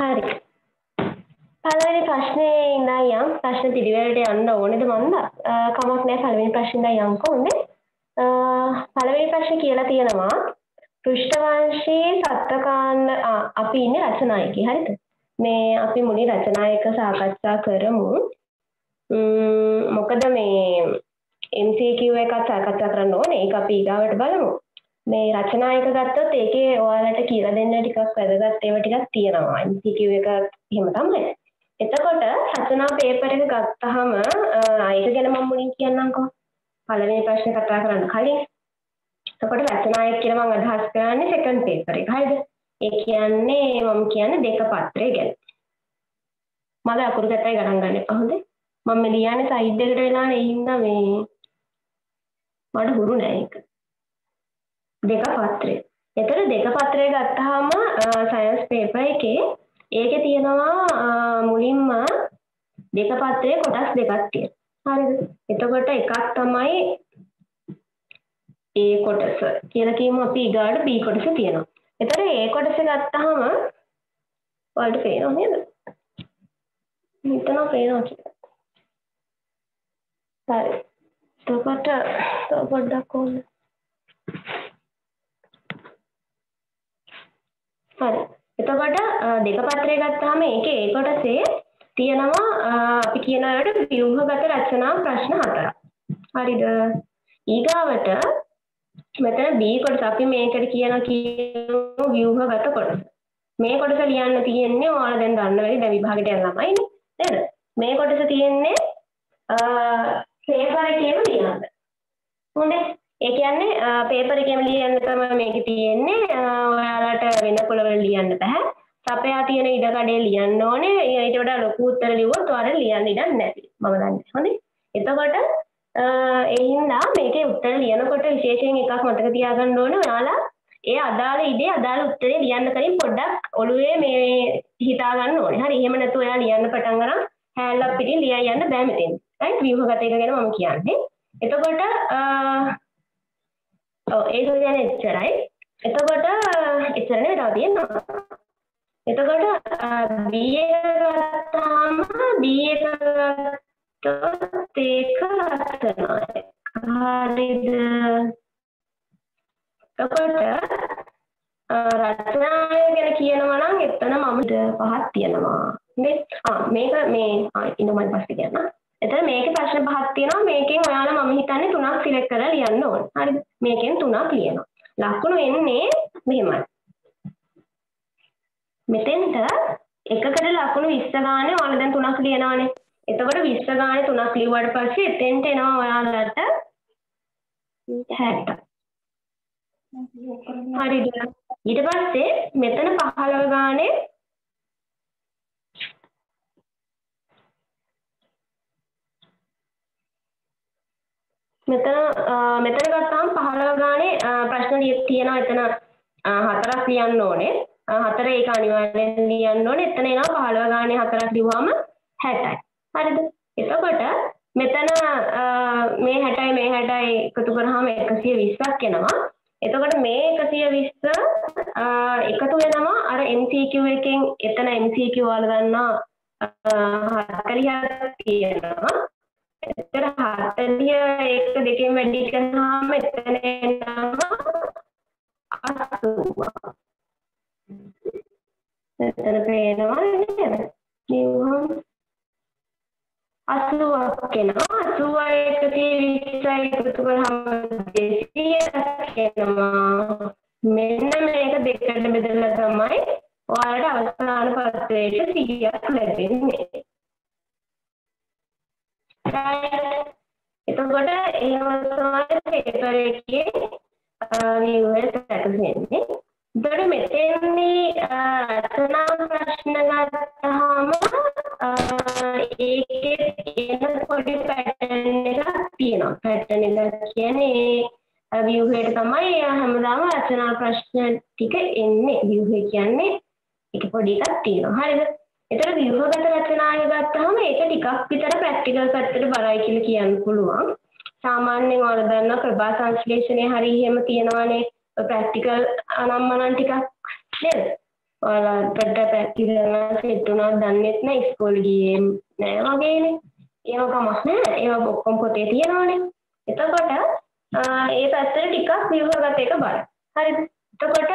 හරි. පළවෙනි ප්‍රශ්නේ ඉඳන් යම් ප්‍රශ්න පිළිවෙලට යන්න ඕනේද මන්ද? කමක් නැහැ පළවෙනි ප්‍රශ්නේ ඉඳන් යන්කෝ හොඳේ. පළවෙනි ප්‍රශ්නේ කියලා තියෙනවා පෘෂ්ඨවංශයේ සත්ත්වකාණ්ඩ අපි ඉන්නේ රචනායකේ හරිද? මේ අපි මුලින් රචනායක සාකච්ඡා කරමු. මොකද මේ MCQ එකත් සාකච්ඡා කරන්න ඕනේ. ඒක අපි ඊගාවට බලමු. මේ රචනායක ගත්තොත් ඒකේ ඔයාලට කියලා දෙන්න ටිකක් වැදගත් ඒවා ටිකක් තියෙනවා. MCQ එක එහෙම තමයි. එතකොට රචනා පේපර් එක ගත්තාම ඒක ගැන මම මුලින් කියන්නම්කෝ. පළවෙනි ප්‍රශ්නේ කතා කරන්න කලින්. එතකොට රචනායක කියලා මම අදහස් කරන්නේ සෙකන්ඩ් පේපර් එක. හරිද? ඒ කියන්නේ මම කියන්නේ දෙක පත්‍රය ගැන. මගේ අකුරු ගැටයි ගණන් ගන්න එපා හොඳේ. මම ලියන්නේ සයිඩ් එකට වෙලා නේ හින්දා මේ මට හුරු නෑ ඒක. දෙක පත්‍රය. එතකොට දෙක පත්‍රය ගත්තාම සයන්ස් පේපර් එකේ ඒකේ තියෙනවා මුලින්ම දෙක පත්‍රයේ කොටස් දෙකක් තියෙනවා. හරිද? එතකොට එකක් තමයි A කොටස කියලා කියමු අපි ඊගාට B කොටස තියෙනවා. එතකොට A කොටස ගත්තාම ඔයාලට පේනව නේද? හිතනවා පේනවා කියලා. හරි. එතකොට තව පොඩ්ඩක් ඕන. හරි. එතකොට දෙක පත්‍රය ගත්තාම ඒකේ ඒ කොටසේ තියෙනවා අපි කියන ඒවාට ව්‍යුහගත රචනා ප්‍රශ්න හතරක්. හරිද? ඊගාවට මෙතන B කොටස අපි මේකට කියන කියමු ව්‍යුහගත කොටස. මේ කොටස ලියන්න තියෙන්නේ ඔයාලා දැන් දන්න වෙලේ දැන් විභාගයට යන ළමයිනේ. නේද? මේ කොටස තියෙන්නේ පේපර් එකේම ලියන්න. හොඳේ. ඒ කියන්නේ පේපර් එකේම ලියන්න තමයි මේක තියෙන්නේ. ඔයාලට වෙන පොළවල ලියන්න බෑ. සපයා තියෙන ඉඩ කඩේ ලියන්න ඕනේ. ඊට වඩා ලොකු උත්තර ලිව්වොත් ඔයාලට ලියන්න ඉඩක් නැති. මම දන්නේ. හොඳේ. එතකොට ඒ හින්දා මේකේ උත්තර ලියනකොට විශේෂයෙන් එකක් මතක තියාගන්න ඕනේ. ඔයාලා ඒ අදාළ ඉඩේ අදාළ උත්තරේ ලියන්න කලින් පොඩ්ඩක් ඔළුවේ මේ හිතා ගන්න ඕනේ. හරි. එහෙම නැතුව ඔයා ලියන්න පටන් අරන් හැල්ලක් පිටින් ලියා යන්න බෑ මෙතෙන්. රයිට් ව්‍යුහගත එක ගැන මම කියන්නේ. එතකොට ඔව් ඒක කියන්නේ එච්චරයි. එතකොට එච්චර නෙවෙයි තව තියෙනවා. එතකොට B එක ගත්තාම B එක ගත්තොත් ඒක රචනාය. හරිද? එතකොට රචනාය ගැන කියනවා නම් එතන මම පහක් තියෙනවා. හරි? ආ මේක මේ ඉන්න මම පස්සේ කියන්නම්. එතන මේකේ ප්‍රශ්න පහක් තියෙනවා මේකෙන් ඔයාලා මම හිතන්නේ තුනක් සිලෙක්ට් කරලා ලියන්න ඕන. හරිද? මේකෙන් තුනක් ලියනවා. ලකුණු එන්නේ මෙහෙමයි. මෙතෙන්ට එකකට ලකුණු 20 ගානේ ඔයාලා දැන් තුනක් ලියනවානේ. එතකොට 20 ගානේ තුනක් ලිව්වට පස්සේ එතෙන්ට එනවා ඔයාලට 60. හරිද? ඊට පස්සේ මෙතන 15 ගානේ මෙතන මෙතන ගත්තාම 15 ගානේ ප්‍රශ්න තියෙනවා එතන හතරක් ලියන්න ඕනේ. හතර ඒක අනිවාර්යෙන් ලියන්න ඕනේ. එතන එනවා 15 ගානේ හතරක් ලිව්වම 60යි. හරිද? එතකොට මෙතන මේ 60යි මේ 60යි එකතු කරාම 120ක් එනවා. එතකොට මේ 120 එකතු වෙනවා අර MCQ එකෙන් එතන MCQ වල ගන්නවා 40ක් තියෙනවා. එතන 40 එක දෙකෙන් වැඩි කරාම එතන එනවා 80. එතන පේනවා නේද? නියුම් 80ක් එනවා 81 120 එකතු කරාම 200ක් එනවා. මෙන්න මේක දෙකට බෙදලා තමයි ඔයාලට අවසාන පත්‍රයට 100ක් ලැබෙන්නේ. එතකොට එහෙම තමයි පේපර් එකේ view එක සැකසෙන්නේ. එතකොට මෙතෙන්දී රචනා ප්‍රශ්න ගත්තාම ඒකේ එන පොඩි පැටර්න් එකක් තියෙනවා. පැටර්න් එක කියන්නේ view එකට තමයි හැමදාම රචනා ප්‍රශ්න ටික එන්නේ. view එක කියන්නේ ඒක පොඩි එකක් තියෙනවා. හරිද? එතකොට ව්‍යුහගත රචනාව ගත්තාම ඒක ටිකක් විතර ප්‍රැක්ටිකල් පැත්තට බරයි කියලා කියන්න පුළුවන්. සාමාන්‍යයෙන් ඔයාලා දන්නා ප්‍රභා සංශ්ලේෂණය හරි එහෙම තියෙනවානේ. ප්‍රැක්ටිකල් අනම්මනම් ටිකක් නේද? ඔයාලට ප්‍රැක්ටිස් කරනවා සෙට් වුණාද දන්නෙත් නැහැ ඉස්කෝලේ ගියේ නෑ වගේනේ. ඒව කමක් නෑ. ඒව ඔක්කොම පොතේ තියෙනවානේ. එතකොට ඒ පැත්තට ටිකක් විවහගත එක බලන්න. හරිද එතකොට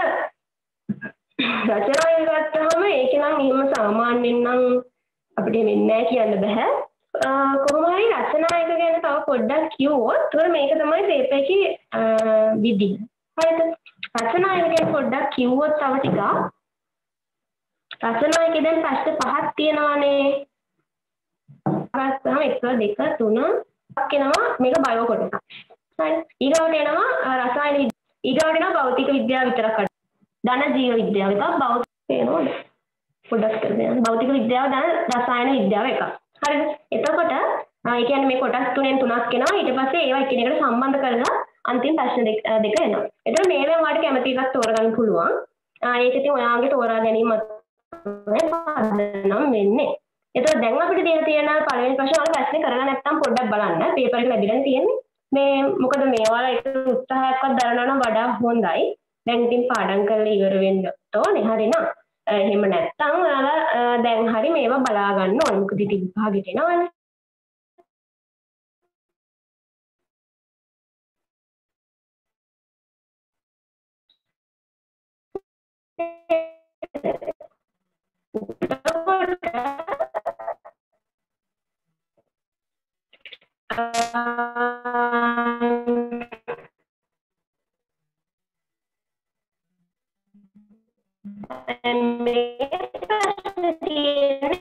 රචනාව ගත්තාම ඒක නම් එහෙම සාමාන්‍යයෙන් නම් අපිට වෙන්නේ නැහැ කියන්න බෑ කොහොම හරි රචනායක ගැන තව පොඩ්ඩක් කිව්වොත් ඒතර මේක තමයි ටේප් එකේ විදිහ. හරිද? රචනායක ගැන පොඩ්ඩක් කිව්වොත් තව ටිකක් රචනායකේ දැන් ප්‍රශ්න පහක් තියෙනවානේ. ගත්තාම 1 2 3 පහක් එනවා මේක බයෝ කොටස. හරි. ඊගොල්ලෝ එනවා රසායන ඊගොල්ලෝ එනවා භෞතික විද්‍යාව විතරක් අඩ. ධන ජීව විද්‍යාව එකක් භෞතික වෙනවද? පොඩ්ඩක් කරගෙන භෞතික විද්‍යාව ධන රසායන විද්‍යාව එකක්. හරිද? එතකොට ඒ කියන්නේ මේ කොටස් තුනෙන් තුනක් එනවා ඊට පස්සේ ඒවා එකිනෙකට සම්බන්ධ කරලා අන්තිම ප්‍රශ්න දෙක දෙක එනවා. එතකොට මේවෙන් ඔයාලට කැමති එකක් තෝරගන්න පුළුවන්. ඒක ඉතින් ඔයාගේ තෝරා ගැනීම නම් වෙන්නේ. එතකොට දැන් අපිට තියෙන තියෙන පළවෙනි ප්‍රශ්න වල ප්‍රශ්නේ කරලා නැත්නම් පොඩ්ඩක් බලන්න. පේපර් එක ලැබිලා තියෙන්නේ. මේ මොකද මේවා එක උත්සාහයක්වත් දරනවා නම් වඩා හොඳයි. දැන් ඉතින් පාඩම් කරලා ඉවර වෙන්න ඕනේ. හරිනම්. එහෙම නැත්තම් ඔයාලා දැන් හරි මේවා බලා ගන්න ඕනේ. මොකද ඉතින් විභාගෙට එනවනේ. මේ ප්‍රශ්න තියෙන්නේ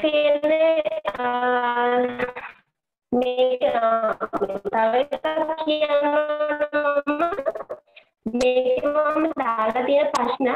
තියෙන්නේ මේක තව එකක් කියන්න මේක මම දාලා තියෙන ප්‍රශ්න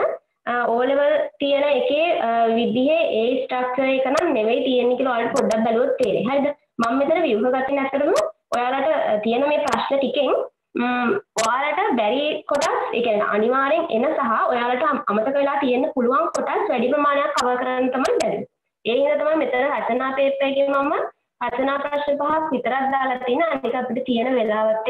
ඕ ලෙවල් තියෙන එකේ විදිහේ ඒ ස්ට්‍රක්චර් එක නම් නෙවෙයි තියෙන්නේ කියලා ඔයාලට පොඩ්ඩක් බැලුවොත් තේරෙයි. හරිද? මම මෙතන ව්‍යුහ ගත්තේ නැත්තරම ඔයාලට තියෙන මේ ප්‍රශ්න ටිකෙන් ඔයාලට බැරි කොටස් ඒ කියන්නේ අනිවාර්යෙන් එන සහ ඔයාලට අමතක වෙලා තියෙන්න පුළුවන් කොටස් වැඩි ප්‍රමාණයක් කවර් කරන්න තමයි බැරි. ඒ හින්දා තමයි මෙතන රචනා පේපර් එකේ මම රචනා ප්‍රශ්න පහක් විතරක් දාලා තියෙන අනික අපිට තියෙන වෙලාවත්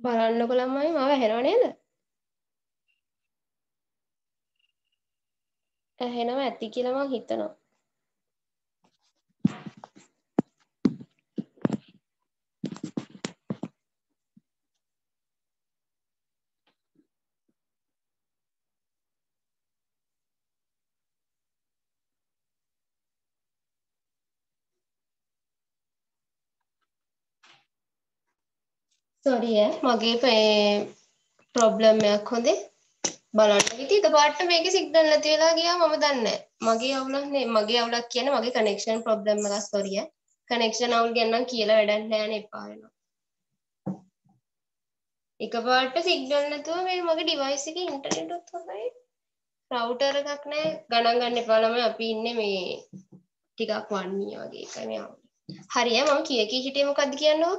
බලන්නකො ළමයි මාව ඇහෙනව නේද? ඇහෙනව ඇති කියලා මං හිතනවා. සොරිය මගේ ප්‍රොබ්ලම් එකක් හොඳේ බලන්න ඉතින් එකපාරට මේකේ සිග්නල් නැති වෙලා ගියා මම දන්නේ මගේ අවුලක් නේ මගේ අවුලක් කියන්නේ මගේ කනෙක්ෂන් ප්‍රොබ්ලම් එකක් සොරිය කනෙක්ෂන් අවුල් ගැන නම් කියලා වැඩක් නැහැ නේ එපා වෙනවා. එකපාරට සිග්නල් නැතුව මේ මගේ ඩිවයිස් එකේ ඉන්ටර්නෙට් උත් හොඳයි රවුටර් එකක් නැහැ ගණන් ගන්න එපා ළමයි අපි ඉන්නේ මේ ටිකක් වන්නේ වගේ එකයි මේ හරිය මම කිය කී හිටියේ මොකද්ද කියන්නකෝ?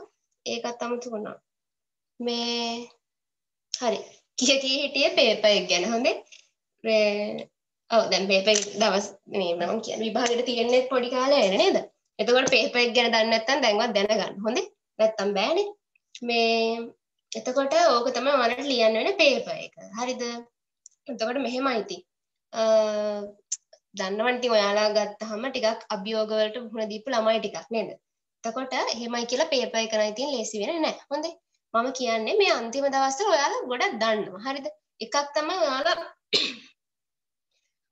ඒකත් අමුතු වුණා. මේ හරි. කිය කිය හිටිය පේප එක ගැන. හොඳේ? ඔව් දැන් පේප දවස් මේ මම කියන්නේ විභාගෙට තියෙන්නේ පොඩි කාලේ නේද? එතකොට පේප එක ගැන දන්නේ නැත්නම් දැන්වත් දැනගන්න. හොඳේ? නැත්තම් බෑනේ. මේ එතකොට ඕක තමයි ඔයාලට ලියන්න වෙන පේප එක. හරිද? එතකොට මෙහෙමයි ඉතින්. දන්නවනේ ඉතින් ඔයාලා ගත්තාම ටිකක් අභියෝග වලට මුහුණ දීපු ළමයි ටිකක් නේද? එතකොට එහෙමයි කියලා පේපර් එක නම් ඉතින් ලේසි වෙන්නේ නැහැ. හොඳේ? මම කියන්නේ මේ අන්තිම දවස්වල ඔයාලා ගොඩක් දන්නවා. හරිද? එකක් තමයි ඔයාලා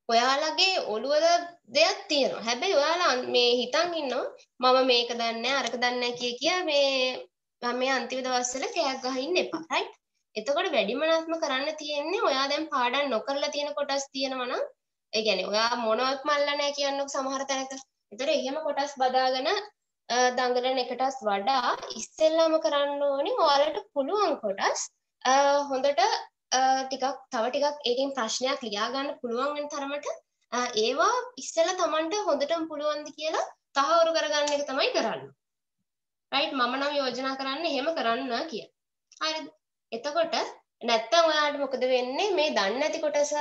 ඔයාලගේ ඔළුවල දෙයක් තියෙනවා. හැබැයි ඔයාලා මේ හිතන් ඉන්නවා මම මේක දන්නේ අරක දන්නේ කිය කිය මේ මම මේ අන්තිම දවස්වල කෑක් ගහින්න එපා. රයිට්? එතකොට වැඩිමනත්ම කරන්න තියෙන්නේ ඔයා දැන් පාඩම් නොකරලා තියෙන කොටස් තියෙනවා නම් ඒ කියන්නේ ඔයා මොනවත් මල්ලා නැහැ කියන්නකො සමහර තැනක. ඒතර එහෙම කොටස් බදාගෙන දඟලන එකටස් වඩා ඉස්සෙල්ලාම කරන්න ඕනි ඔයාලට පුළුවන් කොටස් හොඳට ටිකක් තව ටිකක් ඒකින් ප්‍රශ්නයක් ලියාගන්න පුළුවන් වෙන තරමට ඒවා ඉස්සෙල්ලා Tamanට හොඳටම පුළුවන්ද කියලා තහවුරු කරගන්න එක තමයි කරන්න. රයිට් මම නම් යෝජනා කරන්නේ එහෙම කරන්න කිය. හරිද? එතකොට නැත්තම් ඔයාලට මොකද වෙන්නේ මේ දන්නේ නැති කොටස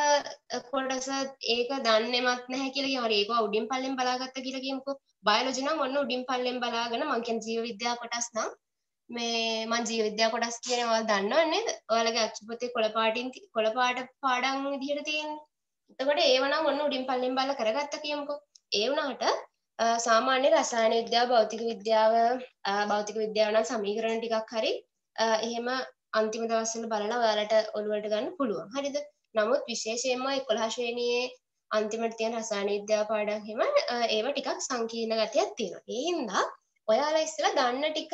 කොටස ඒක දන්නේමත් නැහැ කියලා කියනවා. ඒක උඩින් පල්ලෙන් බලාගත්ත කියලා කියමුකෝ. බයොලොජි නම් ඔන්න උඩින් පල්ලෙන් බලාගෙන මම කියන්නේ ජීව විද්‍යාව කොටස් නම් මේ මම ජීව විද්‍යාව කොටස් කියන ඔයාලා දන්නව නේද? ඔයාලගේ අච්චු පොතේ කොළ පාටින් කොළ පාට පාඩම් විදිහට තියෙන්නේ. එතකොට ඒව නම් ඔන්න උඩින් පල්ලෙන් බලලා කරගත්ත කියමුකෝ. ඒ වුණාට සාමාන්‍ය රසායන විද්‍යාව, භෞතික විද්‍යාව, භෞතික විද්‍යාව නම් සමීකරණ ටිකක් හරි එහෙම අන්තිම දවස්වල බලලා ඔයාලට ඔළුවට ගන්න පුළුවන්. හරිද? නමුත් විශේෂයෙන්ම 11 ශ්‍රේණියේ අන්තිමට තියෙන රසායන විද්‍යාව පාඩම් හිම ඒව ටිකක් සංකීර්ණ ගතියක් තියෙනවා. ඒ හින්දා ඔයාලා ඉස්සෙල්ලා දන්න ටික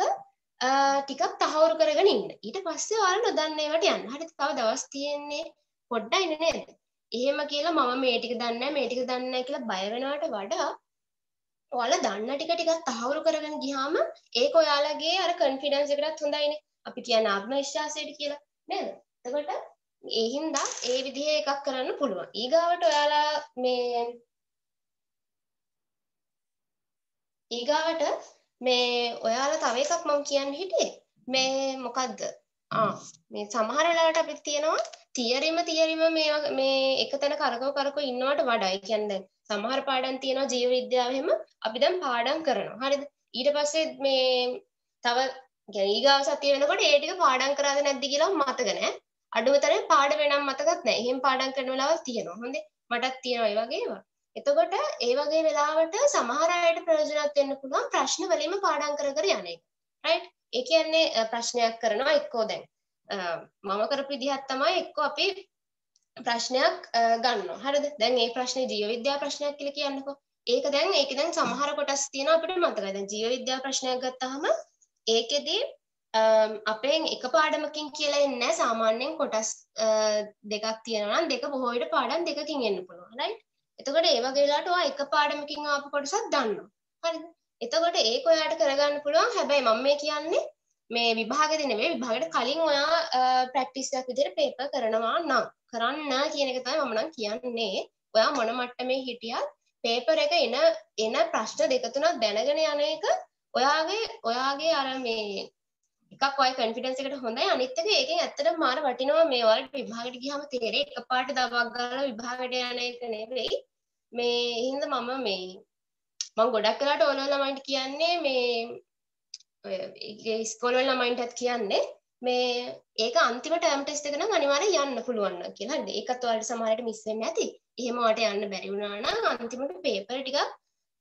ටිකක් තහවුරු කරගෙන ඉන්න. ඊට පස්සේ ඔයාලා නොදන්න ඒවාට යන්න. හරිද? තව දවස් තියෙන්නේ පොඩ්ඩයි නේද? එහෙම කියලා මම මේ ටික දන්නේ නැහැ මේ ටික දන්නේ නැහැ කියලා බය වෙනවට වඩා ඔයාලා දන්න ටික ටිකක් තහවුරු කරගෙන ගියාම ඒක ඔයාලගේ අර කන්ෆිඩන්ස් එකටත් හොඳයිනේ. අපි කියන ආත්ම විශ්වාසයට කියලා නේද? එතකොට ඒ හින්දා ඒ විදිහේ එකක් කරන්න පුළුවන්. ඊගාවට ඔයාලා මේ ඊගාවට මේ ඔයාලා තව එකක් මම කියන්න හිටියේ. මේ මොකද්ද? ආ මේ සමහර වෙලාවට අපිට තියෙනවා තියරිම තියරිම මේ මේ එක තැන කරකව කරකව ඉන්නවට වඩා ඒ කියන්නේ දැන් සමහර පාඩම් තියෙනවා ජීව විද්‍යාව එහෙම අපි දැන් පාඩම් කරනවා. හරිද? ඊට පස්සේ මේ තව කියන්නේ ඊගාව සතිය වෙනකොට ඒ ටික පාඩම් කරාද නැද්ද කියලා මතක නැහැ. අඩුම තරමේ පාඩම වෙනම් මතකත් නැහැ. එහෙම පාඩම් කරන වෙලාවල් තියෙනවා. හොඳේ. මටත් තියෙනවා ඒ වගේ ඒවා. එතකොට ඒ වගේ වෙලාවට සමහර අයට ප්‍රයෝජනවත් වෙන්න පුළුවන් ප්‍රශ්න වලින්ම පාඩම් කර කර යන එක. රයිට්? ඒ කියන්නේ ප්‍රශ්නයක් කරනවා එක්කෝ දැන් මම කරපු විදිහක් තමයි එක්කෝ අපි ප්‍රශ්නයක් ගන්නවා. හරිද? දැන් මේ ප්‍රශ්නේ ජීව විද්‍යා ප්‍රශ්නයක් කියලා කියන්නකෝ. ඒක දැන් ඒක දැන් සමහර කොටස් තියෙනවා අපිට මතකයි. දැන් ජීව විද්‍යා ප්‍රශ්නයක් ගත්තාම ඒකෙදී අපෙන් එක පාඩමකින් කියලා එන්නේ සාමාන්‍යයෙන් කොටස් දෙකක් තියෙනවා නම් දෙක බොහෝ විට පාඩම් දෙකකින් එන්න පුළුවන් right? එතකොට ඒ වගේ වෙලාවට ඔයා එක පාඩමකින් ආපු කොටසක් දන්නවා. හරිද? එතකොට ඒක ඔයාට කරගන්න පුළුවන්. හැබැයි මම මේ කියන්නේ මේ විභාගෙදී නෙමෙයි විභාගෙට කලින් ඔයා ප්‍රැක්ටිස් එකක් විදිහට පේපර් කරනවා නම් කරන්න කියන එක තමයි මම නම් කියන්නේ. ඔයා මොන මට්ටමේ හිටියත් පේපර් එක එන එන ප්‍රශ්න දෙක තුනක් දැනගෙන යන එක ඔයාගේ ඔයාගේ අර මේ එකක් ඔය කන්ෆිඩන්ස් එකට හොඳයි අනිත් එක ඒකෙන් ඇත්තටම මාර වටිනවා මේ වලට විභාගයට ගියාම තේරෙයි එකපාරට දවක් ගාලා විභාගයට යන එක නෙවෙයි මේ හින්දා මම මේ මම ගොඩක් වෙලාට ඕනෝ ළමයින්ට කියන්නේ මේ ඔය ඉස්කෝල වල ළමයින්ටත් කියන්නේ මේ ඒක අන්තිම ටර්ම් ටෙස්ට් එක නම් අනිවාර්යෙන් යන්න පුළුවන් කියලා. හරිද? ඒකත් ඔයාලට සමහරට මිස් වෙන්නේ නැති. එහෙම ඔයාලට යන්න බැරි වුණා නම් අන්තිමට පේපර් ටිකක්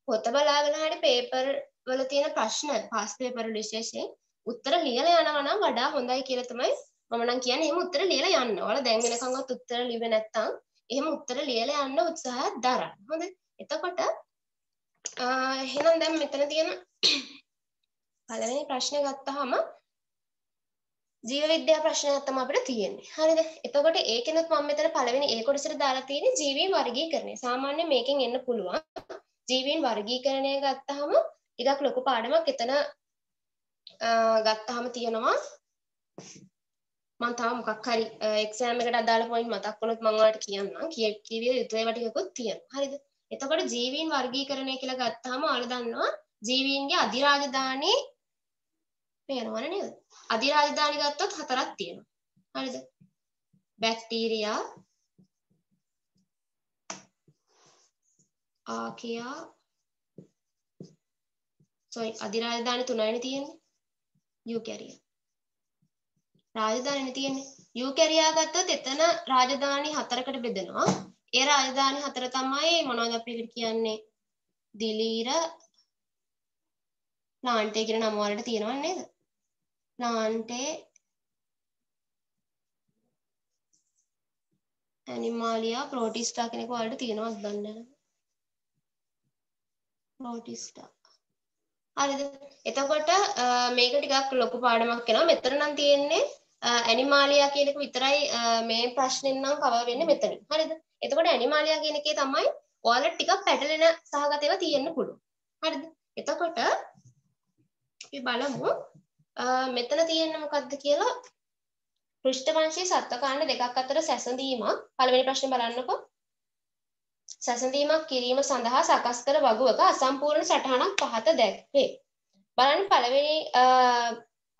පොත බලාගෙන හරි පේපර් වල තියෙන ප්‍රශ්න පාස් පේපර් විශේෂයෙන් උත්තර ලියලා යනවා නම් වඩා හොඳයි කියලා තමයි මම නම් කියන්නේ. එහෙම උත්තර ලියලා යන්න. ඔයාලා දැන් වෙනකන්වත් උත්තර ලිව්වේ නැත්තම් එහෙම උත්තර ලියලා යන්න උත්සාහයක් දරන්න. හොඳයි. එතකොට එහෙනම් දැන් මෙතන තියෙන පළවෙනි ප්‍රශ්නේ ගත්තාම ජීව විද්‍යා ප්‍රශ්නයක් තමයි අපිට තියෙන්නේ. හරිද? එතකොට ඒකෙනුත් මම මෙතන පළවෙනි ඒ කොටසට දාලා තියෙන්නේ ජීවීන් වර්ගීකරණය. සාමාන්‍යයෙන් මේකෙන් එන්න පුළුවන්. ජීවීන් වර්ගීකරණය ගත්තාම ටිකක් ලොකු පාඩමක් එතන ගත්තාම තියෙනවා මම තව මොකක් හරි එක්සෑම් එකට අදාළ පොයින්ට් මතක් වුණොත් මම ඔයාලට කියන්නම්. කිවිය යුතු ඒවා ටිකකුත් තියෙනවා. හරිද? එතකොට ජීවීන් වර්ගීකරණය කියලා ගත්තාම ඔයාලා දන්නවා ජීවීන්ගේ අධිරාජධානී පේනවනේ නේද? අධිරාජධානි ගත්තොත් හතරක් තියෙනවා. හරිද? බැක්ටීරියා ආකියා සොරි අධිරාජධානි තුනයිනේ තියෙන්නේ. යූකැරියා. රාජධානිනේ තියෙන්නේ. යූකැරියා ගත්තොත් එතන රාජධානි හතරකට බෙදෙනවා. ඒ රාජධානි හතර තමයි මොනවද අපි කියන්නේ? දිලීර ලාන්ටේ කියන නම වලට තියෙනව නේද? ලාන්ටේ ඇනිමාලියා ප්‍රෝටිස්ටා කෙනෙක් වලට තියෙනවද දන්නේ නැහැ. ප්‍රෝටිස්ටා. හරිද? එතකොට මේක ටිකක් ලොකු පාඩමක් වෙනවා. මෙතන නම් තියෙන්නේ ඇනිමාලියා කියන එක විතරයි මේ ප්‍රශ්නෙන් නම් කවර් වෙන්නේ මෙතනින්. හරිද? එතකොට ඇනිමාලියා කියන එකේ තමයි ඔයාලට ටිකක් පැටලෙන සහගත ඒවා තියෙන්න පුළුවන්. හරිද? එතකොට අපි බලමු මෙතන තියෙන්නේ මොකක්ද කියලා පෘෂ්ඨවංශී සත්වකාණ්ඩ දෙකක් අතර සැසඳීමක් පළවෙනි ප්‍රශ්නේ බලන්නකෝ සැසඳීමක් කිරීම සඳහා සකස් කළ වගුවක අසම්පූර්ණ සටහනක් පහත දැක්වේ. බලන්න පළවෙනි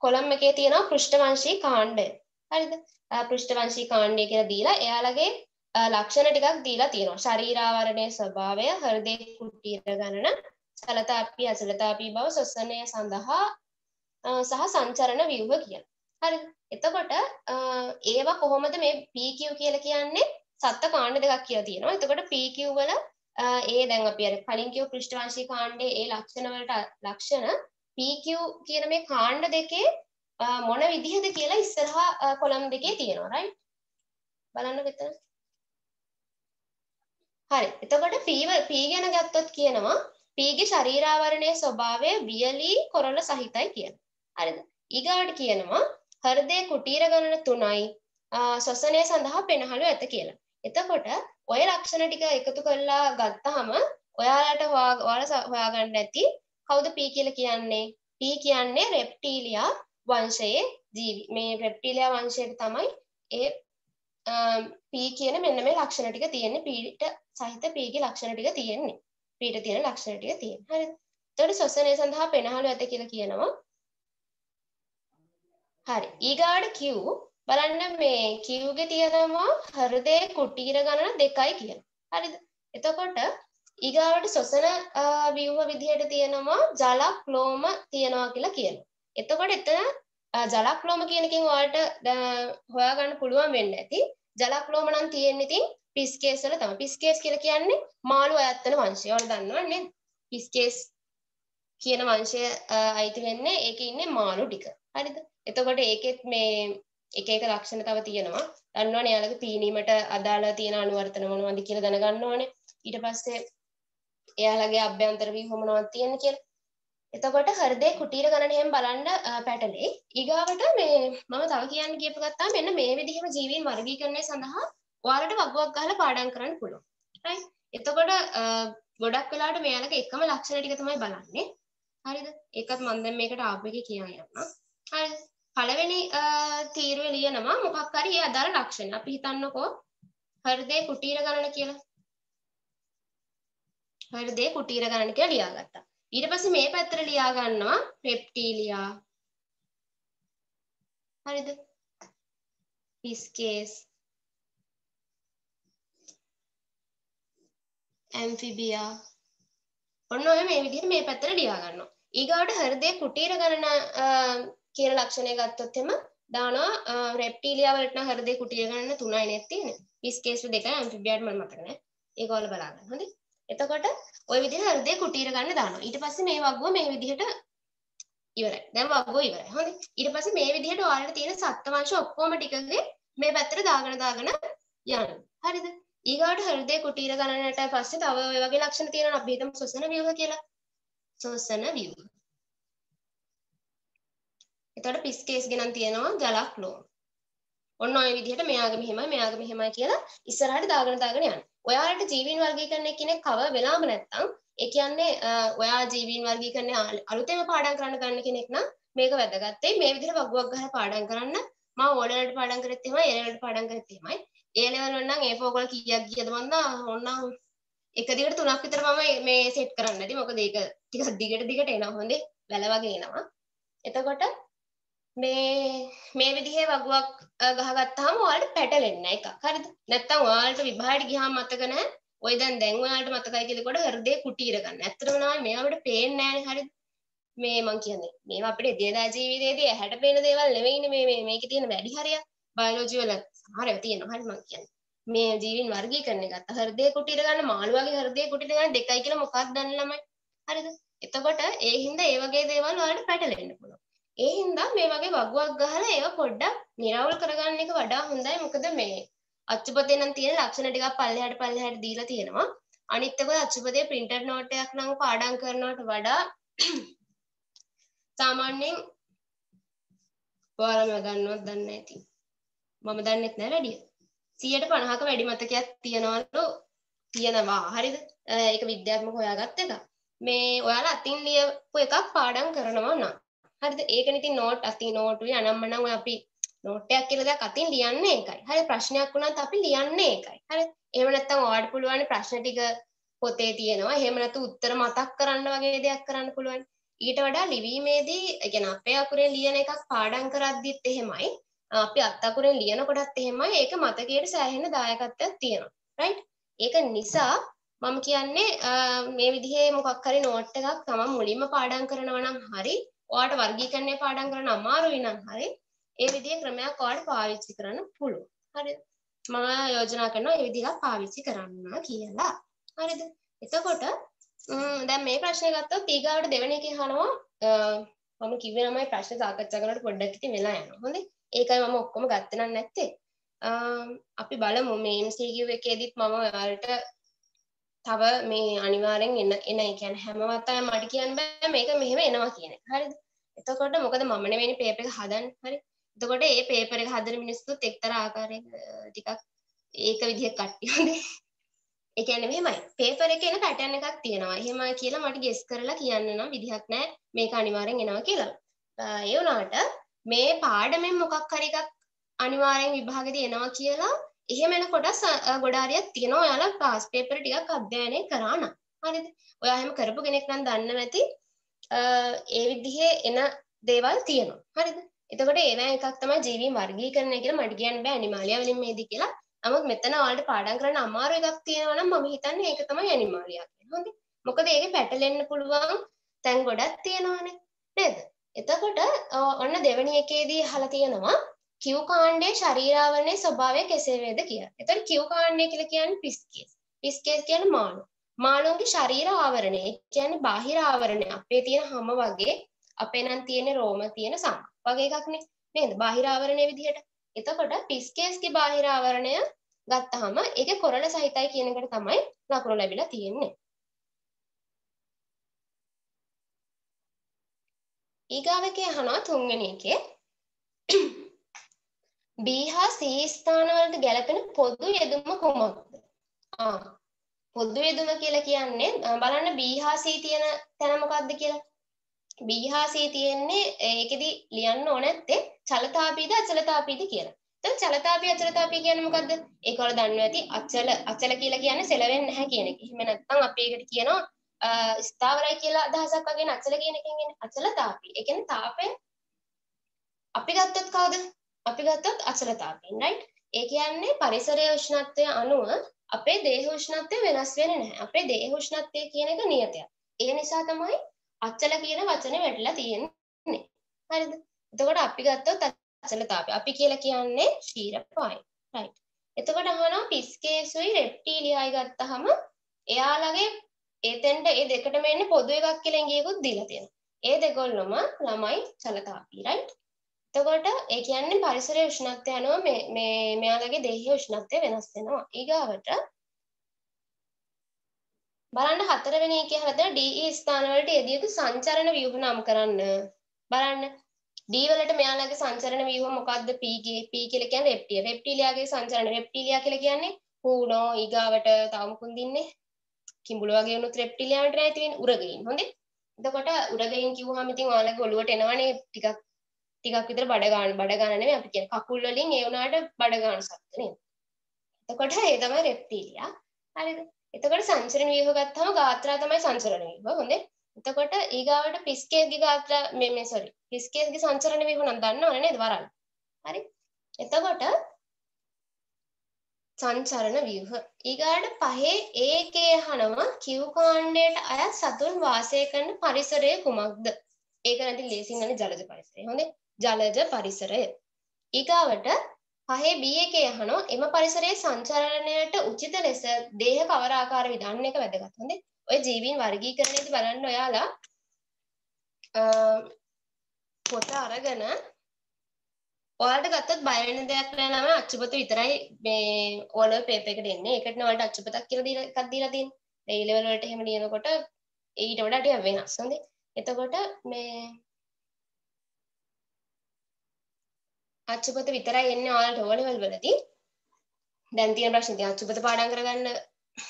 කොලම් එකේ තියෙනවා පෘෂ්ඨවංශී කාණ්ඩය. හරිද? පෘෂ්ඨවංශී කාණ්ඩය කියලා දීලා එයාලගේ ලක්ෂණ ටිකක් දීලා තියෙනවා. ශරීරාවරණයේ ස්වභාවය හෘදේ කුටීර ගණන සලතාපි අසලතාපි බව ශ්වසනය සඳහා සහ සංචරණ ව්‍යුහ කියන. හරිද? එතකොට ඒවා කොහොමද මේ PQ කියලා කියන්නේ? සත්ත්ව කාණ්ඩ දෙකක් කියලා තියෙනවා. එතකොට PQ වල ඒ දැන් අපි අර කලින් කියු පෘෂ්ඨවංශී කාණ්ඩයේ ඒ ලක්ෂණ වලට ලක්ෂණ PQ කියන මේ කාණ්ඩ දෙකේ මොන විදිහද කියලා ඉස්සරහා කොලම් දෙකේ තියෙනවා right? බලන්න මෙතන. හරි. එතකොට P P ගැන ගත්තොත් කියනවා P ගේ ශරීරාවරණයේ ස්වභාවය වියලී කොරළ සහිතයි කියන හරිද? ඊගාට කියනවා හෘදේ කුටීර ගණන 3යි ශ්වසනය සඳහා පෙනහළු ඇත කියලා. එතකොට ඔය ලක්ෂණ ටික එකතු කරලා ගත්තාම ඔයාලට ඔයාලා හොයාගන්න ඇති කවුද P කියලා කියන්නේ? P කියන්නේ රෙප්ටීලියා වංශයේ ජීවි. මේ රෙප්ටීලියා වංශයට තමයි ඒ P කියන මෙන්න මේ ලක්ෂණ ටික තියෙන්නේ. P සහිත P ගේ ලක්ෂණ ටික තියෙන්නේ. P ට තියෙන ලක්ෂණ ටික තියෙන්නේ. හරිද? එතකොට ශ්වසනය සඳහා පෙනහළු ඇත කියලා කියනවා. හරි ඊගාඩ කිව් බලන්න මේ කිව්ගේ තියෙනවා හෘදේ කුටීර ගණන දෙකයි කියන හරිද? එතකොට ඊගාවට සොසන ව්‍යුහ විදිහට තියෙනවා ජලක්ලෝම තියෙනවා කියලා කියන එතකොට එතන ජලක්ලෝම කියන එකෙන් ඔයාලට හොයාගන්න පුළුවන් වෙන්න ඇති. ජලක්ලෝම නම් තියෙන්නේ ඉතින් පිස්කේස් වල තමයි. පිස්කේස් කියලා කියන්නේ මාළු අයත්තන වංශය. ඔයාලා දන්නවනේ පිස්කේස් කියන වංශය අයිති වෙන්නේ ඒකේ ඉන්නේ මාළු ටික. හරිද? එතකොට ඒකෙත් මේ එක එක ලක්ෂණ තව තියෙනවා. දන්නවනේ යාළගේ පීනීමට අදාළ තියෙන අනුවර්තන මොනවද කියලා දැනගන්න ඕනේ. ඊට පස්සේ එයාලගේ අභ්‍යන්තර ව්‍යුහ මොනවද තියෙන්නේ කියලා. එතකොට හෘදේ කුටීර ගණන එහෙම බලන්න පැටලේ. ඊගාවට මේ මම තව කියන්න කියපු ගත්තා මෙන්න මේ විදිහම ජීවීන් වර්ගීකරණය සඳහා ඔයාලට වගුවක් ගහලා පාඩම් කරන්න පුළුවන්. right? එතකොට ගොඩක් වෙලාවට මෙයාලගේ එකම ලක්ෂණ ටික තමයි බලන්නේ. හරිද? ඒකත් මම දැන් මේකට ආපු එකේ කියන්න යනවා. හරිද? පළවෙනි තීරුවේ ලියනවා මොකක් හරි ඒ අදාළ ලක්ෂණ. අපි හිතන්නකෝ හෘදේ කුටීර ගණන කියලා. හෘදේ කුටීර ගණන කියලා ලියාගත්තා. ඊට පස්සේ මේ පැත්තට ලියා ගන්නවා රෙප්ටීලියා. හරිද? පිස්කේස් ඇම්ෆිබියා ඔන්න ඔය මේ විදිහට මේ පැත්තට ලියා ගන්නවා. ඊගාවට හෘදේ කුටීර ගණන කියන ලක්ෂණය ගත්තොත් එම දානවා රෙප්ටීලියා වලට නම් හෘදේ කුටිය ගන්න 3යි නේ තියෙන්නේ. පිස්කේස් දෙකයි ඇම්ෆිබියාට මම මතක නැහැ. ඒක ඔයාලා බලන්න. හොඳයි. එතකොට ওই විදිහට හෘදේ කුටීර ගන්න දානවා. ඊට පස්සේ මේ වගුව මේ විදිහට ඉවරයි. දැන් වගුව ඉවරයි. හොඳයි. ඊට පස්සේ මේ විදිහට ඔයාලට තියෙන සත්ත්වංශ ඔක්කොම ටිකගේ මේ පැත්තට දාගෙන දාගෙන යන්න. හරිද? ඊගාට හෘදේ කුටීර ගණනට පස්සේ තව ඔය වගේ ලක්ෂණ තියෙනවා අපි හිතමු ශ්වසන ව්‍යුහ කියලා. ශ්වසන ව්‍යුහ. එතකොට පිස්කේස් ගෙනන් තියෙනවා ජලක් ලෝම. ඔන්න ඔය විදිහට මෙයාගේ මෙහෙමයි මෙයාගේ මෙහෙමයි කියලා ඉස්සරහට දාගෙන දාගෙන යන්න. ඔයාලට ජීවීන් වර්ගීකරණය කෙනෙක් කව වෙලාම නැත්තම් ඒ කියන්නේ ඔයා ජීවීන් වර්ගීකරණය අලුතෙන්ම පාඩම් කරන්න ගන්න කෙනෙක් නම් මේක වැදගත් වෙයි. මේ විදිහට වගුවක් ගහලා පාඩම් කරන්න. මම ඕ ලෙවල්ට පාඩම් කරෙත් එහෙමයි, ඒ ලෙවල්ට පාඩම් කරෙත් එහෙමයි. ඒ ලෙවල් වල නම් A4 වල කීයක් ගියද මන්ද ඕන්න එක දිගට තුනක් විතර මම මේ සෙට් කරන්න ඇති. මොකද ඒක ටිකක් දිගට දිගට එනවා හොඳේ. වැල වගේ එනවා. එතකොට මේ මේ විදිහේ වගුවක් ගහගත්තාම ඔයාලට පැටලෙන්නේ එකක්. හරිද? නැත්තම් ඔයාලට විභාගයට ගියාම මතක නැහැ. ඔය දැන් දැන් ඔයාලට මතකයි කියනකොට හෘදේ කුටීර ගන්න. ඇත්තටම නම් මේවා අපිට පේන්නේ නැහැනේ. හරිද? මේ මං කියන්නේ මේවා අපිට එදිනදා ජීවිතයේදී ඇහැට පේන දේවල් නෙවෙයිනේ මේ මේ මේකේ තියෙන වැඩි හරියක්. බයොලොජි වල සමහරව තියෙනවා. හරි මං කියන්නේ. මේ ජීවීන් වර්ගීකරණය ගත්ත හෘදේ කුටීර ගන්න මාළු වගේ හෘදේ කුටීර ගන්න දෙකයි කියලා මොකක්ද දන්නේ ළමයි. හරිද? එතකොට ඒ හින්දා ඒ වගේ දේවල් ඔයාලට පැටලෙන්න පුළුවන්. ඒ හින්දා මේ වගේ වගුවක් ගහලා ඒව පොඩ්ඩක් නිරවුල් කරගන්න එක වඩා හොඳයි. මොකද මේ අච්චුපතේ නම් තියෙන ලක්ෂණ ටිකක් පල්ලෙහාට පල්ලෙහාට දීලා තියෙනවා. අනිත් එක අච්චුපතේ printed note එකක් නම් පාඩම් කරනවට වඩා සාමාන්‍යයෙන් ඔයාලම ගන්නවත් දන්නේ නැති මම දන්නෙත් නෑ වැඩි. 150ක වැඩි මතකයක් තියනවලු. තියෙනවා. හරිද? ඒක විද්‍යාත්මක හොයාගත්ත එක මේ ඔයාලා අතින් ලියපු එකක් පාඩම් කරනවා නම්. හරිද ඒකනේ ඉතින් නෝට් අතින් නෝටුවේ අනම්මනම් ඔය අපි නෝට් එකක් කියලා දෙයක් අතින් ලියන්නේ ඒකයි. හරි ප්‍රශ්නයක් වුණත් අපි ලියන්නේ ඒකයි. හරි. එහෙම නැත්නම් ඔයාලට පුළුවන් ප්‍රශ්න ටික පොතේ තියෙනවා. එහෙම නැතු උත්තර මතක් කරන්න වගේ දෙයක් කරන්න පුළුවන්. ඊට වඩා ලිවීමේදී ඒ කියන්නේ අපේ අකුරෙන් ලියන එකක් පාඩම් කරද්දිත් එහෙමයි. අපි අත් අකුරෙන් ලියනකොටත් එහෙමයි. ඒක මතකයට සෑහෙන දායකත්වයක් තියෙනවා. රයිට්? ඒක නිසා මම කියන්නේ මේ විදිහේ මොකක් හරි නෝට් එකක් තමන් මුලින්ම පාඩම් කරනවා නම් හරි ඔයාට වර්ගීකරණය පාඩම් කරන්න අමාරුයි නම් හරි ඒ විදිහේ ක්‍රමයක් ඔයාලට පාවිච්චි කරන්න පුළුවන්. හරිද? මම යෝජනා කරනවා ඒ විදිහට පාවිච්චි කරන්න කියලා. හරිද? එතකොට දැන් මේ ප්‍රශ්නේ ගත්තොත් ඊගාවට දෙවෙනි එකේ අහනවා මම කිව්වේ නමයි ප්‍රශ්න සාකච්ඡා කරනකොට පොඩ්ඩක් ඉතින් වෙලා යනවා. හොඳේ. ඒකයි මම ඔක්කොම ගත්තේ නම් නැත්තේ. අපි බලමු මේ MCQ එකේදීත් මම ඔයාලට තව මේ අනිවාර්යෙන් එන එන ඒ කියන්නේ හැම වතාවෙම මට කියන්න බෑ මේක මෙහෙම එනවා කියන එක. හරිද? එතකොට මොකද මම නෙවෙයි පේපර් එක හදන්නේ. හරි? එතකොට ඒ පේපර් එක හදන මිනිස්සුත් එක්තරා ආකාරයක ටිකක් ඒක විදිහට කට්ටිය හොඳේ. ඒ කියන්නේ මෙහෙමයි. පේපර් එකේ එන පැටර්න් එකක් තියෙනවා. එහෙම කියලා මට ගෙස් කරලා කියන්න නම් විදිහක් නැහැ. මේක අනිවාර්යෙන් එනවා කියලා. ඒ වුණාට මේ පාඩමෙන් මොකක් හරි එකක් අනිවාර්යෙන් විභාගෙදී එනවා කියලා එහෙම එන කොටස් ගොඩාරියක් තියෙනවා ඔයාලා පාස් පේපර් ටිකක් අධ්‍යයනය කරා නම් හරිද ඔයා එහෙම කරපු කෙනෙක් නම් දන්න නැති ඒ විදිහේ එන දේවල් තියෙනවා. හරිද? එතකොට ඒව එකක් තමයි ජීවීන් වර්ගීකරණය කියලා මට කියන්න බෑ ඇනිමාලියා වලින් මේදි කියලා. නමුත් මෙතන ඔයාලට පාඩම් කරන්න අමාරු එකක් තියෙනවා නම් මම හිතන්නේ ඒක තමයි ඇනිමාලියා කියන්නේ. හොඳේ? මොකද ඒකේ පැටලෙන්න පුළුවන් තැන් ගොඩක් තියෙනවානේ. නේද? එතකොට ඔන්න දෙවෙනි එකේදී අහලා තියෙනවා කිව් කාණ්ඩයේ ශරීරාවරණයේ ස්වභාවය කෙසේ වේද කියලා. එතකොට කිව් කාණ්ඩය කියලා කියන්නේ පිස්කේස්. පිස්කේස් කියන්නේ මාළු. මාළුන්ගේ ශරීර ආවරණය කියන්නේ බාහිර ආවරණය. අපේ තියෙන හැම වගේ අපේ නම් තියෙන රෝම තියෙන සම වගේ එකක්නේ. නේද? බාහිර ආවරණය විදිහට. එතකොට පිස්කේස්ගේ බාහිර ආවරණය ගත්තාම ඒකේ කොරළ සහිතයි කියන එකට තමයි ලකුණු ලැබිලා තියෙන්නේ. ඊගාවකේ අහනවා තුන්වෙනි එකේ B හා C ස්ථානවලට ගැලපෙන පොදු යෙදුම කුමක්ද? ආ පොදු යෙදුම කියලා කියන්නේ බලන්න B හා C තියෙන තැන මොකක්ද කියලා. B හා C තියෙන්නේ ඒකෙදි ලියන්න ඕන නැත්තේ චලතාපීද අචලතාපීද කියලා. දැන් චලතාපී අචලතාපී කියන්නේ මොකද්ද? ඒක වල දන්නවා ඇති අචල අචල කියලා කියන්නේ සෙලවෙන්නේ නැහැ කියන එක. එහෙම නැත්නම් අපි ඒකට කියනවා ස්ථාවරයි කියලා අදහසක් වගේ අචල කියන එකෙන් එන්නේ අචලතාපී. ඒ කියන්නේ තාපය අපි ගත්තොත් කවුද? අපි ගත්තොත් අචලතාවයෙන් රයිට් ඒ කියන්නේ පරිසරයේ උෂ්ණත්වය අනුව අපේ දේහ උෂ්ණත්වය වෙනස් වෙන්නේ නැහැ. අපේ දේහ උෂ්ණත්වය කියන එක නියතයක්. ඒ නිසා තමයි අචල කියන වචනේ වැටලා තියෙන්නේ. හරිද? එතකොට අපි ගත්තොත් අචල තාපය අපි කියලා කියන්නේ ශීර පායි රයිට් එතකොට අහනවා පිස්කේසුයි රෙප්ටීලියයි ගත්තහම එයාලගේ ඒතෙන්ට ඒ දෙකටම එන්නේ පොදු එකක් කියලා ඉංගියකුත් දීලා තියෙනවා. ඒ දෙගොල්ලොම ළමයි චලතාපී රයිට්. එතකොට ඒ කියන්නේ පරිසරයේ උෂ්ණත්වය අනුව මේ මේ මෙයාලගේ දේහයේ උෂ්ණත්වය වෙනස් වෙනවා. ඊගාවට බලන්න හතරවෙනි එකේ හදන DE ස්ථාන වලට යෙදිය යුතු සංචරණ ව්‍යුහ නම් කරන්න. බලන්න D වලට මෙයාලගේ සංචරණ ව්‍යුහ මොකද්ද P ගේ P කියලා කියන්නේ රෙප්ටිය. රෙප්ටිලියාගේ සංචරණ රෙප්ටිලියා කියලා කියන්නේ හූනෝ ඊගාවට තව මොකුන් දින්නේ කිඹුල වගේ වුණුත් රෙප්ටිලියාට නෑ තියෙන්නේ උරගයින්. හොඳේ. එතකොට උරගයින් කිව්වහම ඉතින් ඔයාලගේ ඔළුවට එනවනේ ටිකක් ටිකක් විතර බඩ ගන්න බඩ ගන්න නෙමෙයි අපි කියන්නේ කකුල් වලින් ඒ වුණාට බඩ ගන්න සත්ත්ව නේද? එතකොට ඒ තමයි රෙප්ටිලියා. හරිද? එතකොට සංචරණ ව්‍යුහ ගත්තාම ගාත්‍රා තමයි සංචරණ ව්‍යුහ. හොඳේ. එතකොට ඊගාවට පිස්කේස්ගේ ගාත්‍රා මේ මේ සෝරි. පිස්කේස්ගේ සංචරණ ව්‍යුහ නම් දන්නවනේ නේද වරන්. හරි. එතකොට සංචරණ ව්‍යුහ. ඊගාට පහේ ඒකේ අහනවා කිව් කාණ්ඩයට අයත් සතුන් වාසය කරන පරිසරය කුමක්ද? ඒක නැති ලේසින් අනේ ජලජ පරිසරය. හොඳේ. ජලජ පරිසරය. ඊගාවට පහේ B එකේ අහනවා එම පරිසරයේ සංචරණයට උචිත ලෙස දේහ කවර ආකාර විධාන එක වැදගත්. හොඳේ. ඔය ජීවීන් වර්ගීකරණයේදී බලන්න ඔයාලා පොත අරගෙන ඔයාලට ගත්තත් බය වෙන දෙයක් නෑ නම අච්චුපත විතරයි මේ ඕලෙවල් පේපර් එකට එන්නේ. ඒකට නේ ඔයාලට අච්චුපතක් කියලා දීලා එකක් දීලා තියෙන්නේ. ඒ ලෙවල් වලට එහෙම ලියනකොට ඊට වඩා ටිකක් වෙනස්. හොඳේ. එතකොට මේ අච්චුපත විතරයි එන්නේ ඔයාලට ඕලෙවල් වලදී. දැන් තියෙන ප්‍රශ්නේ ඉතින් අච්චුපත පාඩම් කරගන්න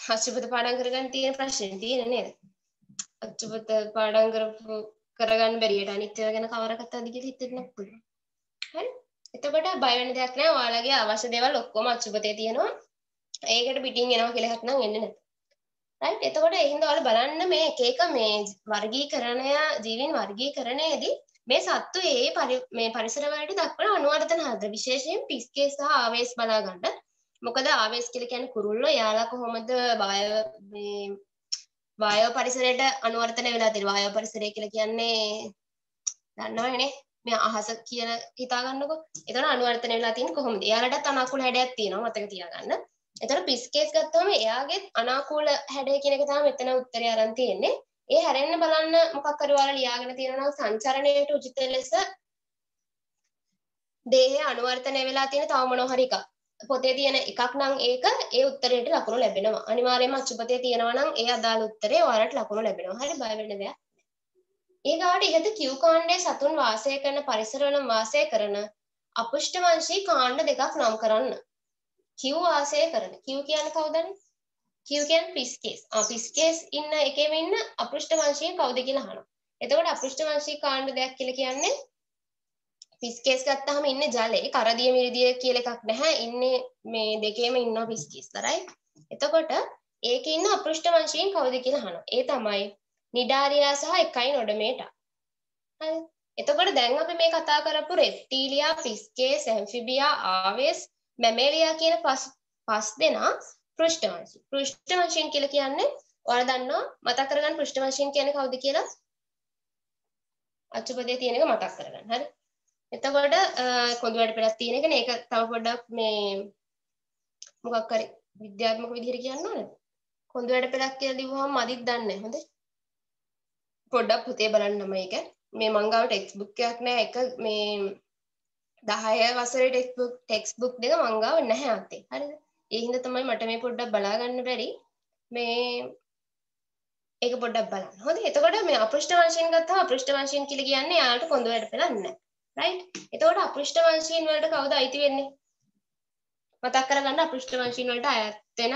අච්චුපත පාඩම් කරගන්න තියෙන ප්‍රශ්නේ තියෙන නේද? අච්චුපත පාඩම් කරපු කරගන්න බැරියට අනිත් ඒවා ගැන කවර කතාවද කියලා හිතෙන්න පුළුවන්. හරි? එතකොට බය වෙන දෙයක් නෑ. ඔයාලගේ අවශ්‍ය දේවල් ඔක්කොම අච්චුපතේ තියෙනවා. ඒකට පිටින් එනවා කියලා එකක් නම් එන්නේ නැත. රයිට්? එතකොට ඒ හින්දා ඔයාලා බලන්න මේ එක එක මේ වර්ගීකරණය ජීවීන් වර්ගීකරණයේදී මේ සත්තු ඒ මේ පරිසර වලට දක්වන අනුවර්තන හද විශේෂයෙන් පිස්කේ සහ ආවේස් බලා ගන්න. මොකද ආවේස් කියලා කියන්නේ කුරුල්ලෝ එයාලා කොහොමද බය මේ වායෝ පරිසරයට අනුවර්තනය වෙලා තියෙන්නේ. වායෝ පරිසරය කියලා කියන්නේ දන්නවනේ මේ අහස කියන හිතා ගන්නකො. එතන අනුවර්තනය වෙලා තියෙන්නේ කොහොමද? එයාලටත් අනාකූල හැඩයක් තියෙනවා මතක තියාගන්න. එතන පිස්කේස් ගත්තාම එයාගෙත් අනාකූල හැඩය කියන එක තමයි මෙතන උත්තරය අරන් තියෙන්නේ. ඒ හැරෙන්න බලන්න මොකක් හරි ඔයාලා ලියාගෙන තියෙනවා නම් සංචරණයට උචිත ලෙස දේහය අනුවර්තනය වෙලා තියෙන තව මොනවා හරි එකක්. පොතේ තියෙන එකක් නම් ඒක ඒ උත්තරයට ලකුණු ලැබෙනවා. අනිවාර්යයෙන්ම අච්චුපතේ තියෙනවා නම් ඒ අදාළ උත්තරේ ඔයාලට ලකුණු ලැබෙනවා. හරි බය වෙන්න දෙයක්. ඊගාට ඉහත කිව් කාණ්ඩයේ සතුන් වාසය කරන පරිසරවල වාසය කරන අපුෂ්ඨ වංශී කාණ්ඩ දෙකක් නම් කරන්න. කිව් වාසය කරන. කිව් කියන්නේ කවුදනේ? කිව් කියන්නේ පිස්කේස්. ආ පිස්කේස් ඉන්න එකෙම ඉන්න අපුෂ්ඨ වංශීය කවුද කියලා අහනවා. එතකොට අපුෂ්ඨ වංශී කාණ්ඩ දෙයක් කියලා කියන්නේ පිස්කේස් ගත්තාම ඉන්නේ ජලයේ කරදිය මිරිදිය කියලා එකක් නැහැ. ඉන්නේ මේ දෙකේම ඉන්නවා පිස්කේස් තරයි. එතකොට ඒකේ ඉන්න අපෘෂ්ඨ වංශීන් කවුද කියලා අහනවා. ඒ තමයි නිඩාරියා සහ එකයි නොඩමේටා. හරි. එතකොට දැන් අපි මේ කතා කරපු රෙප්ටීලියා, පිස්කේස්, ඇම්ෆිබියා, ආවෙස්, මැමේලියා කියන පස් පස් දෙනා පෘෂ්ඨ වංශී. පෘෂ්ඨ වංශීන් කියලා කියන්නේ ඔයාලා දන්නවා මතක් කරගන්න පෘෂ්ඨ වංශීන් කියන්නේ කවුද කියලා? අච්චුපදේ තියෙන එක මතක් කරගන්න. හරි. එතකොට කොඳු වැඩ පෙළක් තියෙන එකනේ ඒක තව පොඩ්ඩක් මේ මොකක් හරි විද්‍යාත්මක විදිහට කියන්න ඕනද කොඳු වැඩ පෙළක් කියලා දිව්වහම මදිත් දන්නේ නැහැ හොඳේ පොඩ්ඩක් පුතේ බලන්නම ඒක මේ මං ගාව ටෙක්ස්ට් බුක් එකක් නෑ එක මේ 10 වසරේ ටෙක්ස්ට් බුක් ටෙක්ස්ට් බුක් දෙක මං ගාව නැහැ අතේ හරිද ඒ හින්දා තමයි මට මේ පොඩ්ඩක් බලා ගන්න බැරි. මේ ඒක පොඩ්ඩක් බලන්න. හොඳේ. එතකොට මේ අපෘෂ්ඨ වංශයෙන් ගත්තාම අපෘෂ්ඨ වංශයෙන් කියලා කියන්නේ යාලට කොඳු වැඩ පෙළක් නැහැ රයිට් එතකොට අපෘෂ්ඨ වංශීන් වලට කවුද අයිති වෙන්නේ? මතක් කරගන්න අපෘෂ්ඨ වංශීන් වලට අයත් වෙන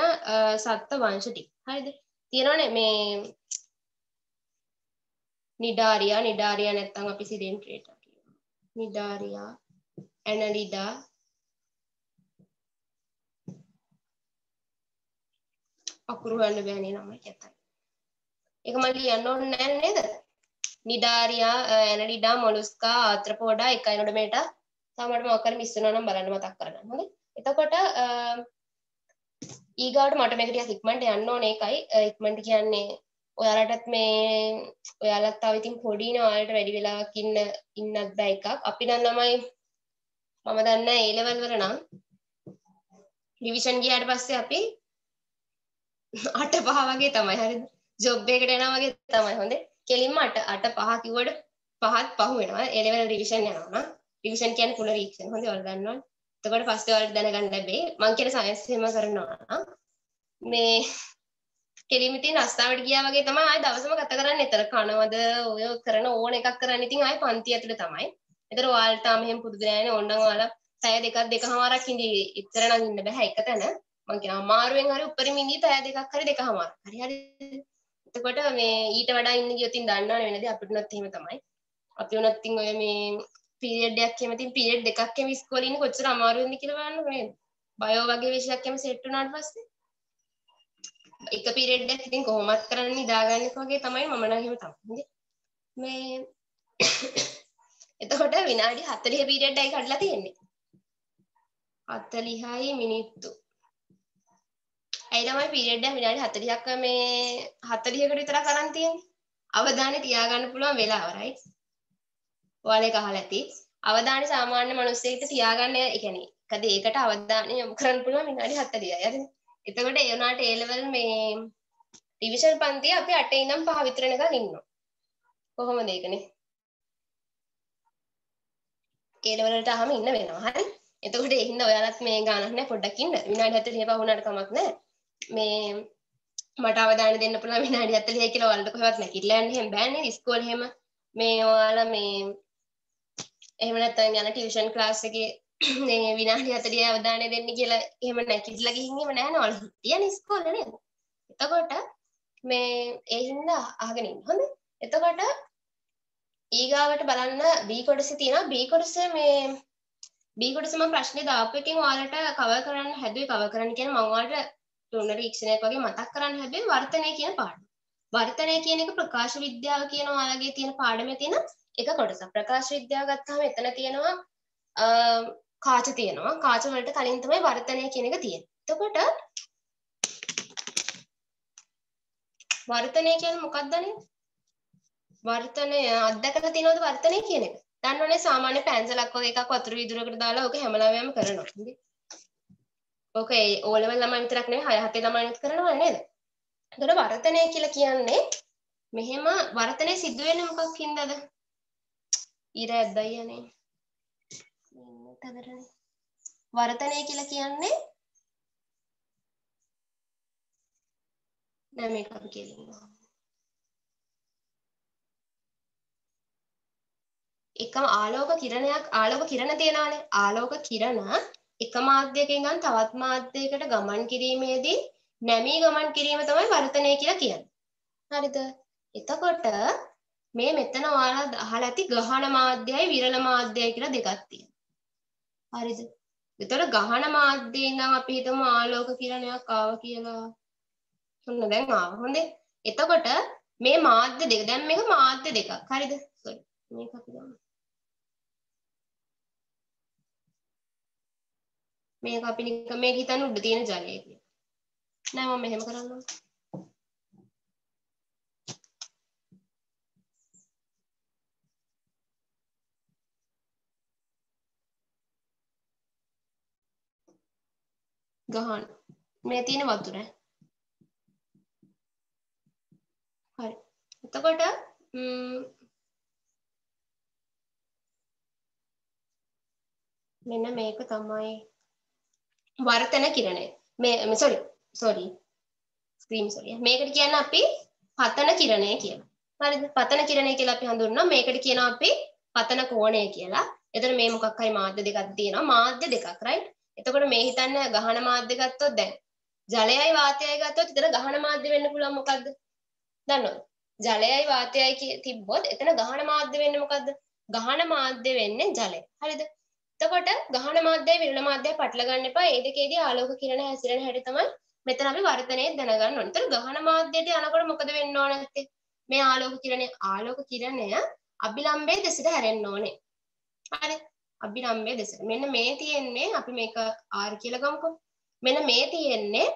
සත්ත්ව වංශ ටික. හරිද? තියෙනවනේ මේ නිඩාරියා නිඩාරියා නැත්තම් අපි සිඩෙන්ට්‍රේටර් කියනවා නිඩාරියා ඇනලිඩා අකුරු ගන්න බෑනේ නම කැතයි ඒක මම ලියන්න ඕනේ නැහැ නේද? නිඩාරියා ඇනලිඩා මොලුස්කා ආත්‍රපෝඩා එකයි නොඩමේට තමට මොකර මිස් වෙනවා නම් බලන්න මතක් කරගන්න. හොඳේ එතකොට ඊගාට මට මේක ටිකක් ඉක්මනට යන්න ඕනේ. ඒකයි ඉක්මනට කියන්නේ ඔයාලටත් මේ ඔයාලත් තව ඉතින් පොඩිනේ ඔයාලට වැඩි වෙලාවක් ඉන්න ඉන්නත් බෑ එකක්. අපි නම් ළමයි මම දන්න ඒ ලෙවල් වල නම්. රිවිෂන් ගියාට පස්සේ අපි අට පහ වගේ තමයි. හරිද ජොබ් එකට එනවා වගේ තමයි. හොඳේ? කෙලින්ම අට අට පහ කිව්වට පහත් පහ වෙනවා. ඒ ලෙවල් රිවිෂන් යනවා. නම් රිවිෂන් කියන්නේ ෆුල් රිවිෂන් හොඳේ ඔයාලා දන්නවනේ. එතකොට පස්සේ ඔයාලට දැනගන්න ලැබේ මං කියන සයන්ස් එහෙම කරනවා. නම් මේ කෙලින්ම ඉතින් රස්තාවට ගියා වගේ තමයි ආයෙ දවසම ගත කරන්නේ. එතන කනවද? ඔය කරන ඕන එකක් කරන්න. ඉතින් ආයෙ පන්ති ඇතුලේ තමයි. එතන ඔයාලට තාම එහෙම පුරුදු නෑනේ. ඕනනම් ඔයාලා පැය දෙකක් දෙකමාරක් ඉඳි. ඉතර නම් ඉන්න බෑ. එක තැන. මං කියන අමාරුවෙන් හරි උඩරින් ඉඳි පැය දෙකක් හරි දෙකමාරක්. හරි හරි. එතකොට මේ ඊට වඩා ඉන්න ගියොත් ඉතින් දන්නවනේ වෙනදී අපිට උනත් එහෙම තමයි. අපි උනත් ඉතින් ඔය මේ පීරියඩ් එකක් එහෙම ඉතින් පීරියඩ් දෙකක් එහෙම ඉස්කෝලේ ඉන්නේ කොච්චර අමාරු වෙනද කියලා බලන්න නේද? බයෝ වගේ විෂයක් එහෙම සෙට් වුණාට පස්සේ එක පීරියඩ් එකක් ඉතින් කොහොමත් කරන්න නිදාගන්න එක වගේ තමයි මම නම් එහෙම තමයි. මේ එතකොට විනාඩි 40 පීරියඩ් එකයි කඩලා තියෙන්නේ. 40යි මිනිත්තු. ඇයි තමයි පීරියඩ් එක විනාඩි 40ක් මේ 40කට විතර කරන් තියෙන්නේ. අවධානය තියාගන්න පුළුවන් වෙලාව right? ඔයාලා ඒක අහලා ඇති. අවධානය සාමාන්‍ය මිනිස්සෙක්ට තියාගන්න ඒ කියන්නේ එක දෙයකට අවධානය යොමු කරන්න පුළුවන් විනාඩි 40යි. හරිද? එතකොට ඒ වුණාට A level මේ රිවිෂන් පන්තිය අපි 8 ඉඳන් 5 විතර වෙනකන් ඉන්නවා. කොහොමද ඒකනේ? A level වලට අහම ඉන්න වෙනවා. හරි? එතකොට ඒ හින්දා ඔයාලත් මේ ගානක් නෑ පොඩ්ඩක් ඉන්න. විනාඩි 40 පහ වුණාට කමක් නෑ. මේ මට අවධාන දෙන්න පුළුවන් විනාඩි 40 කියලා ඔයාලට කොහෙවත් නැකිලා යන්න හැම බෑනේ ඉස්කෝලේ හැම මේ ඔයාලා මේ එහෙම නැත්නම් යන ටියුෂන් ක්ලාස් එකේ මේ විනාඩි 40 අවධානය දෙන්න කියලා එහෙම නැකිලා ගිහින් එහෙම නැහැ නෝල. හිටියන ඉස්කෝලේ නේද? එතකොට මේ ඒ හින්දා අහගෙන ඉන්න. හොඳයි එතකොට ඊගාවට බලන්න B කොටස තියෙනවා. B කොටස මේ B කොටස මම ප්‍රශ්නේ දාපු එකෙන් ඔයාලට කවර් කරන්න හැදුවේ කවර් කරන්න කියන්නේ මම ඔයාලට තුන රීක්ෂණයක් වගේ මතක් කරන්න හැදුවේ වර්තනය කියන පාඩම. වර්තනය කියන එක ප්‍රකාශ විද්‍යාව කියන ඔයාලගේ තියෙන පාඩමේ තියෙන එක කොටසක්. ප්‍රකාශ විද්‍යාව ගත්තාම එතන තියෙනවා කාච තියෙනවා. කාච වලට කලින් තමයි වර්තනය කියන එක තියෙන්නේ. එතකොට වර්තනය කියන්නේ මොකක්දනේ? වර්තනය අත්දැකලා තියෙනවද වර්තනය කියන එක? දන්නවනේ සාමාන්‍ය පැන්සලක් වගේ එකක් වතුර විදුරකට දාලා ඕක හැමලාවෙම කරනවා. හරි? ඕක ඒ O level ළමයි විතරක් නෙවෙයි 6 7 ළමයිනුත් කරනවා නේද? එතකොට වර්තනය කියලා කියන්නේ මෙහෙම වර්තනය සිද්ධ වෙන්නේ මොකක් හින්දාද? ඉර ඇද්දයියනේ. තදරනේ. වර්තනය කියලා කියන්නේ නෑ මේක අපි කියලින්නවා. එකම ආලෝක කිරණයක් ආලෝක කිරණ තියනවානේ ආලෝක කිරණ එක මාධ්‍යයකින් ගන්න තවත් මාධ්‍යයකට ගමන් කිරීමේදී නැමී ගමන් කිරීම තමයි වර්තනය කියලා කියන්නේ. හරිද? එතකොට මේ මෙතන ඔයාලා අහලා ඇති ගහන මාධ්‍යයයි විරල මාධ්‍යයයි කියලා දෙකක් තියෙනවා. හරිද? එතකොට ගහන මාධ්‍යයෙන් නම් අපි හිතමු ආලෝක කිරණයක් ආවා කියලා. ඔන්න දැන් ආවා. හොඳේ. එතකොට මේ මාධ්‍ය දෙක දැන් මේක මාධ්‍ය දෙකක්. හරිද? සෝරි. මේක අපි ගමු. මේක අපි නිකන් මේක හිතන්න උඩ තියෙන ජලය කියලා. නෑ මම මෙහෙම කරන්නම්. ගහන්න. මේ තියෙන වතුර. හරි. එතකොට මෙන්න මේක තමයි වර්තන කිරණය. මේ සෝරි සෝරි ස්ක්‍රීන් සෝරි. මේකට කියන්නේ අපි පතන කිරණය කියලා. හරිද? පතන කිරණය කියලා අපි හඳුන්වනවා. මේකට කියනවා අපි පතන කෝණය කියලා. එතන මේ මොකක් හරි මාධ්‍ය දෙකක් තියෙනවා. මාධ්‍ය දෙකක් right? එතකොට මේ හිතන්න ගහන මාධ්‍ය ගත්තොත් දැන් ජලයයි වාතයයි ගත්තොත් එතන ගහන මාධ්‍ය වෙන්න පුළුවන් මොකද්ද? දන්නවද? ජලයයි වාතයයි තිබ්බොත් එතන ගහන මාධ්‍ය වෙන්නේ මොකද්ද? ගහන මාධ්‍ය වෙන්නේ ජලය. හරිද? එතකොට ගහන මාධ්‍යය විරල මාධ්‍යය පටල ගන්න එපා. ඒ දෙකේදී ආලෝක කිරණ හැසිරෙන හැටි තමයි මෙතන අපි වර්තනයේ දැනගන්න ඕනේ. එතකොට ගහන මාධ්‍යයට යනකොට මොකද වෙන්න ඕන නැත්තේ? මේ ආලෝක කිරණය ආලෝක කිරණය අභිලම්බයේ දෙසට හැරෙන්න ඕනේ. හරි. අභිලම්බයේ දෙසට. මෙන්න මේ තියෙන්නේ අපි මේක R කියලා ගමුකෝ. මෙන්න මේ තියෙන්නේ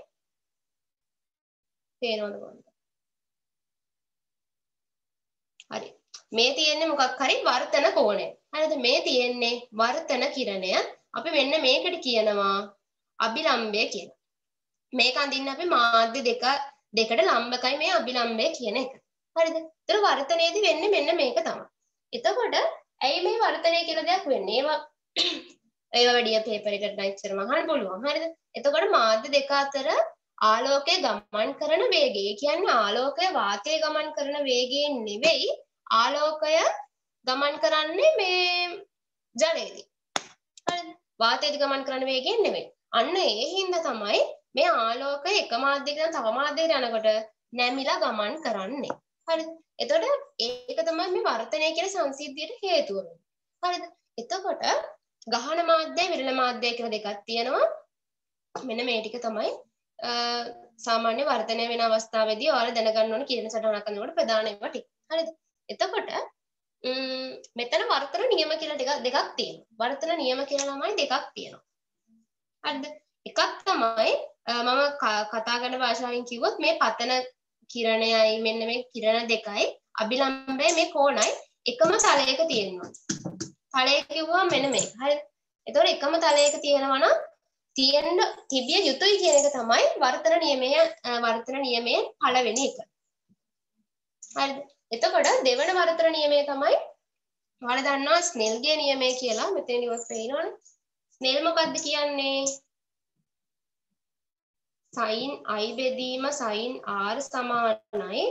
පේනවද කොහොමද? හරි. මේ තියෙන්නේ මොකක් හරි වර්තන කෝණය. හරිද? මේ තියෙන්නේ වර්තන කිරණය. අපි මෙන්න මේකට කියනවා අභිලම්බය කියලා. මේක අඳින්න අපි මාධ්‍ය දෙක දෙකට ලම්බකයි මේ අභිලම්බය කියන එක. හරිද? ඒතර වර්තනයේදී වෙන්නේ මෙන්න මේක තමයි. එතකොට ඇයි මේ වර්තනය කියලා දෙයක් වෙන්නේ? ඒවා ඒවා වැඩිය පේපර් එකට නම් ඉච්චරම අහන්න පුළුවන්. හරිද? එතකොට මාධ්‍ය දෙක අතර ආලෝකය ගමන් කරන වේගය. ඒ කියන්නේ ආලෝකය වාතය ගමන් කරන වේගයෙන් නෙවෙයි ආලෝකය ගමන් කරන්නේ මේ ජලයේදී. හරිද? වාතයේදී ගමන් කරන වේගයෙන් නෙවෙයි. අන්න ඒ හින්දා තමයි මේ ආලෝකය එක මාධ්‍යයකින් තව මාධ්‍යයකට යනකොට නැමිලා ගමන් කරන්නේ. හරිද? එතකොට ඒක තමයි මේ වර්තනය කියන සංසිද්ධියට හේතුව වෙන්නේ. හරිද? එතකොට ගහන මාධ්‍යය විරල මාධ්‍යය කියලා දෙකක් තියෙනවා. මෙන්න මේ ටික තමයි සාමාන්‍ය වර්ධනය වෙන අවස්ථාවේදී ඔයාලා දැනගන්න ඕන කියන සටහනක් කරනකොට ප්‍රධාන ඒවා ටික. හරිද? එතකොට මෙතන වර්තන නියම කියලා ටික දෙකක් තියෙනවා. වර්තන නියම කියලා ළමයි දෙකක් තියෙනවා. හරිද? එකක් තමයි මම කතා කරන භාෂාවෙන් කිව්වොත් මේ පතන කිරණයයි මෙන්න මේ කිරණ දෙකයි අභිලම්බය මේ කෝණයි එකම තලයක තියෙනවා. තලය කිව්වම මෙන්න මේක. හරිද? එතකොට එකම තලයක තියෙනවා නම් තියෙන්න තිබිය යුතුයි කියන එක තමයි වර්තන නියමය වර්තන නියමයේ පළවෙනි එක. හරිද? එතකොට දෙවන වර්තන නියමය තමයි ඔයාලා දන්නවා ස්නෙල්ගේ නියමය කියලා මෙතන ඉවත් පේනවනේ. ස්නෙල් මොකද්ද කියන්නේ? sin i බෙදීම sin r සමානයි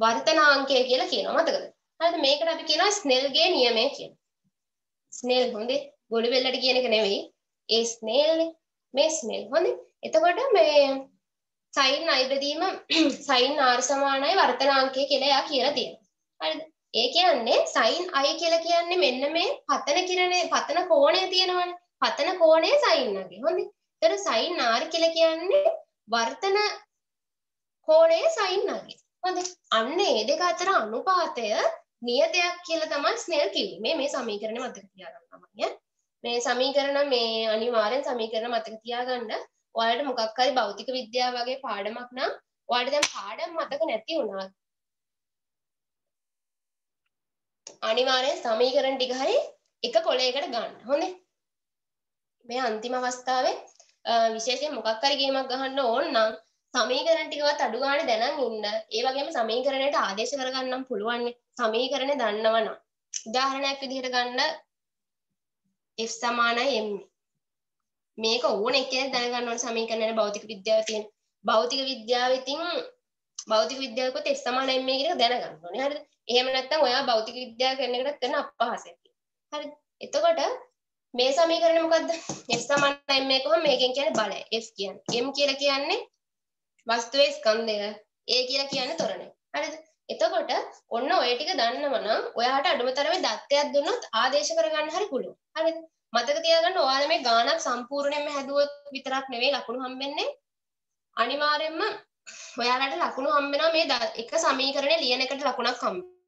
වර්තනාංකය කියලා කියනවා මතකද? හරිද? මේකට අපි කියනවා ස්නෙල්ගේ නියමය කියලා. ස්නෙල් හොඳේ ගොළු වෙල්ලට කියන එක නෙවෙයි. ඒ ස්නේල්නේ මේ ස්නෙල් හොඳේ. එතකොට මේ sin i බෙදීම sin r සමානයි වර්තනාංකය කියලා එයා කියලා තියෙනවා. හරිද? ඒ කියන්නේ sin i කියලා කියන්නේ මෙන්න මේ පතන කිරණේ පතන කෝණය තියෙනවනේ. පතන කෝණය sin නගේ. හොඳේ. එතන sin r කියලා කියන්නේ වර්තන කෝණය sin නගේ. හොඳේ. අන්න ඒ දෙක අතර අනුපාතය නියතයක් කියලා තමයි ස්නෙල් කිව්වේ. මේ මේ සමීකරණය මතක තියාගන්න තමයි. මේ සමීකරණ මේ අනිවාර්යෙන් සමීකරණ මතක තියාගන්න. ඔයාලට මොකක් හරි භෞතික විද්‍යාව වගේ පාඩමක් නම් ඔයාලට දැන් පාඩම් මතක නැති වුණා. අනිවාර්යෙන් සමීකරණ ටික හරි එක කොලයකට ගන්න. හොඳේ. මේ අන්තිම අවස්ථාවේ විශේෂයෙන් මොකක් හරි ගේමක් ගහන්න ඕන නම් සමීකරණ ටිකවත් අඩු ගානේ දැනන් ඉන්න. ඒ වගේම සමීකරණයට ආදේශ කරගන්නම් පුළුවන්. සමීකරණේ දන්නවනම්. උදාහරණයක් විදිහට ගන්න f සමානයි m. මේක ඕන එකේ දැනගන්න ඕන සමීකරණයේ භෞතික විද්‍යාව තියෙන. භෞතික විද්‍යාව ඉතින් භෞතික විද්‍යාවකත් f සමානයි m කියන එක දැනගන්න ඕනේ. හරිද? එහෙම නැත්නම් ඔයා භෞතික විද්‍යාව කරන එකට කරන අපහාසයක්. හරිද? එතකොට මේ සමීකරණය මොකද්ද? f සමානයි m එකම මේකෙන් කියන්නේ බලය. f කියන්නේ. m කියලා කියන්නේ වස්තුවේ ස්කන්ධය. a කියලා කියන්නේ ත්වරණය. හරිද? එතකොට ඔන්න ඔය ටික දන්නව නම් ඔයාට අඩුම තරමේ දත්තයක් දුන්නොත් ආදේශ කරගන්න හරි පුළුවන්. හරිද? මතක තියාගන්න ඔයාලා මේ ගානක් සම්පූර්ණයෙන්ම හැදුවොත් විතරක් නෙවෙයි ලකුණු හම්බෙන්නේ. අනිවාර්යයෙන්ම ඔයාලට ලකුණු හම්බෙනවා මේ එක සමීකරණය ලියන එකට ලකුණක් හම්බෙනවා.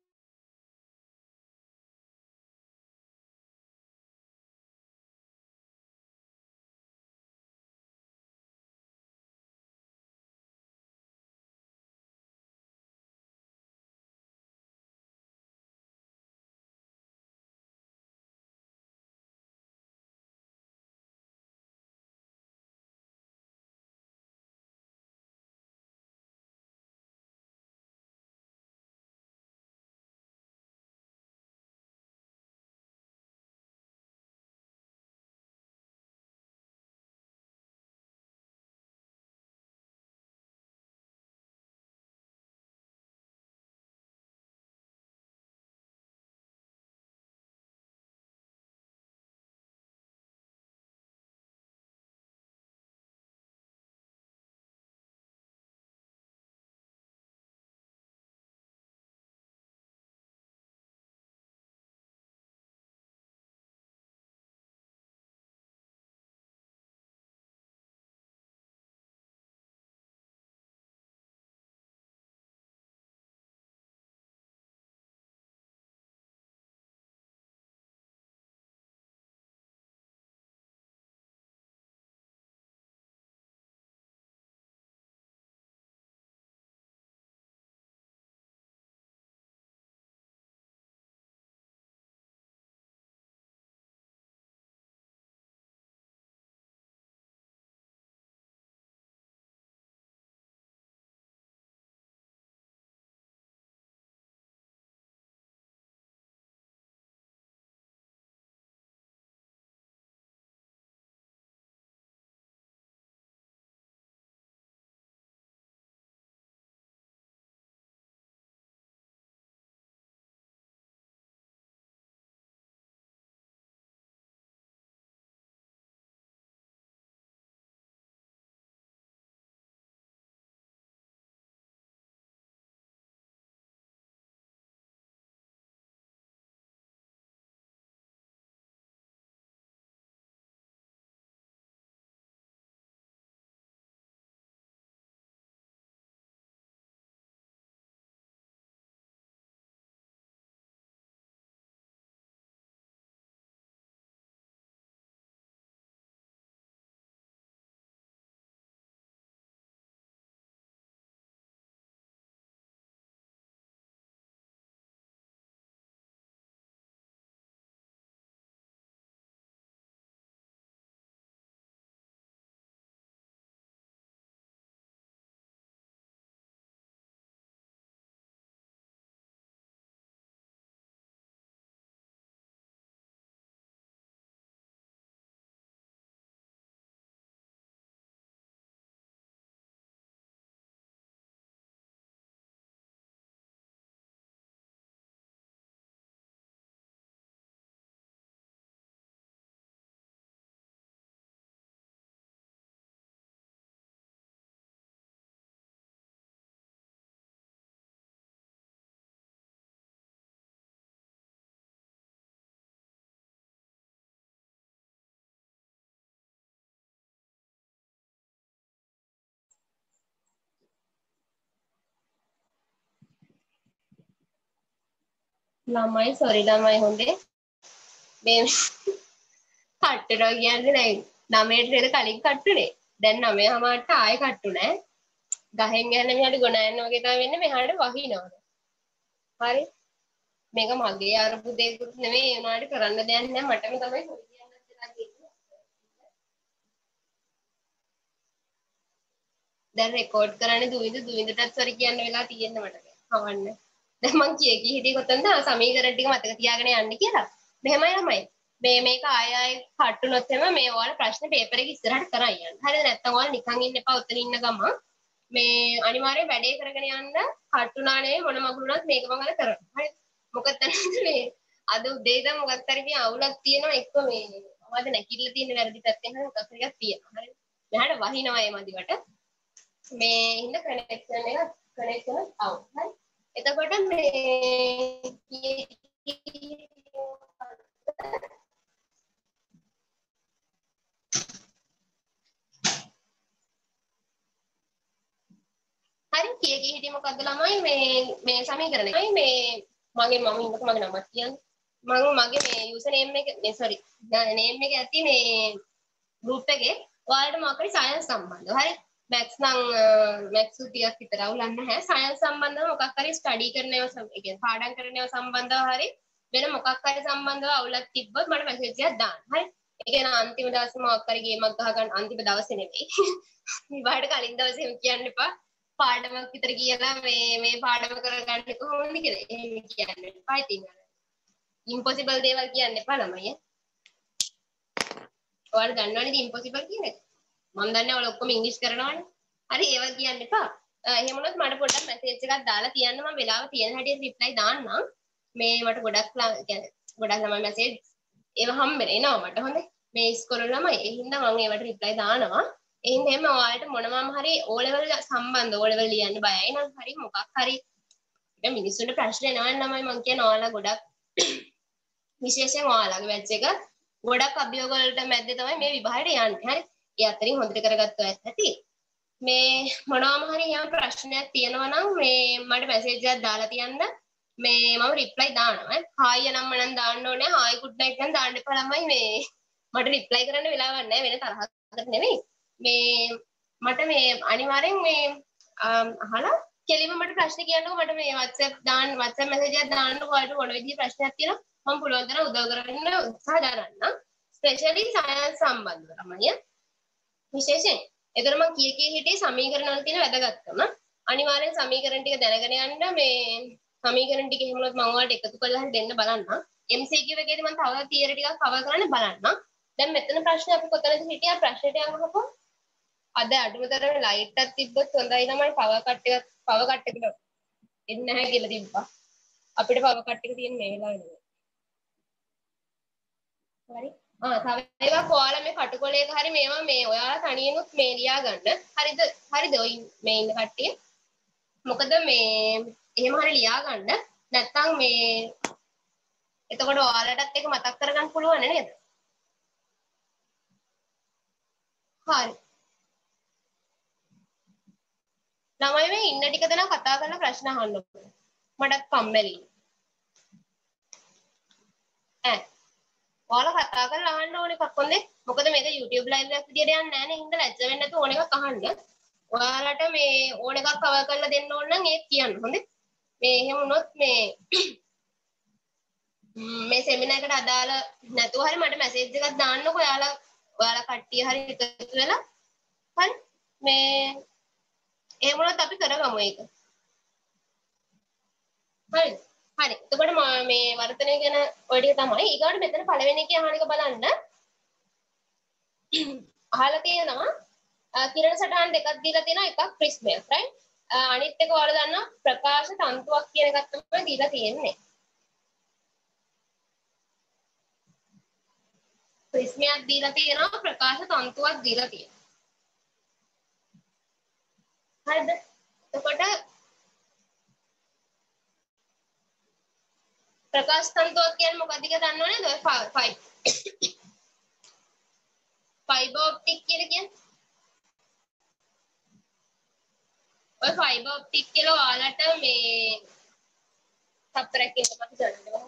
ළමයි සොරි ළමයි හොඳේ. මේ කට්ටනවා කියන්නේ නෑ. නමයට පෙර කලින් කට්ටුනේ. දැන් නමය හමාට ආය කට්ටු නෑ. ගහෙන් යන මෙහාට ගොඩ යන්න වගේ තමයි වෙන්නේ. මෙහාට වහිනවා හරි. මේක මගේ අරපු දෙයක්වත් නෙමෙයි. ඒ උනාට කරන්න දෙයක් නෑ. මටම තමයි හොරි කියන්නත් වෙලා තියෙන්නේ දැන් රෙකෝඩ් කරන්නේ දුවිඳ. දුවිඳටත් සොරි කියන්න වෙලා තියෙන්න මට. කවන්න දැන් මං කිය කී හිටියේ කොතනද සමීකරණ ටික මතක තියාගෙන යන්න කියලා. මෙහෙමයි ළමයි. මේ මේක ආය ආය කට්ටුනොත් එම මේ ඔයාලා ප්‍රශ්න පේපර් එක ඉස්සරහට කරන් යන්න. හරිද? නැත්නම් ඔයාලා නිකන් ඉන්න එපා උතන ඉන්න ගමන්. මේ අනිවාර්යෙන් වැඩේ කරගෙන යන්න කට්ටුනා නෙවෙයි මොන මගුලුණත් මේක මම අර කරනවා. හරිද? මොකද දැන් මේ අද උදේ ඉඳන් මොකක් හරි මේ අවුලක් තියෙනවා එක්ක මේ මොකද නැකිලා තියෙන වැරදි පැත්තෙන් හරි මොකක් හරි එකක් තියෙනවා. හරිද? මෙහාට වහිනවා මේ මදිවට. මේ ඉන්න කනෙක්ෂන් එක කනෙක්ෂන් අවුට් හරි? එතකොට මේ හරි කිය කී හිටියේ මොකද්ද ළමයි? මේ මේ සමීකරණයයි මේ මගේ මම ඉන්නක මගේ නමක් කියන්නේ. මම මගේ මේ යූසර් නේම් එක මේ සෝරි නේම් එක ඇති මේ ගෲප් එකේ. ඔයාලට මොකක් හරි සයන්ස් සම්බන්ධව. හරි? මැක්ස් නම් මැක්ස් ටිකක් විතර අවුලන්න නැහැ සයන්ස් සම්බන්ධව මොකක් හරි ස්ටඩි කරන ඒවා ඒ කියන්නේ පාඩම් කරන ඒවා සම්බන්ධව හරි වෙන මොකක් හරි සම්බන්ධව අවුලක් තිබ්බොත් මට මැසේජ් එකක් දාන්න. හරි? ඒ කියන්නේ අන්තිම දවසේ මොකක් හරි ගේමක් ගහ ගන්න අන්තිම දවසේ නෙමෙයි. ඊට කලින් දවසේ කියන්න එපා. පාඩමක් විතර කියලා මේ මේ පාඩම කරගන්න කොහොමද කියලා එහෙම කියන්න එපා. ඉතින් අර ඉම්පොසිබල් දේවල් කියන්න එපා ළමයි ඔයාලා දන්නවනේ ඉම්පොසිබල් කියන එක. මම දන්නේ ඔයාලා ඔක්කොම ඉංග්‍රීසි කරනවනේ හරි ඒවා කියන්න එපා එහෙම වුණොත් මට පොඩ්ඩක් මැසේජ් එකක් දාලා තියන්න මම වෙලාව තියෙන හැටියට රිප්ලයි දාන්නම් මේ මට ගොඩක් يعني ගොඩක් ළමයි මැසේජ් ඒවා හම්බෙන එනවා මට හොඳේ මේ ඉස්කෝලේ ළමයි ඒ හින්දා මම ඒවට රිප්ලයි දානවා එහෙනම් එහෙම ඔයාලට මොනවාම හරි O level සම්බන්ධ O level ලියන්න බයයි නම් හරි මොකක් හරි දැන් මිනිස්සුන්ට ප්‍රශ්න එනවා නම් මම කියන ඔයාලා ගොඩක් විශේෂයෙන් ඔයාලගේ බැච් එක ගොඩක් අභියෝග වලට මැද්දේ තමයි මේ විභාගයට යන්නේ. හරි. ඒ අතරින් හොඳට කරගත්තා ඇති. මේ මොනවාම හරි යම් ප්‍රශ්නයක් තියෙනවා නම් මේ මට මැසේජ් එකක් දාලා තියන්න. මේ මම රිප්ලයි දානවා. හායි නම් මනම් දාන්න ඕනේ. හායි ගුඩ් නයිට් නම් දාන්න එපා ළමයි මේ මට රිප්ලයි කරන්න වෙලාවක් නැහැ වෙන තරහකට නෙමෙයි. මේ මට මේ අනිවාර්යෙන් මේ අහලා කෙලිම මට ප්‍රශ්න කියන්නකෝ මට මේ WhatsApp දාන්න WhatsApp message එකක් දාන්නකෝ ඔයාලට මොන විදිහේ ප්‍රශ්නයක් තියෙනවා මම පුළුවන් තරම් උදව් කරගන්න උත්සාහ දරන්න ස්පෙෂලි සයන්ස් සම්බන්ධව තමයි විශේෂයෙන් එතකොට මම කිය කී හිටියේ සමීකරණ වල තියෙන වැදගත්කම අනිවාර්යෙන් සමීකරණ ටික දැනගෙන යන්න මේ සමීකරණ ටික එහෙම වුණොත් මම ඔයාලට එකතු කරලා හරි දෙන්න බලන්න MCQ එකේදී මම තව තියරි ටිකක් කවර් කරන්න බලන්න දැන් මෙතන ප්‍රශ්නේ අපි කොතනද හිටියා ප්‍රශ්නෙට යමුකෝ අද අඩුම තරමේ ලයිට් එකක් තිබ්බොත් හොඳයි තමයි පවර් කට් එක පවර් කට් එකට එන්නේ නැහැ කියලා තිබ්බා. අපිට පවර් කට් එක තියෙන මේ වෙලාවේ නෙමෙයි. හරි. ආ තව ඒවා කොයාලා මේ කටුකොලේක හරි මේවා මේ ඔයාලා තනියෙනුත් මේ ලියා ගන්න. හරිද? හරිද? ඔයි මේ ඉන්න කට්ටිය. මොකද මේ එහෙම හරි ලියා ගන්න. නැත්තම් මේ එතකොට ඔයාලටත් ඒක මතක් කරගන්න පුළුවන් නේද? හරි. ළමයි මේ ඉන්න ටික දෙනා කතා කරලා ප්‍රශ්න අහන්න ඕනේ. මටත් කම්මැලි. ඈ. ඔයාලා කතා කරලා අහන්න ඕනේ කක්කොන්දේ. මොකද මේක YouTube live එකක් විදියට යන්නේ නැහැ නේ. හින්දා ලැජ්ජ වෙන්නේ නැතුව ඕන එකක් අහන්න. ඔයාලට මේ ඕන එකක් කවර් කරලා දෙන්න ඕන නම් ඒක කියන්න. හොඳේ. මේ එහෙම වුණොත් මේ මේ සෙමිනාර් එකට අදාළ නැතුව හරි මට මැසේජ් එකක් දාන්නකෝ ඔයාලා ඔයාලා කට්ටිය හරි එකතු වෙලා හරි මේ එහෙම වුණොත් අපි කරගමු ඒක. හරිද? හරි. එතකොට මේ වර්තනය ගැන ඔය ටික තමයි. ඊගාට මෙතන පළවෙනි එකේ අහන එක බලන්න. අහලා තියෙනවා කිරණ සටහන් දෙකක් දීලා තියෙනවා එකක් ප්‍රිස්මයක් right අනිත් එක ඔයාලා දන්නා ප්‍රකාශ තන්තුවක් කියන එකක් තමයි දීලා තියෙන්නේ ප්‍රිස්මයක් දීලා තියෙනවා ප්‍රකාශ තන්තුවක් දීලා තියෙනවා හරිද? එතකොට ප්‍රකාශ තන්තුවක් කියන්නේ මොකක්ද කියලා දන්නවනේද? ඔය ෆයිබ්. ෆයිබර් ඔප්ටික් කියලා කියන්නේ. ඔය ෆයිබර් ඔප්ටික් කියලා ඔයාලට මේ සබ්ට්‍රැක්ට් එක මට ගන්නවා.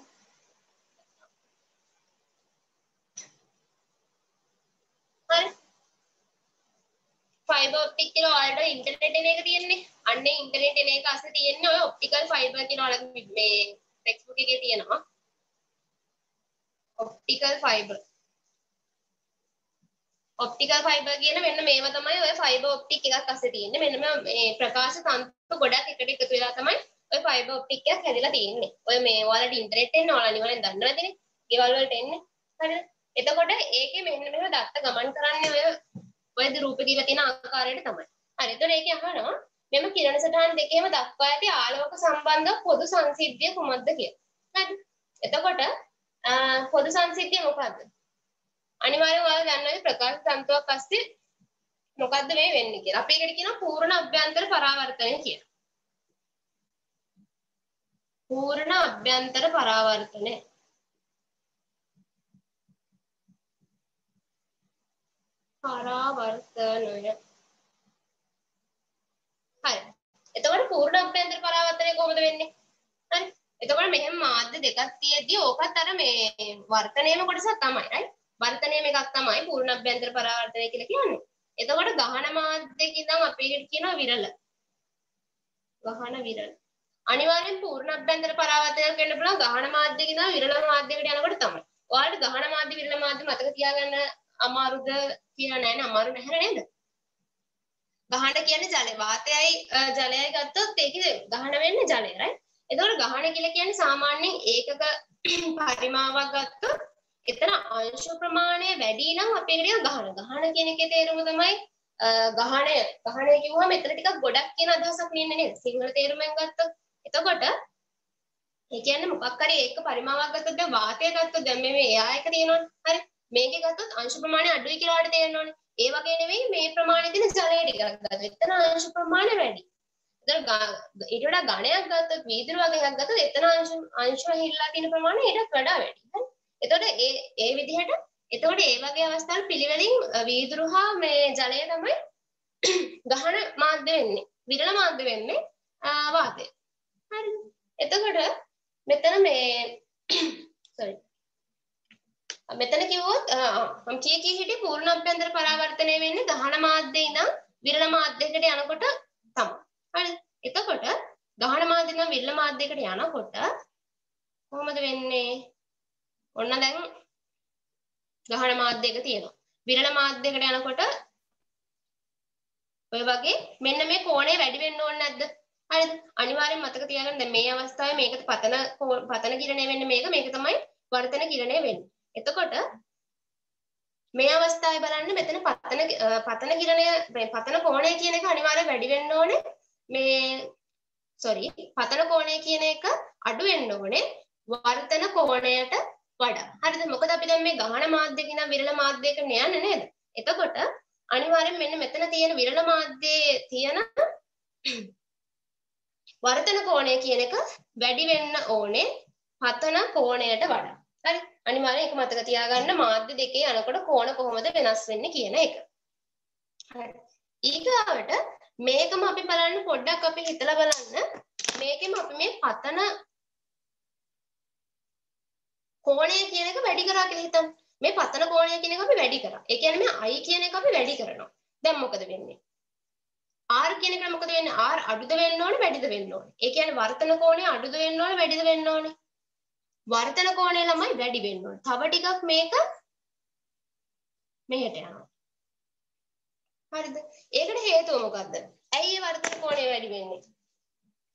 හරි. ෆයිබර් ඔප්ටික් කියලා ඔයාලට ඉන්ටර්නෙට් එන එක තියෙන්නේ. අන්නේ ඉන්ටර්නෙට් එන එක අස්සේ තියෙන්නේ ඔය ඔප්ටිකල් ෆයිබර් කියලා ඔයාලගේ මේ ටෙක්ස්ට් බුක් එකේ තියෙනවා. Optical fibre. ඔප්ටිකල් ෆයිබර් කියන මෙන්න මේව තමයි ඔය ෆයිබර් ඔප්ටික් එකක් අස්සේ තියෙන්නේ. මෙන්න මේ ප්‍රකාශ තන්තු ගොඩක් එකට එකතු වෙලා තමයි ඔය ෆයිබර් ඔප්ටික් එකක් හැදිලා තියෙන්නේ. ඔය මේ ඔයාලට ඉන්ටර්නෙට් එන්න ඔයාලා නිවලින් දන්නවද නේ? ගෙවල් වලට එන්නේ. හරිද? එතකොට ඒකේ මෙන්න මෙහෙම දත්ත ගමන් කරන්නේ ඔය ඔය රූපේ දීලා තියෙන ආකාරයට තමයි. හරි. එතකොට ඒකේ අහනවා මෙම කිරණ සටහන් දෙකේම දක්වා ඇති ආලෝක සම්බන්ධ පොදු සංසිද්ධිය කුමක්ද කියලා. හරි. එතකොට පොදු සංසිද්ධිය මොකද්ද? අනිවාර්යයෙන් ඔයාලා දන්නවා ප්‍රකාශ තන්තුවක් අස්සේ මොකද්ද මේ වෙන්නේ කියලා. අපි ඒකට කියනවා පූර්ණ අභ්‍යන්තර පරාවර්තනය කියලා. පූර්ණ අභ්‍යන්තර පරාවර්තනය. පරාවර්තනය. හරි. එතකොට පූර්ණ අභ්‍යන්තර පරාවර්තනය කොහොමද වෙන්නේ? හරි. එතකොට මෙහෙම මාධ්‍ය දෙකක් තියෙද්දි ඕකත් අර මේ වර්තනයේම කොටසක් තමයි, right? වර්තනයේම එකක් තමයි පූර්ණ අභ්‍යන්තර පරාවර්තනය කියලා කියන්නේ. එතකොට ගහන මාධ්‍යක ඉඳන් අපි එකට කියනවා විරල. ගහන විරල. අනිවාර්යෙන් පූර්ණ අභ්‍යන්තර පරාවර්තනයක් වෙන්න පුළුවන් ගහන මාධ්‍යක ඉඳන් විරල මාධ්‍යයකට යනකොට තමයි. ඔයාලට ගහන මාධ්‍ය විරල මාධ්‍ය මතක තියාගන්න අමාරුද කියලා නෑ නේ අමාරු නැහැ නේද? ගහන කියන්නේ ජලය. වාතයයි ජලයයි ගත්තොත් ඒකේ ගහන වෙන්නේ ජලය, right? එතකොට ගහන කියලා කියන්නේ සාමාන්‍යයෙන් ඒකක පරිමාවක් ගත්තොත් එතන අංශ ප්‍රමාණය වැඩි නම් අපි ඒකට ගහන. ගහන කියන එකේ තේරුම තමයි ගහණය. ගහණය කිව්වම එතන ටිකක් ගොඩක් කියන අදහසක් නෙන්නේ නේද? සිංහල තේරුමෙන් ගත්තොත්. එතකොට ඒ කියන්නේ මොකක් හරි ඒක පරිමාවක් ගත්තොත් දැන් වාතය ගත්තොත් දැන් මේ එයා එක තියෙනවනේ. හරි. මේකේ ගත්තොත් අංශ ප්‍රමාණය අඩුයි කියලා ඔයාලට තේරෙනවනේ. ඒ වගේ නෙවෙයි මේ ප්‍රමාණය තියෙන ජලය ටිකක් ගත්තොත්. එතන අංශ ප්‍රමාණය වැඩි. එතන ඊට වඩා ඝණයක් ගත්තොත් වීදුරු වගේ එකක් ගත්තොත් එතන අංශ අංශ හිල්ලා තියෙන ප්‍රමාණය ඊටත් වඩා වැඩි. හරි. එතකොට ඒ ඒ විදිහට එතකොට ඒ වගේ අවස්ථාවල පිළිවෙලින් වීදුරු හා මේ ජලය තමයි ගහන මාධ්‍ය වෙන්නේ. විරල මාධ්‍ය වෙන්නේ වාතය. හරිද? එතකොට මෙතන මේ sorry මෙතන කිව්වොත් මම කිය කී හිටියේ පූර්ණ අභ්‍යන්තර පරාවර්තනය වෙන්නේ ගහන මාධ්‍යයේ ඉඳන් විරල මාධ්‍යයකට යනකොට තමයි. හරිද? එතකොට ගහන මාධ්‍යයෙන් ඉඳන් විරල මාධ්‍යයකට යනකොට කොහොමද වෙන්නේ? ඔන්න දැන් ගහන මාධ්‍යයක තියෙනවා. විරල මාධ්‍යයකට යනකොට ඔය වගේ මෙන්න මේ කෝණය වැඩි වෙන්න ඕනේ නැද්ද? හරිද? අනිවාර්යෙන් මතක තියාගන්න දැන් මේ අවස්ථාවේ මේකට පතන පතන කිරණය වෙන්නේ මේක මේක තමයි වර්තන කිරණය වෙන්නේ. එතකොට මේ අවස්ථාවේ බලන්න මෙතන පතන පතන කිරණය මේ පතන කෝණය කියන එක අනිවාර්යෙන් වැඩි වෙන්න ඕනේ. මේ sorry පතන කෝණය කියන එක අඩු වෙන්න ඕනේ වර්තන කෝණයට වඩා. හරිද? මොකද අපි දැන් මේ ගහන මාධ්‍යක ඉඳන් විරල මාධ්‍යයකට යන්නේ නේද? එතකොට අනිවාර්යෙන් මෙන්න මෙතන තියෙන විරල මාධ්‍යයේ තියෙන වර්තන කෝණය කියන එක වැඩි වෙන්න ඕනේ පතන කෝණයට වඩා. හරි? අනිවාර්යෙන් ඒක මතක තියාගන්න මාධ්‍ය දෙකේ යනකොට කෝණ කොහොමද වෙනස් වෙන්නේ කියන එක. හරි. ඊගාවට මේකම අපි බලන්න පොඩ්ඩක් අපි හිතලා බලන්න මේකෙම අපි මේ පතන කෝණය කියන එක වැඩි කරා කියලා හිතන්න. මේ පතන කෝණය කියන එක අපි වැඩි කරා. ඒ කියන්නේ මේ i කියන එක අපි වැඩි කරනවා. දැන් මොකද වෙන්නේ? r කියන එක මොකද වෙන්නේ? r අඩුද වෙන්න ඕනේ වැඩිද වෙන්න ඕනේ? ඒ කියන්නේ වර්තන කෝණය අඩුද වෙන්න ඕනේ වැඩිද වෙන්න ඕනේ? වර්තන කෝණය ළමයි වැඩි වෙන්න ඕනේ. තව ටිකක් මේක මෙහෙට යනවා. හරිද? ඒකට හේතුව මොකද්ද? ඇයි මේ වර්තන කෝණය වැඩි වෙන්නේ?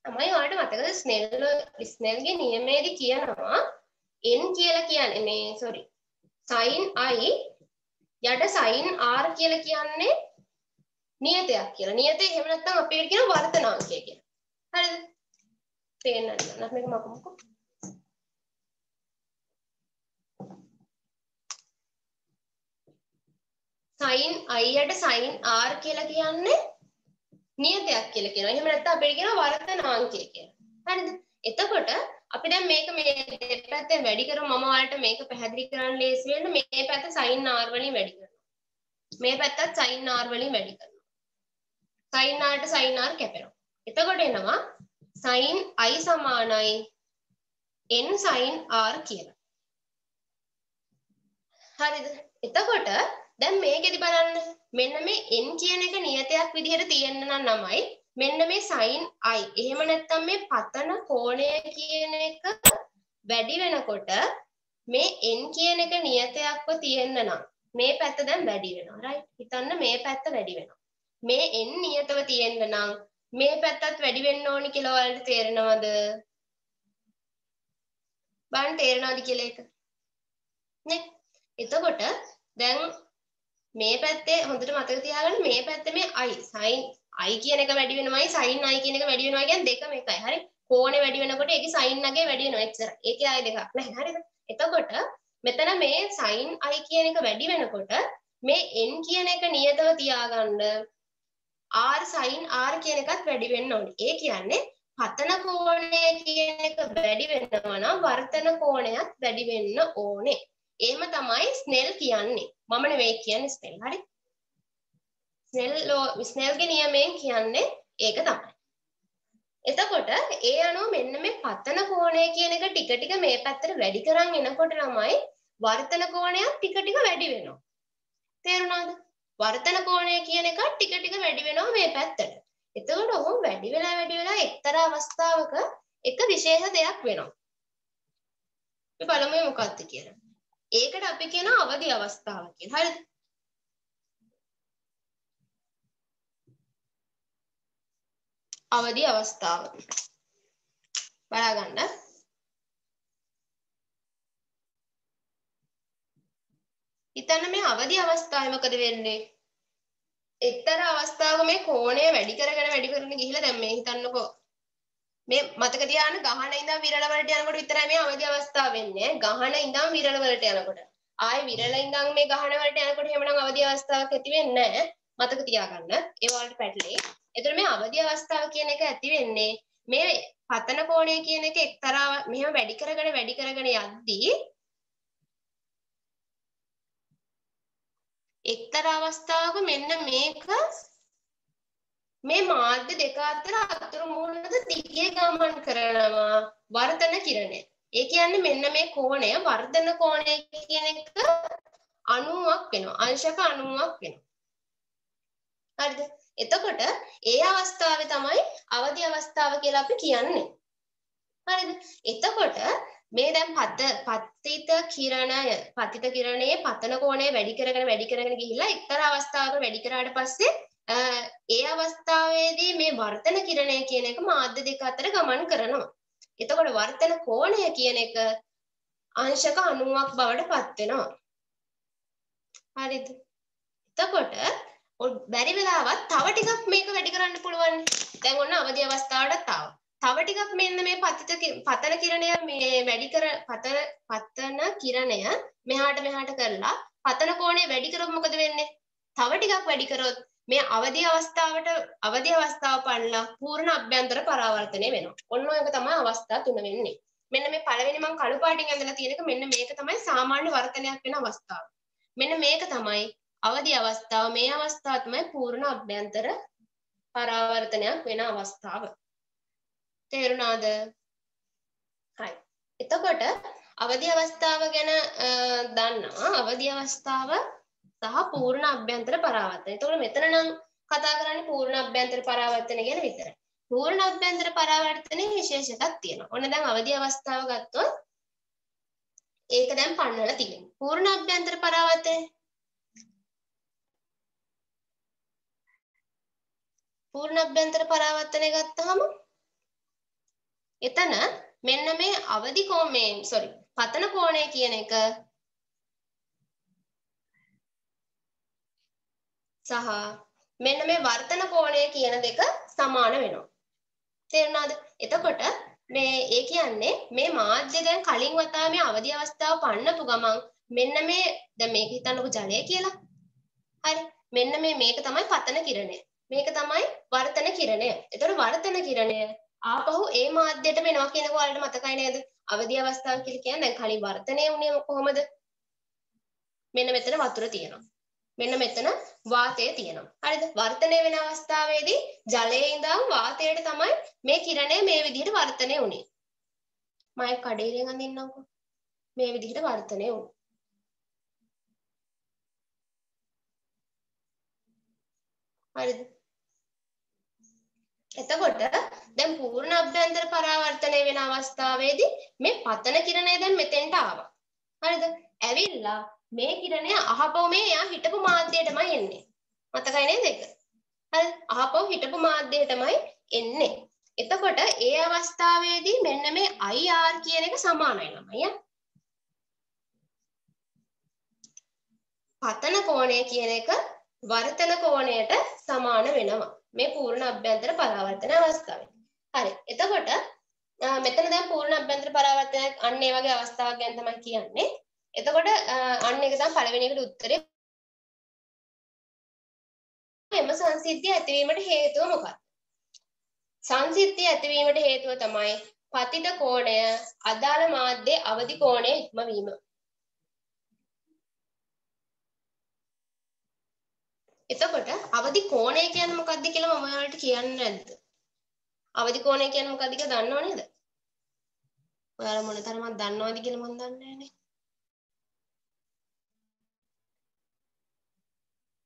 තමයි ඔයාලට මතකද ස්නෙල් ස්නෙල්ගේ නියමයේදී කියනවා n කියලා කියන්නේ මේ sorry sin i යට sin r කියලා කියන්නේ නියතයක් කියලා. නියතය එහෙම නැත්නම් අපිට කියන වර්තනාංකය කියලා. හරිද? පේන්නද? නැත්නම් මේක මකමුකෝ. Sin i යට sin r කියලා කියන්නේ නියතයක් කියලා කියනවා. එහෙම නැත්නම් අපිට කියන වර්තනාංකය කියලා. හරිද? එතකොට අපි දැන් මේක මේ දෙපැත්තෙන් වැඩි කරමු මම ඔයාලට මේක පැහැදිලි කරන්න ලේසි වෙන්න මේ පැත්ත sin r වලින් වැඩි කරනවා. මේ පැත්තත් sin r වලින් වැඩි කරනවා. sin r ට sin r කැපෙනවා. එතකොට එනවා sin i සමානයි n sin r කියලා. හරිද? එතකොට දැන් මේකෙදි බලන්න මෙන්න මේ n කියන එක නියතයක් විදිහට තියෙන්න නම් නමයි මෙන්න මේ sin i. එහෙම නැත්නම් මේ පතන කෝණය කියන එක වැඩි වෙනකොට මේ n කියන එක නියතයක්ව තියෙන්න නම් මේ පැත්ත දැන් වැඩි වෙනවා. right? හිතන්න මේ පැත්ත වැඩි වෙනවා. මේ n නියතව තියෙන්න නම් මේ පැත්තත් වැඩි වෙන්න ඕනි කියලා ඔයාලට තේරෙනවද? බලන්න තේරෙනවද කියලා ඒක? නේ? එතකොට දැන් මේ පැත්තේ හොඳට මතක තියාගන්න මේ පැත්තේ මේ i sin i කියන එක වැඩි වෙනවයි sin i කියන එක වැඩි වෙනවා කියන්නේ දෙකම එකයි. හරි? කෝණේ වැඩි වෙනකොට ඒකේ sin නගේ වැඩි වෙනවා එච්චර. ඒකේ ආයෙ දෙකක් නැහැ. හරිද? එතකොට මෙතන මේ sin i කියන එක වැඩි වෙනකොට මේ n කියන එක නියතව තියාගන්න r sin r කියන එකත් වැඩි වෙන්න ඕනේ. ඒ කියන්නේ පතන කෝණය කියන එක වැඩි වෙනවා නම් වර්තන කෝණයත් වැඩි වෙන්න ඕනේ. එහෙම තමයි ස්නෙල් කියන්නේ. මම නෙවෙයි කියන්නේ ස්නෙල්. හරි? ස්නෙල් ස්නෙල්ගේ නියමයෙන් කියන්නේ ඒක තමයි. එතකොට ඒ අනුව මෙන්න මේ පතන කෝණය කියන එක ටික ටික මේ පැත්තට වැඩි කරන් එනකොට ළමයි වර්තන කෝණයක් ටික ටික වැඩි වෙනවා. තේරුණාද? වර්තන කෝණය කියන එක ටික ටික වැඩි වෙනවා මේ පැත්තට. එතකොට ඔහොම වැඩි වෙලා වැඩි වෙලා එක්තරා අවස්ථාවක එක විශේෂ දෙයක් වෙනවා. අපි බලමු මොකක්ද කියලා. ඒකට අපි කියන අවදි අවස්ථාව කියලා. හරිද? අවදි අවස්ථාව. බලා ගන්න. හිතන්න මේ අවදි අවස්ථාවේ මොකද වෙන්නේ? එක්තරා අවස්ථාවක මේ කෝණය වැඩි කරගෙන වැඩි කරගෙන ගිහිල්ලා දැන් මේ හිතන්නකෝ මේ මතක තියාගන්න ගහන ඉඳන් විරල වලට යනකොට විතරයි මේ අවදි අවස්ථාව වෙන්නේ. ගහන ඉඳන් විරල වලට යනකොට. ආයේ විරල ඉඳන් මේ ගහන වලට යනකොට එහෙමනම් අවදි අවස්ථාවක් ඇති වෙන්නේ නැහැ. මතක තියාගන්න. ඒ වලට පැටලේ. එතකොට මේ අවදි අවස්ථාව කියන එක ඇති වෙන්නේ මේ පතන කෝණය කියන එක එක්තරා මෙහෙම වැඩි කරගෙන වැඩි කරගෙන යද්දී එක්තරා අවස්ථාවක මෙන්න මේක මේ මාධ්‍ය දෙක අතර අතුරු මුහුණද දිගේ ගමන් කරනවා වර්ධන කිරණය. ඒ කියන්නේ මෙන්න මේ කෝණය වර්ධන කෝණය කියන එක 90ක් වෙනවා. අංශක 90ක් වෙනවා. හරිද? එතකොට ඒ අවස්ථාවේ තමයි අවදි අවස්ථාව කියලා අපි කියන්නේ. හරිද? එතකොට මේ දැන් පත පතිත කිරණය පතිත කිරණයේ පතන කෝණය වැඩි කරගෙන වැඩි කරගෙන ගිහිල්ලා එක්තරා අවස්ථාවක වැඩි කරාට පස්සේ ඒ අවස්ථාවේදී මේ වර්තන කිරණය කියන එක මාධ්‍ය දෙක අතර ගමන් කරනවා. එතකොට වර්තන කෝණය කියන එක අංශක 90ක් බවට පත් වෙනවා. හරිද? එතකොට බැරි වෙලාවත් තව ටිකක් මේක වැඩි කරන්න පුළුවන්. දැන් ඔන්න අවදි අවස්ථාවටත් ආවා. තව ටිකක් මෙන්න මේ පතිත පතන කිරණය මේ වැඩි කර පතන පතන කිරණය මෙහාට මෙහාට කරලා පතන කෝණය වැඩි කරොත් මොකද වෙන්නේ? තව ටිකක් වැඩි කරොත් මේ අවදි අවස්ථාවට අවදි අවස්ථාව පන්නලා පූර්ණ අභ්‍යන්තර පරාවර්තනය වෙනවා. ඔන්න ඔයක තමයි අවස්ථා තුන වෙන්නේ. මෙන්න මේ පළවෙනි මම කළු පාටින් ඇඳලා තියෙන එක මෙන්න මේක තමයි සාමාන්‍ය වර්තනයක් වෙන අවස්ථාව. මෙන්න මේක තමයි අවදි අවස්ථාව. මේ අවස්ථාව තමයි පූර්ණ අභ්‍යන්තර පරාවර්තනයක් වෙන අවස්ථාව. තේරුණාද? හරි. එතකොට අවදි අවස්ථාව ගැන දන්නවා. අවදි අවස්ථාව සහ පූර්ණ අභ්‍යන්තර පරාවර්තන. එතකොට මෙතන නම් කතා කරන්නේ පූර්ණ අභ්‍යන්තර පරාවර්තන ගැන විතරයි. පූර්ණ අභ්‍යන්තර පරාවර්තනයේ විශේෂ එකක් තියෙනවා. ඔන්න දැන් අවදි අවස්ථාව ගත්තොත් ඒක දැන් පන්නලා තියෙනවා. පූර්ණ අභ්‍යන්තර පරාවර්තනය පූර්ණ අභ්‍යන්තර පරාවර්තනය ගත්තාම එතන මෙන්න මේ අවදි කෝණයෙන් sorry පතන කෝණය කියන එක සහ මෙන්න මේ වර්තන කෝණය කියන දෙක සමාන වෙනවා. තේරුණාද? එතකොට මේ ඒ කියන්නේ මේ මාධ්‍ය දැන් කලින් වතාවේ මේ අවදි අවස්ථාව පන්නපු ගමන් මෙන්න මේ දැන් මේක හිතන්නකෝ ජලය කියලා. හරි. මෙන්න මේ මේක තමයි පතන කිරණය. මේක තමයි වර්තන කිරණය. එතකොට වර්තන කිරණය ආපහු ඒ මාධ්‍යයට වෙනවා කියනක ඔයාලට මතකයි නේද? අවදි අවස්ථාව කියලා කියන්නේ දැන් කලින් වර්තනය වුණේ කොහොමද? මෙන්න මෙතන වතුර තියෙනවා. මෙන්න මෙතන වාතය තියෙනවා. හරිද? වර්තනය වෙන අවස්ථාවේදී ජලයේ ඉඳන් වාතයට තමයි මේ කිරණය මේ විදිහට වර්තනය වුනේ. මම කඩේලෙන් අඳින්නම්කෝ. මේ විදිහට වර්ධනය වුණා. හරිද? එතකොට දැන් පූර්ණ අභ්‍යන්තර පරාවර්තනය වෙන අවස්ථාවේදී මේ පතන කිරණය දැන් මෙතෙන්ට ආවා. හරිද? ඇවිල්ලා මේ කිරණය අහපව මේ එයා හිටපු මාධ්‍යයටමයි එන්නේ. මතකයි නේද ඒක? හරි අහපව හිටපු මාධ්‍යයටමයි එන්නේ. එතකොට ඒ අවස්ථාවේදී මෙන්න මේ IR කියන එක සමානයි ළමයි. පතන කෝණය කියන එක වර්තන කෝණයට සමාන වෙනවා. මේ පූර්ණ අභ්‍යන්තර පරාවර්තන අවස්ථාවේ. හරි. එතකොට මෙතන දැන් පූර්ණ අභ්‍යන්තර පරාවර්තනයක් අන්න ඒ වගේ අවස්ථාවක් ගැන තමයි කියන්නේ. එතකොට අන්න එක තමයි පළවෙනි එකට උත්තරේ. එම සංසිද්ධිය ඇතිවීමට හේතුව මොකක්ද? සංසිද්ධිය ඇතිවීමට හේතුව තමයි පතිත කෝණය අදාළ මාධ්‍යයේ අවදි කෝණය ඉක්මවීම. එතකොට අවදි කෝණය කියන්නේ මොකක්ද කියලා මම ඔයාලට කියන්නේ නැද්ද? අවදි කෝණය කියන්නේ මොකක්ද කියලා දන්නව නේද? ඔයාලා මොන තරමක් දන්නවද කියලා මම දන්නේ නැහැ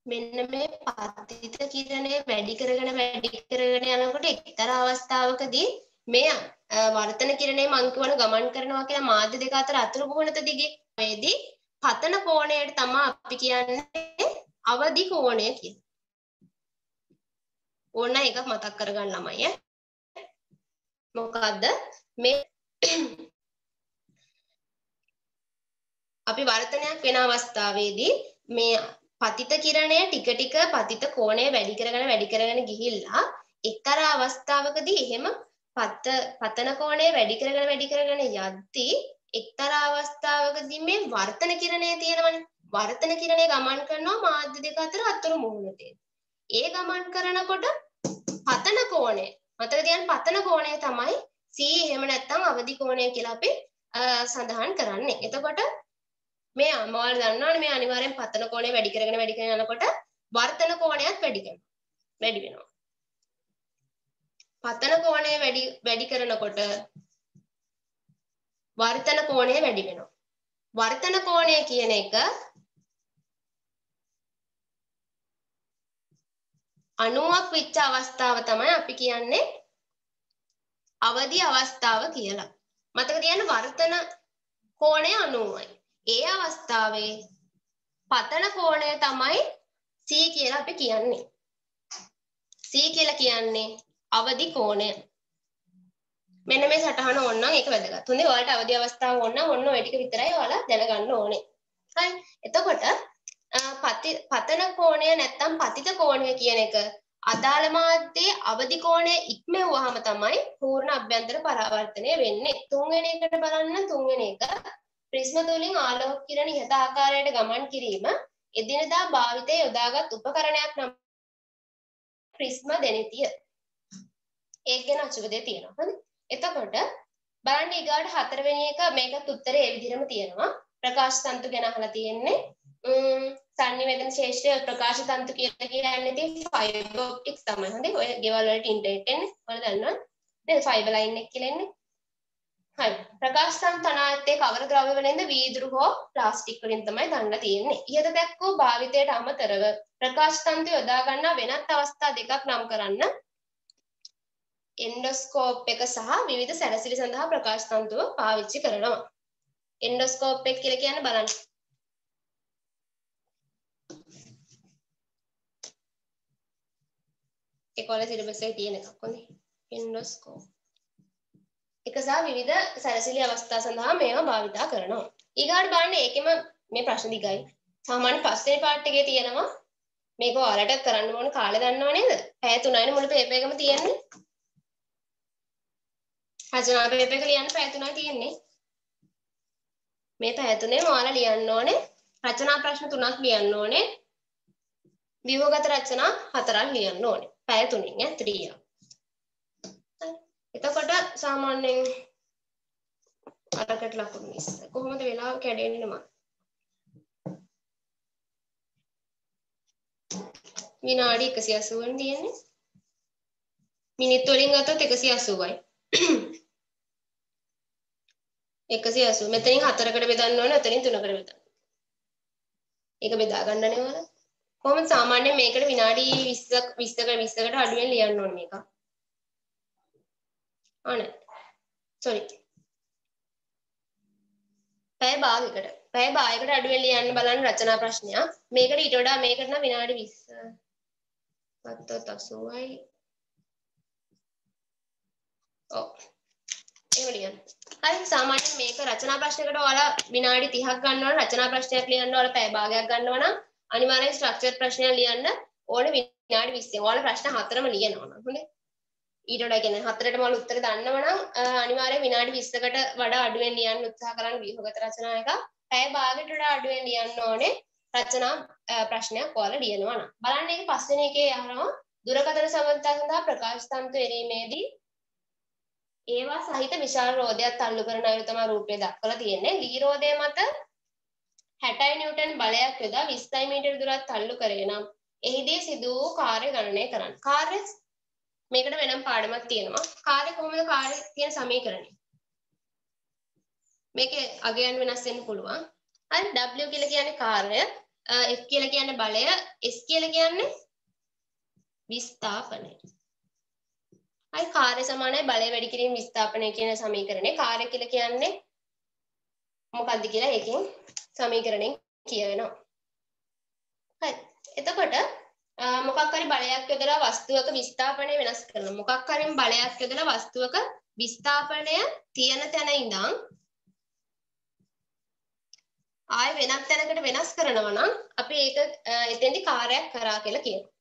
මෙන්න මේ පතිත කිරණය වැඩි කරගෙන වැඩි කරගෙන යනකොට එක්තරා අවස්ථාවකදී මේ වර්තන කිරණය මං කියවන ගමන් කරනවා කියලා මාධ්‍ය දෙක අතර අතුරු කොහොනත දිගේ වේදී පතන කෝණයට තමයි අපි කියන්නේ අවදි කෝණය කියන. ඕන එකක් මතක් කරගන්න ළමයි ඈ. මොකද්ද මේ අපි වර්තනයක් වෙන අවස්ථාවේදී මේ පතිත කිරණය ටික ටික පතිත කෝණය වැඩි කරගෙන වැඩි කරගෙන ගිහිල්ලා එක්තරා අවස්ථාවකදී එහෙම පත පතන කෝණය වැඩි කරගෙන වැඩි කරගෙන යද්දී එක්තරා අවස්ථාවකදී මේ වර්තන කිරණය තියෙනවනේ වර්තන කිරණය ගමන් කරනවා මාධ්‍ය දෙක අතර අතුරු මුහුණතේ. ඒ ගමන් කරනකොට පතන කෝණය මතක තියාගන්න පතන කෝණය තමයි C එහෙම නැත්නම් අවදි කෝණය කියලා අපි සඳහන් කරන්නේ. එතකොට මේ අමවල් දන්නවනේ මේ අනිවාර්යෙන් පතන කෝණය වැඩි කරගෙන වැඩි කරගෙන යනකොට වර්තන කෝණයත් වැඩි කරනවා. වැඩි වෙනවා. පතන කෝණය වැඩි වැඩි කරනකොට වර්තන කෝණය වැඩි වෙනවා. වර්තන කෝණය කියන එක අණුවක් වෙච්ච අවස්ථාව තමයි අපි කියන්නේ අවදි අවස්ථාව කියලා. මතක තියාගන්න වර්තන කෝණය 90යි. ඒ අවස්ථාවේ පතන කෝණය තමයි C කියලා අපි කියන්නේ. C කියලා කියන්නේ අවදි කෝණය. මෙන්න මේ සටහන ඕනනම් ඒක වැදගත්. හොඳේ ඔයාලට අවදි අවස්ථාව ඕනනම් ඔන්න ඔය ටික විතරයි ඔයාලා දැනගන්න ඕනේ. හරි. එතකොට පතන කෝණය නැත්තම් පතිත කෝණය කියන එක අදාළ මාධ්‍යයේ අවදි කෝණය ඉක්මවුවාම තමයි පූර්ණ අභ්‍යන්තර පරාවර්තනය වෙන්නේ. තුන්වෙනි එකට බලන්න තුන්වෙනි එක ප්‍රිස්ම තුලින් ආලෝක කිරණ ඉහත ආකාරයට ගමන් කිරීම එදිනදා භාවිතයේ යොදාගත් උපකරණයක් නම් ප්‍රිස්ම දෙනිතිය. ඒක ගැන අචුවදේ තියෙනවා. හරි. එතකොට බලන්න ඊගාට හතරවෙනි එක මේකත් උත්තරේ ඒ විදිහටම තියෙනවා. ප්‍රකාශ තන්තු ගැන අහලා තියෙන්නේ. සංනිවේදන ශේෂ්ත්‍රය ප්‍රකාශ තන්තු කියලා කියන්නේ ඉතින් ෆයිබර් ඔප්ටික්ස් තමයි. හොඳේ. ඔය ගෙවල් වලට ඉන්ටර්නෙට් එන්නේ. ඔයාලා දන්නවා. නේද? ෆයිබර් ලයින් එක කියලා එන්නේ. හරි. ප්‍රකාශ තන්තු අනායත්තේ කවර ද්‍රව්‍ය වලින්ද වීදුරු හෝ ප්ලාස්ටික් වලින් තමයි දන්ලා තියෙන්නේ. ඉහත දැක්වූ භාවිතයට අමතරව ප්‍රකාශ තන්තු යොදා ගන්නා වෙනත් අවස්ථා දෙකක් නම් කරන්න. එන්ඩොස්කෝප් එක සහ විවිධ සැරසිලි සඳහා ප්‍රකාශ තන්තුව පාවිච්චි කරනවා. එන්ඩොස්කෝප් එක කියලා කියන්නේ බලන්න. ඒ කොලේ සිලබස් එකේ තියෙන එකක් හොඳේ. එන්ඩොස්කෝප්. එක සහ විවිධ සැරසිලි අවස්ථා සඳහා මේවා භාවිතා කරනවා. ඊගාට බලන්න ඒකෙම මේ ප්‍රශ්න දිගයි. සාමාන්‍ය පස්වෙනි පාර්ට් එකේ තියෙනවා මේක ඔයාලට කරන්න ඕන කාලේ දන්නව නේද? පැය 3යිනේ මුළු පේපර් එකම තියෙන්නේ. රචනා පේපර් එක ලියන්න පැය 3යි තියෙන්නේ. මේ පැය 3ේම ඔයාලා ලියන්න ඕනේ. රචනා ප්‍රශ්න තුනක් ලියන්න ඕනේ. ව්‍යුහගත රචනා හතරක් ලියන්න ඕනේ. පැය 3න් ඈ 3 එතකොට සාමාන්‍යයෙන් අරකට ලකුණු 20. කොහොමද වෙලාව කැඩෙන්නේ මම? විනාඩි 180න් තියෙන්නේ. මිනිත්තු වලින් ගත්තොත් 180යි. එකසිය අසු මෙතනින් හතරකට බෙදන්න ඕන එතනින් තුනකට බෙදන්න ඒක බෙදා ගන්නනේ ඕන කොහොමද සාමාන්‍යයෙන් මේකට විනාඩි 20ක් 20කට 20කට අඩුවෙන් ලියන්න ඕන මේක ආනේ සෝරි පැය භාගයකට. පැය භාගයකට අඩුවෙන් ලියන්න බලන්න රචනා ප්‍රශ්නයක්. මේකට ඊට වඩා මේකට නම් විනාඩි 20 ගත්තොත් 80යි ඔව්. එහෙම ලියන්න. හරි සාමාන්‍යයෙන් මේක රචනා ප්‍රශ්නයකට ඔයාලා විනාඩි 30ක් ගන්නවා රචනා ප්‍රශ්නයක් ලියන්න ඔයාලා පැය භාගයක් ගන්නවා නම් අනිවාර්යෙන් ස්ට්‍රක්චර් ප්‍රශ්නයක් ලියන්න ඕන විනාඩි 20. ඔයාලා ප්‍රශ්න හතරම ලියනවා නම් හොඳේ. ඊට වඩා කියන්නේ හතරටම ඔයාලා උත්තර දන්නව නම් අනිවාර්යෙන් විනාඩි 20කට වඩා අඩුවෙන් ලියන්න උත්සාහ කරන්න ව්‍යුහගත රචනා එක. පැය භාගයකට වඩා අඩුවෙන් ලියන්න ඕනේ රචනා ප්‍රශ්නයක් ඔයාලා ලියනවා නම්. බලන්න මේකේ පස්වෙනි එකේ අහනවා දුරකථන සම්බන්ධතා සඳහා ප්‍රකාශ තන්තු එරීමේදී ඒවා සහිත විශාල රෝධයක් තල්ලු කරන අයුරු තමයි රූපය දක්වලා තියෙන්නේ. ලී රෝධය මත 60 නිව්ටන් බලයක් යොදා 20 මීටර දුරක් තල්ලු කරේ නම් එහිදී සිදු වූ කාර්ය ගණනය කරන්න. කාර්ය මේකට වෙනම පාඩමක් තියෙනවා. කාර්ය කොහොමද කාර්ය තියෙන සමීකරණය? මේකේ අගයන් වෙනස් වෙන්න පුළුවන්. හරි W කියලා කියන්නේ කාර්ය, F කියලා කියන්නේ බලය, S කියලා කියන්නේ විස්ථාපනය. හරි කාර්ය සමානයි බලය වැඩි කිරීම විස්ථාපනය කියන සමීකරණය. කාර්ය කියලා කියන්නේ මොකක්ද කියලා ඒකෙන් සමීකරණයෙන් කියවෙනවා. හරි. එතකොට මොකක් හරි බලයක් යොදලා වස්තුවක විස්ථාපනය වෙනස් කරනවා. මොකක් හරි බලයක් යොදලා වස්තුවක විස්ථාපනය තියෙන තැන ඉඳන් ආය වෙනත් තැනකට වෙනස් කරනවා නම් අපි ඒක එතෙන්දි කාර්යයක් කරා කියලා කියනවා.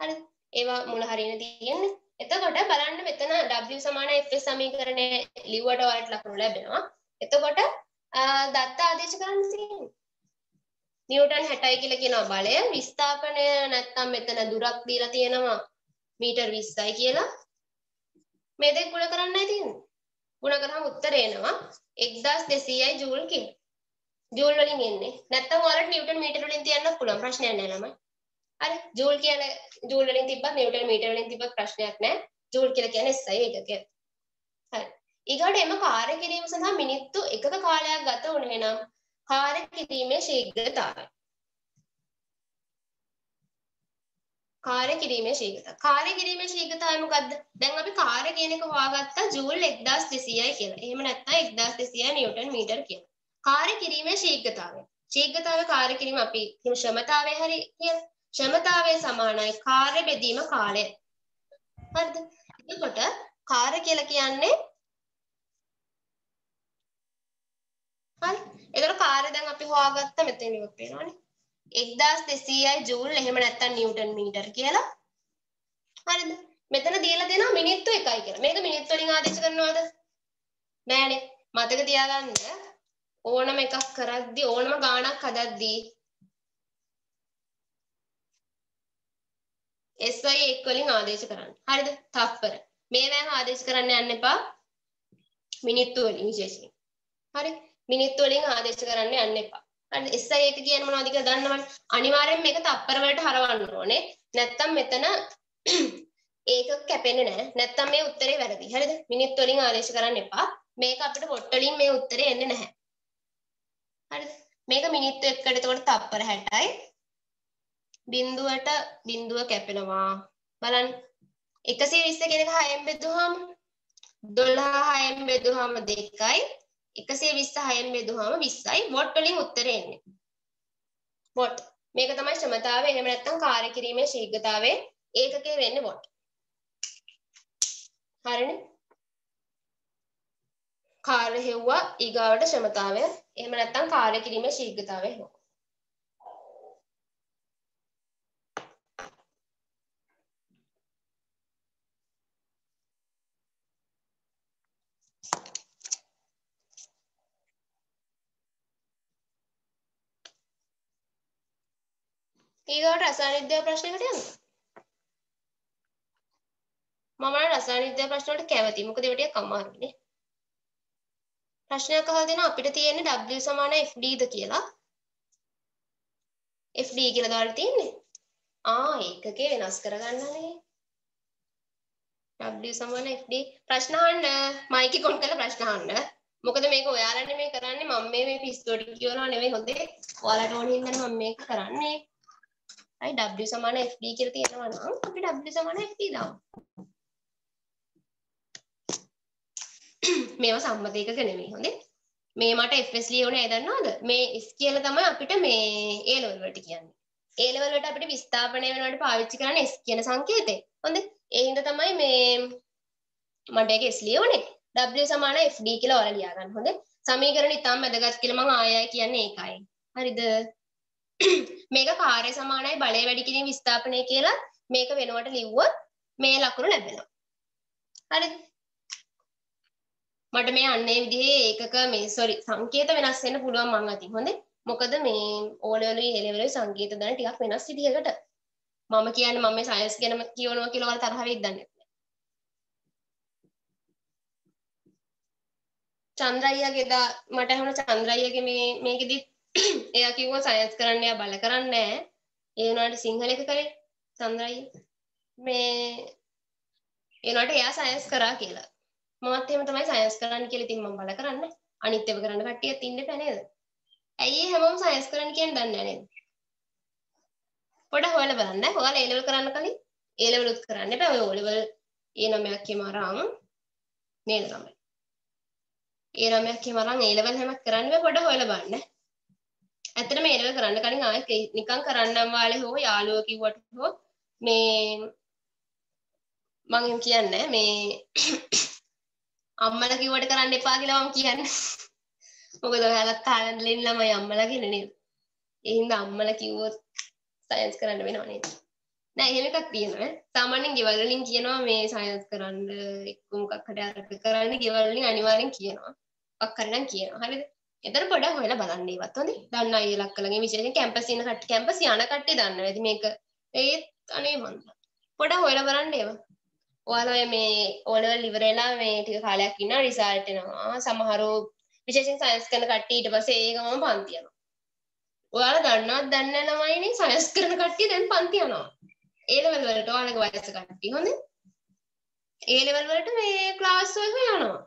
හරිද? ඒවා මුල හරියන තියෙන්නේ. එතකොට බලන්න මෙතන W සමාන Fs සමීකරණය ලිව්වට ඔයාලට ලකුණු ලැබෙනවා. එතකොට දත්ත ආදේශ කරන්න තියෙන්නේ. නිව්ටන් 60යි කියලා කියනවා බලය විස්ථාපනය නැත්තම් මෙතන දුරක් දීලා තියෙනවා මීටර් 20යි කියලා. මේ දෙක ගුණ කරන්නයි තියෙන්නේ. ගුණ කරාම උත්තරය එනවා 1200යි ජූල් කියලා. ජූල් වලින් එන්නේ. නැත්තම් ඔයාලට නිව්ටන් මීටර වලින් තියන්න පුළුවන් ප්‍රශ්නයක් නෑ ළමයි. හරි ජූල් කියන ජූල් වලින් තිබ්බත් නිව්ටන් මීටර වලින් තිබ්බත් ප්‍රශ්නයක් නෑ. ජූල් කියලා කියන්නේ SI එකකය. හරි. ඊගොඩ එම කාර්ය කිරීම සඳහා මිනිත්තු එකක කාලයක් ගත වුණේ නම් කාර්ය කිරීමේ ශීඝ්‍රතාවය. කාර්ය කිරීමේ ශීඝ්‍රතාවය. කාර්ය කිරීමේ ශීඝ්‍රතාවය මොකද්ද? දැන් අපි කාර්ය කියන එක හොයාගත්තා ජූල් 1200යි කියලා. එහෙම නැත්නම් 1200 නිව්ටන් මීටර කියලා. කාර්ය කිරීමේ ශීඝ්‍රතාවය. ශීඝ්‍රතාවය කාර්ය කිරීම අපි හිමු ශ්‍රමතාවය හරි කියලා. ශ්‍රමතාවය සමානයි කාර්ය බෙදීම කාලය. හරිද? එතකොට කාර්ය කියලා කියන්නේ හරි. එතකොට කාර්ය දැන් අපි හොයාගත්ත මෙතන ඉවත් වෙනවනේ. 1200යි ජූල් එහෙම නැත්නම් නිව්ටන් මීටර කියලා. හරිද? මෙතන දීලා දෙනවා මිනිත්තු 1යි කියලා. මේක මිනිත්තු වලින් ආදේශ කරනවද? නෑනේ. මතක තියාගන්න ඕනම එකක් කරද්දී ඕනම ගාණක් හදද්දී SI එක් වලින් ආදේශ කරන්න. හරිද? තප්පර. මේවෙන් ආදේශ කරන්න යන්න එපා. මිනිත්තු වලින් විශේෂයෙන්. හරි? මිනිත්තු වලින් ආදේශ කරන්න යන්න එපා. හරි SI එක කියන්නේ මොනවද කියලා දන්නවනේ. අනිවාර්යෙන් මේක තප්පර වලට හරවන්න ඕනේ. නැත්තම් මෙතන ඒක කැපෙන්නේ නැහැ. නැත්තම් මේ උත්තරේ වැරදි. හරිද? මිනිත්තු වලින් ආදේශ කරන්න එපා. මේක අපිට පොට් වලින් මේ උත්තරේ එන්නේ නැහැ. හරිද? මේක මිනිත්තු එකට එතකොට තප්පර 60යි. බිඳුවට බිඳුව කැපෙනවා. බලන්න 120 කියන එක 6ෙන් බෙදුවාම 12 6ෙන් බෙදුවාම 2යි 120 6ෙන් බෙදුවාම 20යි වොට් වලින් උත්තරේ එන්නේ. වොට් මේක තමයි ශ්‍රමතාවය එහෙම නැත්නම් කාර්ය කිරීමේ ශීඝ්‍රතාවය ඒකකේ වෙන්නේ වොට්. හරිනේ? කාර්ය හෙව්වා ඊගාවට ශ්‍රමතාවය එහෙම නැත්නම් කාර්ය කිරීමේ ශීඝ්‍රතාවය හෙව්වා. ඊගාවට රසායන විද්‍යාව ප්‍රශ්නයකට යන්න. මම නම් රසායන විද්‍යාව ප්‍රශ්න වලට කැමතියි. මොකද ඒවට ටිකක් අමාරුනේ. ප්‍රශ්නයක් අහලා දෙනවා අපිට තියෙන්නේ W සමාන FD ද කියලා. FD කියලා දාලා තියෙන්නේ. ආ ඒකකේ වෙනස් කරගන්නනේ. W සමාන FD ප්‍රශ්න අහන්න මයික් එක ඔන් කරලා ප්‍රශ්න අහන්න. මොකද මේක ඔයාලා නෙමෙයි කරන්නේ මම මේ මේ පිස්සුවට කියනවා නෙමෙයි හොඳේ ඔයාලට ඕන හින්දානේ මම මේක කරන්නේ හරි w සමාන fd කියලා තියෙනවා නම් අපි w සමාන fd දාමු. මේවා සම්මත එකක නෙමෙයි හොඳේ? මේ මට fs ලියුනේ ඇයි දන්නවද? මේ s කියලා තමයි අපිට මේ a level වලට කියන්නේ. A level වලට අපිට විස්ථාපනය වෙනවට පාවිච්චි කරන්නේ s කියන සංකේතය හොඳේ? ඒ හින්දා තමයි මේ මට ඒක s ලියුනේ W සමාන FD කියලා ඔයාලා ලියා ගන්න. හොඳ? සමීකරණ ඉතාම වැදගත් කියලා මම ආයෙ කියන්නේ ඒකයි. හරිද? මේක කාර්ය සමානයි බලය වැඩි කිරීම විස්ථාපනය කියලා මේක වෙනුවට ලිව්වොත් මේ ලකුණු ලැබෙනවා. හරිද මට මේ අන්නේ විදිහේ ඒකක මේ සෝරි සංකේත වෙනස් වෙන්න පුළුවන් මං අතින්. හොඳේ? මොකද මේ O level E level සංකේත දාන ටිකක් වෙනස් විදිහකට. මම කියන්නේ මම මේ සයන්ස් ගැන කියවනවා කියලා ඔයාලා තරහ වෙයිද දන්නේ චන්ද්‍රයියාගේ දා මට ඇහුණ චන්ද්‍රයියාගේ මේ මේකෙදි එයා කිව්වා සයන්ස් කරන්න එයා බල කරන්නේ නැහැ. ඒ වුණාට සිංහල එක කරේ චන්ද්‍රයියා. මේ ඒ වුණාට එයා සයන්ස් කරා කියලා. මමත් එහෙම තමයි සයන්ස් කරන්න කියලා ඉතින් මම බල කරන්නේ. අනිත් ඒවා කරන්න කට්ටියත් ඉන්න එපා නේද? ඇයි හැමෝම සයන්ස් කරන්න කියන්නේ දන්නේ නැහැ නේද? පොඩ්ඩක් හොයලා බලන්න. ඔයාලා A level කරන්න කලින් A level උත් කරන්න එපා. ඔය O level ඒ නමයක් කියම අරන් නේද ළමයි? ඒ නමයක් කියම අරන් A level හැමක් කරන්න බෑ පොඩ්ඩක් හොයලා බලන්න. ඇත්තටම A level කරන්න කලින් ආයෙත් නිකන් කරන්නම් වාලේ හෝ යාළුවෝ කිව්වට හෝ මේ මම එහෙම කියන්නේ මේ අම්මලා කිව්වට කරන්න එපා කියලා මම කියන්නේ. මොකද ඔයාලත් තාලන්ට ලෙන් ළමයි අම්මලා කියන නේද? ඒ හින්දා අම්මලා කිව්වොත් සයන්ස් කරන්න වෙනව නේද? නෑ එහෙම එකක් තියෙනවා. සාමාන්‍යයෙන් ගෙවල් වලින් කියනවා මේ සයන්ස් කරන්න එක්ක මොකක් හරි අරක කරන්න ගෙවල් වලින් අනිවාර්යෙන් කියනවා. මොකක් හරි නම් කියනවා. හරිද? එතන පොඩක් හොයලා බලන්න ඒවත් හොඳේ. දන්න අය ලක්කලගේ විශේෂයෙන් කැම්පස් ඉන්න කට්ටිය කැම්පස් යන කට්ටිය දන්නවා. ඉතින් මේක ඒත් අනේ මන්ද. පොඩක් හොයලා බලන්න ඒවා. ඔයාලා මේ ඕලෙවල් ඉවර වෙලා මේ ටික කාලයක් ඉන්නවා රිසල්ට් එනවා. සමහරව විශේෂයෙන් සයන්ස් කරන කට්ටිය ඊට පස්සේ ඒකමම පන්ති යනවා. ඔයාලා දන්නවත් දන්නේ ළමයිනේ සයන්ස් කරන කට්ටිය දැන් පන්ති යනවා. ඒ ලෙවල් වලට ඔයාලගේ වයස කට්ටිය හොඳේ. ඒ ලෙවල් වලට මේ ක්ලාස් වලට යනවා.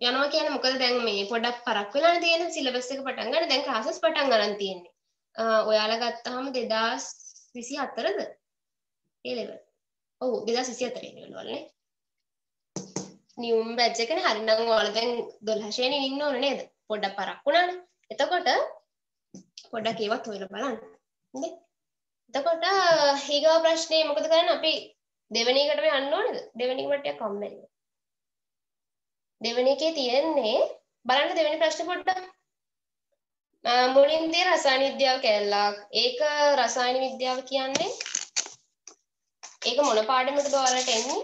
යනවා කියන්නේ මොකද දැන් මේ පොඩක් පරක් වෙලානේ තියෙන සිලබස් එක පටන් ගන්න දැන් ක්ලාසස් පටන් ගන්න තියෙන්නේ. ඔයාලා ගත්තාම 2024ද? ඒ ලෙවල්. ඔව් 2024 ඒ ලෙවල් වලනේ. නියුම් බැච් එකනේ හරිනම් ඔයාලා දැන් 12 වෙනි ඉන්න ඕන නේද? පොඩක් පරක් වුණානේ. එතකොට පොඩ්ඩක් ඒවත් හොයලා බලන්න. හොඳේ. එතකොට ඊගා ප්‍රශ්නේ මොකද කරන්නේ අපි දෙවෙනි එකටම යන්න ඕනේද? දෙවෙනි එකට ටිකක් කම්මැලි. දෙවෙනි එකේ තියෙන්නේ බලන්න දෙවෙනි ප්‍රශ්නේ පොඩ්ඩක්. මුලින් තියෙන රසායන විද්‍යාව කැලලක්. ඒක රසායන විද්‍යාව කියන්නේ ඒක මොන පාඩමකටද ඔයාලට එන්නේ?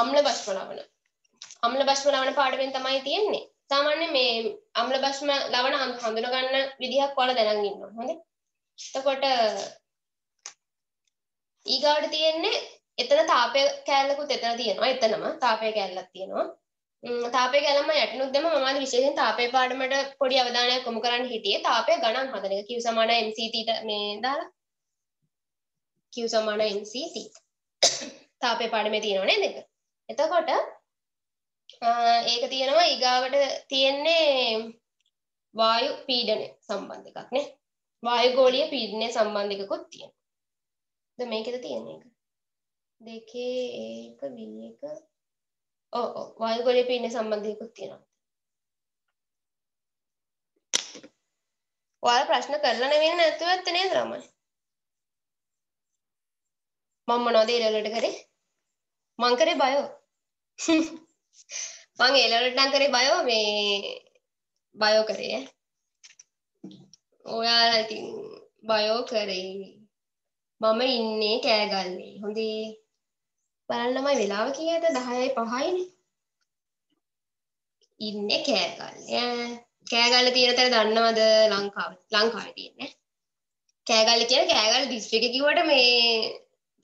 අම්ල බෂ්ම ලවණ. අම්ල බෂ්ම ලවණ පාඩමෙන් තමයි තියෙන්නේ. සාමාන්‍ය මේ අම්ල බෂ්ම ලවණ හඳුන ගන්න විදිහක් ඔයාලා දැනන් ඉන්නවා. හොඳේ. එතකොට ඊගාවට තියෙන්නේ එතන තාපය කෑල්ලකුත් එතන තියෙනවා. එතනම තාපය කෑල්ලක් තියෙනවා. තාපය කෑල්ලම යටිනුත් දෙම මම අද විශේෂයෙන් තාපය පාඩමට පොඩි අවධානයක් යොමු කරන්න හිටියේ. තාපය ගණන් හදන එක Q සමාන MCT මේ දාලා Q සමාන MCT. තාපය පාඩමේ තියෙනව නේද ඒක? එතකොට ඒක තියෙනවා ඊගාවට තියෙන්නේ වායු පීඩනය සම්බන්ධ එකක් නේ. වායු ගෝලීය පීඩනය සම්බන්ධ එකකුත් තියෙනවා. දැන් මේකෙද තියෙන්නේ ඒක. දෙකේ ඒක B1 ඔව් ඔව් වායු ගෝලීය පීඩනය සම්බන්ධ එකකුත් තියෙනවා. ඔයාලා ප්‍රශ්න කරලා නෙවෙයි නැතුව ඇත්තේ නේද රමයි? මම මොනවද ඒ ලෙවලට කරේ? මං කරේ බයෝ. මං ඒ ලෙවලට නම් කරේ බයෝ මේ බයෝ කරේ ඈ. ඔයාලා ඉතින් බයෝ කරේ. මම ඉන්නේ කෑගල්ලේ. හොඳේ. බලන්න මම වෙලාව කීයද 10යි 5යිනේ. ඉන්නේ කෑගල්ලේ. කෑගල්ලේ තියෙන තැන දන්නවද ලංකාවේ? ලංකාවේ තියෙන්නේ. කෑගල්ලේ කියන කෑගල්ල දිස්ත්‍රික්කේ කිව්වට මේ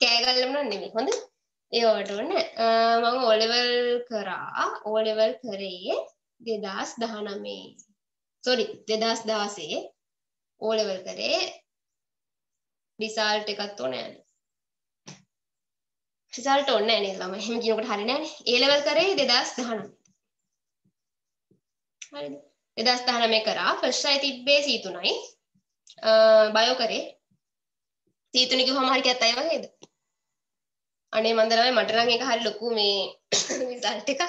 කෑගල්ලම නෙමෙයි. හොඳ? ඒවට ඕන මම O level කරා O level කරේ 2019 sorry 2016 O level කරේ රිසල්ට් එකත් ඕන යන්නේ රිසල්ට් ඕනේ නැහැ නේද? ළමයි එහෙම කියනකොට හරියන්නේ නැහැ ඒ ලෙවල් කරේ 2019 හරිද? 2019 කරා. ෆස්ට් අය තිබ්බේ C3යි බයෝ කරේ. C3 කිව්වම හරි කැත් අය වගේද අනේ මන්ද ළමයි මට නම් ඒක හරි ලොකු මේ රිසල්ට් එකක්.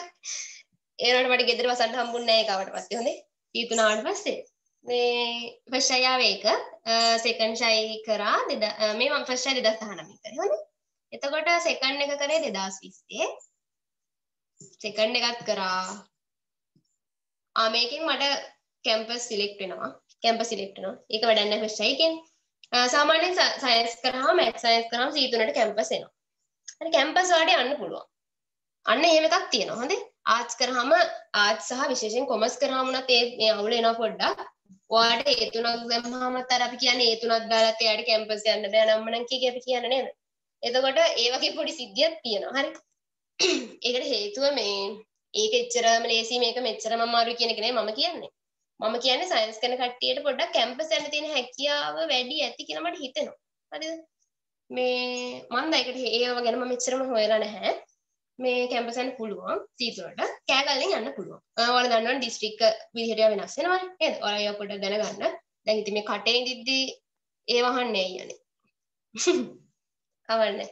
ඒනට මට ගෙදර වසන්න හම්බුන්නේ නැහැ ඒකට පස්සේ හොඳේ. C3 ආවට පස්සේ. මේ ෆස්ට් අය ආවේ ඒක. සෙකන්ඩ් අය කරා මේ මම ෆස්ට් අය 2019 කරේ. හොඳේ? එතකොට සෙකන්ඩ් එක කරේ 2020 සෙකන්ඩ් එකත් කරා. ආ මේකෙන් මට කැම්පස් සිලෙක්ට් වෙනවා. කැම්පස් සිලෙක්ට් වෙනවා. ඒක වැඩක් නැහැ ෆස්ට් එකෙන්. සාමාන්‍යයෙන් සයන්ස් කරාම මැත්ස් සයන්ස් කරාම C3ට කැම්පස් එනවා. හරි කැම්පස් වලට යන්න පුළුවන්. අන්න එහෙම එකක් තියෙනවා. හොඳේ? ආර්ට්ස් කරාම ආර්ට්ස් සහ විශේෂයෙන් කොමර්ස් කරාම උනත් ඒ මේ අවුල එනවා පොඩ්ඩක්. ඔයාලට ඒ තුනක් දැම්මහමත් අර අපි කියන්නේ ඒ තුනක් දාලා එයාට කැම්පස් යන්න බෑ නම් මනම් කිය අපි කියන්නේ නේද? එතකොට ඒ වගේ පොඩි සිද්ධියක් තියෙනවා. හරි? ඒකට හේතුව මේ ඒක එච්චරම ලේසි මේක මෙච්චරම අමාරුයි කියන එක නෙමෙයි මම කියන්නේ. මම කියන්නේ සයන්ස් කරන කට්ටියට පොඩ්ඩක් කැම්පස් යන්න තියෙන හැකියාව වැඩි ඇති කියලා මට හිතෙනවා. හරිද? මේ මම දැකට ඒව ගැන මම මෙච්චරම හොයලා නැහැ. මේ කැම්පස් යන්න පුළුවන් සීතුරට කෑගල්ලෙන් යන්න පුළුවන්. ඔයාලා දන්නවනේ ඩිස්ට්‍රික්ක විදිහට වෙනස් වෙනවනේ නේද? ඔයාලා ඒක පොඩ්ඩක් දැනගන්න. දැන් ඉතින් මේ කටේ ඉඳිද්දි ඒ වහන්නේ අයියනේ කවන්නේ.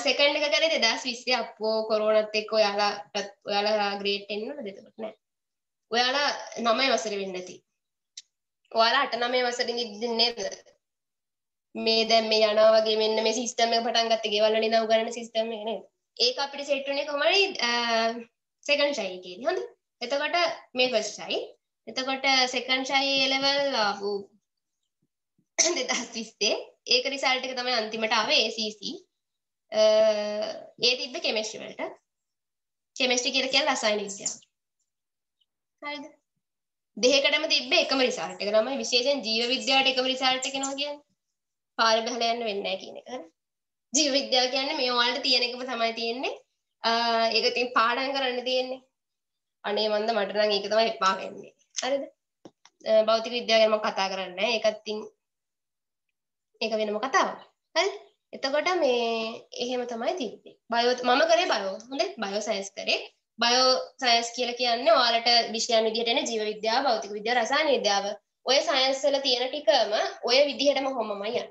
සෙකන්ඩ් එක කරේ 2020 අප්පෝ කොරෝනාත් එක්ක ඔයාලාටත් ඔයාලා ග්‍රේඩ් 10 වලද එතකොට? නෑ. ඔයාලා 9 වසරේ වෙන්නේ නැති ඔයාලා 8 9 වසරින් ඉඳින් නේද? මේ දැන් මේ යනවා වගේ මෙන්න මේ සිස්ටම් එක පටන් ගත්තේ ගෙවල් වලින් ඉඳන් උගන්නන සිස්ටම් එක නේද? ඒක අපිට සෙට් වෙන්නේ කොහමද? සෙකන්ඩ් ෂයි එකේදී හොඳ. එතකොට මේ ෆස්ට් ෂයි එතකොට සෙකන්ඩ් ෂයි ඒ ලෙවල් ආපු 2020 ඒක රිසල්ට් එක තමයි අන්තිමට ආවේ ACC ඒ තිබ්බ කෙමිස්ට්‍රි වලට. කෙමිස්ට්‍රි කියලා කියන්නේ රසායන විද්‍යාව හරිද? දෙකකටම තිබ්බ එකම රිසල්ට් එක තමයි විශේෂයෙන් ජීව විද්‍යාවට එකම රිසල්ට් එක එනවා කියන්නේ. පාර ගහලා යන්න වෙන්නේ නැහැ කියන එක. හරි ජීව විද්‍යාව කියන්නේ මේ ඔයාලට තියෙන එකම තමයි තියෙන්නේ. ඒක ඉතින් පාඩම් කරන්න තියෙන්නේ. අනේ මන්ද මට නම් ඒක තමයි එපා වෙන්නේ. හරිද? භෞතික විද්‍යාව ගැන මම කතා කරන්නේ නැහැ. ඒකත් ඉතින් ඒක වෙනම කතාවක් හරි. එතකොට මේ එහෙම තමයි තිබ්බේ. බයෝ මම කරේ බයෝ. හොඳේ? බයෝ සයන්ස් කරේ. බයෝ සයන්ස් කියලා කියන්නේ ඔයාලට විෂයන් විදිහට එන ජීව විද්‍යාව භෞතික විද්‍යාව රසායන විද්‍යාව. ඔය සයන්ස් වල තියෙන ටිකම ඔය විදිහටම කොහොමමයි යන්නේ.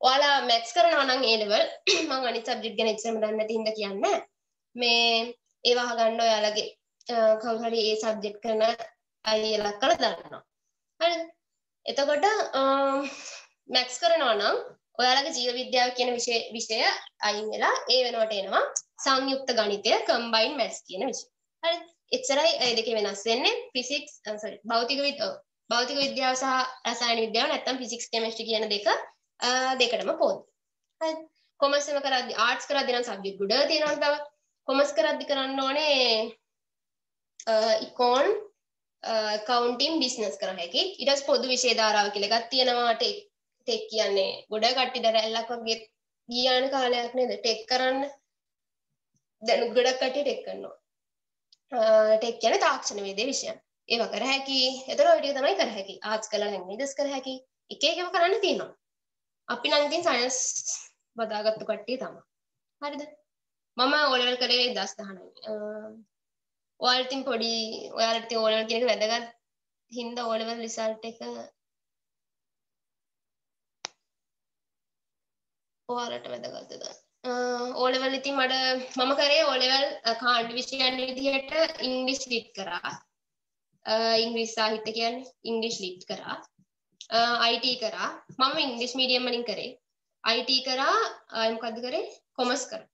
ඔයාලා මැත්ස් කරනවා නම් ඒ ලෙවල් මම අනිත් සබ්ජෙක්ට් ගැන එච්චරම දන්නේ නැති හින්දා කියන්නේ මේ ඒව අහගන්න ඔයාලගේ කවුරු හරි ඒ සබ්ජෙක්ට් කරන අයියලා කරලා දාන්නවා. හරිද එතකොට මැක්ස් කරනවා නම් ඔයාලගේ ජීව විද්‍යාව කියන විෂය විෂය අයින් වෙලා ඒ වෙනුවට එනවා සංයුක්ත ගණිතය කම්බයින් මැත්ස් කියන විෂය. හරි. එච්චරයි ඒ දෙකේ වෙනස් වෙන්නේ. ෆිසික්ස් uh, sorry භෞතික විද්‍යාව භෞතික විද්‍යාව සහ රසායන විද්‍යාව නැත්නම් ෆිසික්ස් කෙමිස්ට්‍රි කියන දෙක uh, දෙකටම පොදු. හරි. කොමර්ස් එක කරද්දී ආර්ට්ස් කරද්දී නම් සබ්ජෙක්ට් ගොඩ තියෙනවා තව. කොමර්ස් කරද්දී කරන්න ඕනේ ඉකෝන් කවුන්ටින් බිස්නස් කර හැකි. ඊට පස්සේ පොදු විෂය ධාරාව කියලා එකක් තියෙනවා ටෙක් ටෙක් කියන්නේ ගොඩ කට්ටි දරැල්ලක් වගේ ගියාන කාලයක් නේද? ටෙක් කරන්න දැන් ගොඩක් කට්ටිය ටෙක් කරනවා. ටෙක් කියන්නේ තාක්ෂණ වේදේ විෂයන් ඒවා කර හැකි. ඒතර ඔය ටික තමයි කර හැකි. ආර්ට්ස් කළා ලැන්ග්වේජස් කර හැකි. එක එකව කරන්න තියෙනවා. අපි නම් ඉතින් සයන්ස් බදාගත්තු කට්ටිය තමයි. හරිද? මම O level කරේ 2019 ඔයාලට ඉතින් පොඩි ඔයාලට ඉතින් O level කියන එක වැදගත්. හින්දා O level result එක ඔයාලට වැදගත්ද ඕලෙවල් ඉතින් මට මම කරේ ඕලෙවල් කාණ්ඩ විෂයන් විදිහට ඉංග්ලිෂ් ලිට් කරා. ඉංග්‍රීසි සාහිත්‍ය කියන්නේ ඉංග්ලිෂ් ලිට් කරා. IT කරා. මම ඉංග්ලිෂ් මීඩියම් වලින් කරේ. IT කරා මොකද්ද කරේ? කොමර්ස් කරා.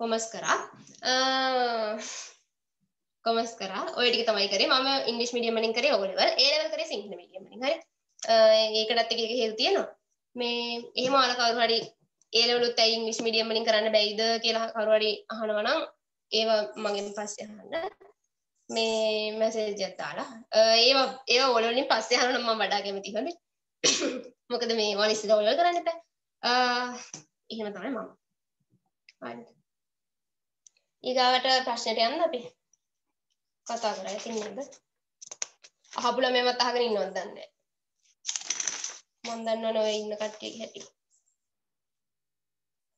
කොමර්ස් කරා. කොමර්ස් කරා. ඔය ටික තමයි කරේ. මම ඉංග්ලිෂ් මීඩියම් වලින් කරේ ඕ ලෙවල් ඒ ලෙවල් කරේ සිංහල මීඩියම් වලින්. හරි? ඒකටත් එක එක හේතු තියෙනවා මේ එහෙම ආල කවුරු හරි ඒ ලෙවලුත් ඇයි ඉංග්‍රීසි මීඩියම් වලින් කරන්න බැයිද කියලා කවුරු හරි අහනවා නම් ඒව මගෙන් පස්සේ අහන්න. මේ මැසේජ් එකක් දාලා. ඒව ඒව ඕල වලින් පස්සේ අහනවා නම් මම වඩා කැමති හොඳේ. මොකද මේ ඕන ඉස්සෙල්ලා ඕල කරන්න එපා. එහෙම තමයි මම. හරි. ඊගාවට ප්‍රශ්නයට යන්න අපි. කතා කරා ඉතින් නේද අහපුල මේවත් අහගෙන ඉන්නවද දන්නේ මම දන්නවනේ ඔය ඉන්න කට්ටියගේ හැටි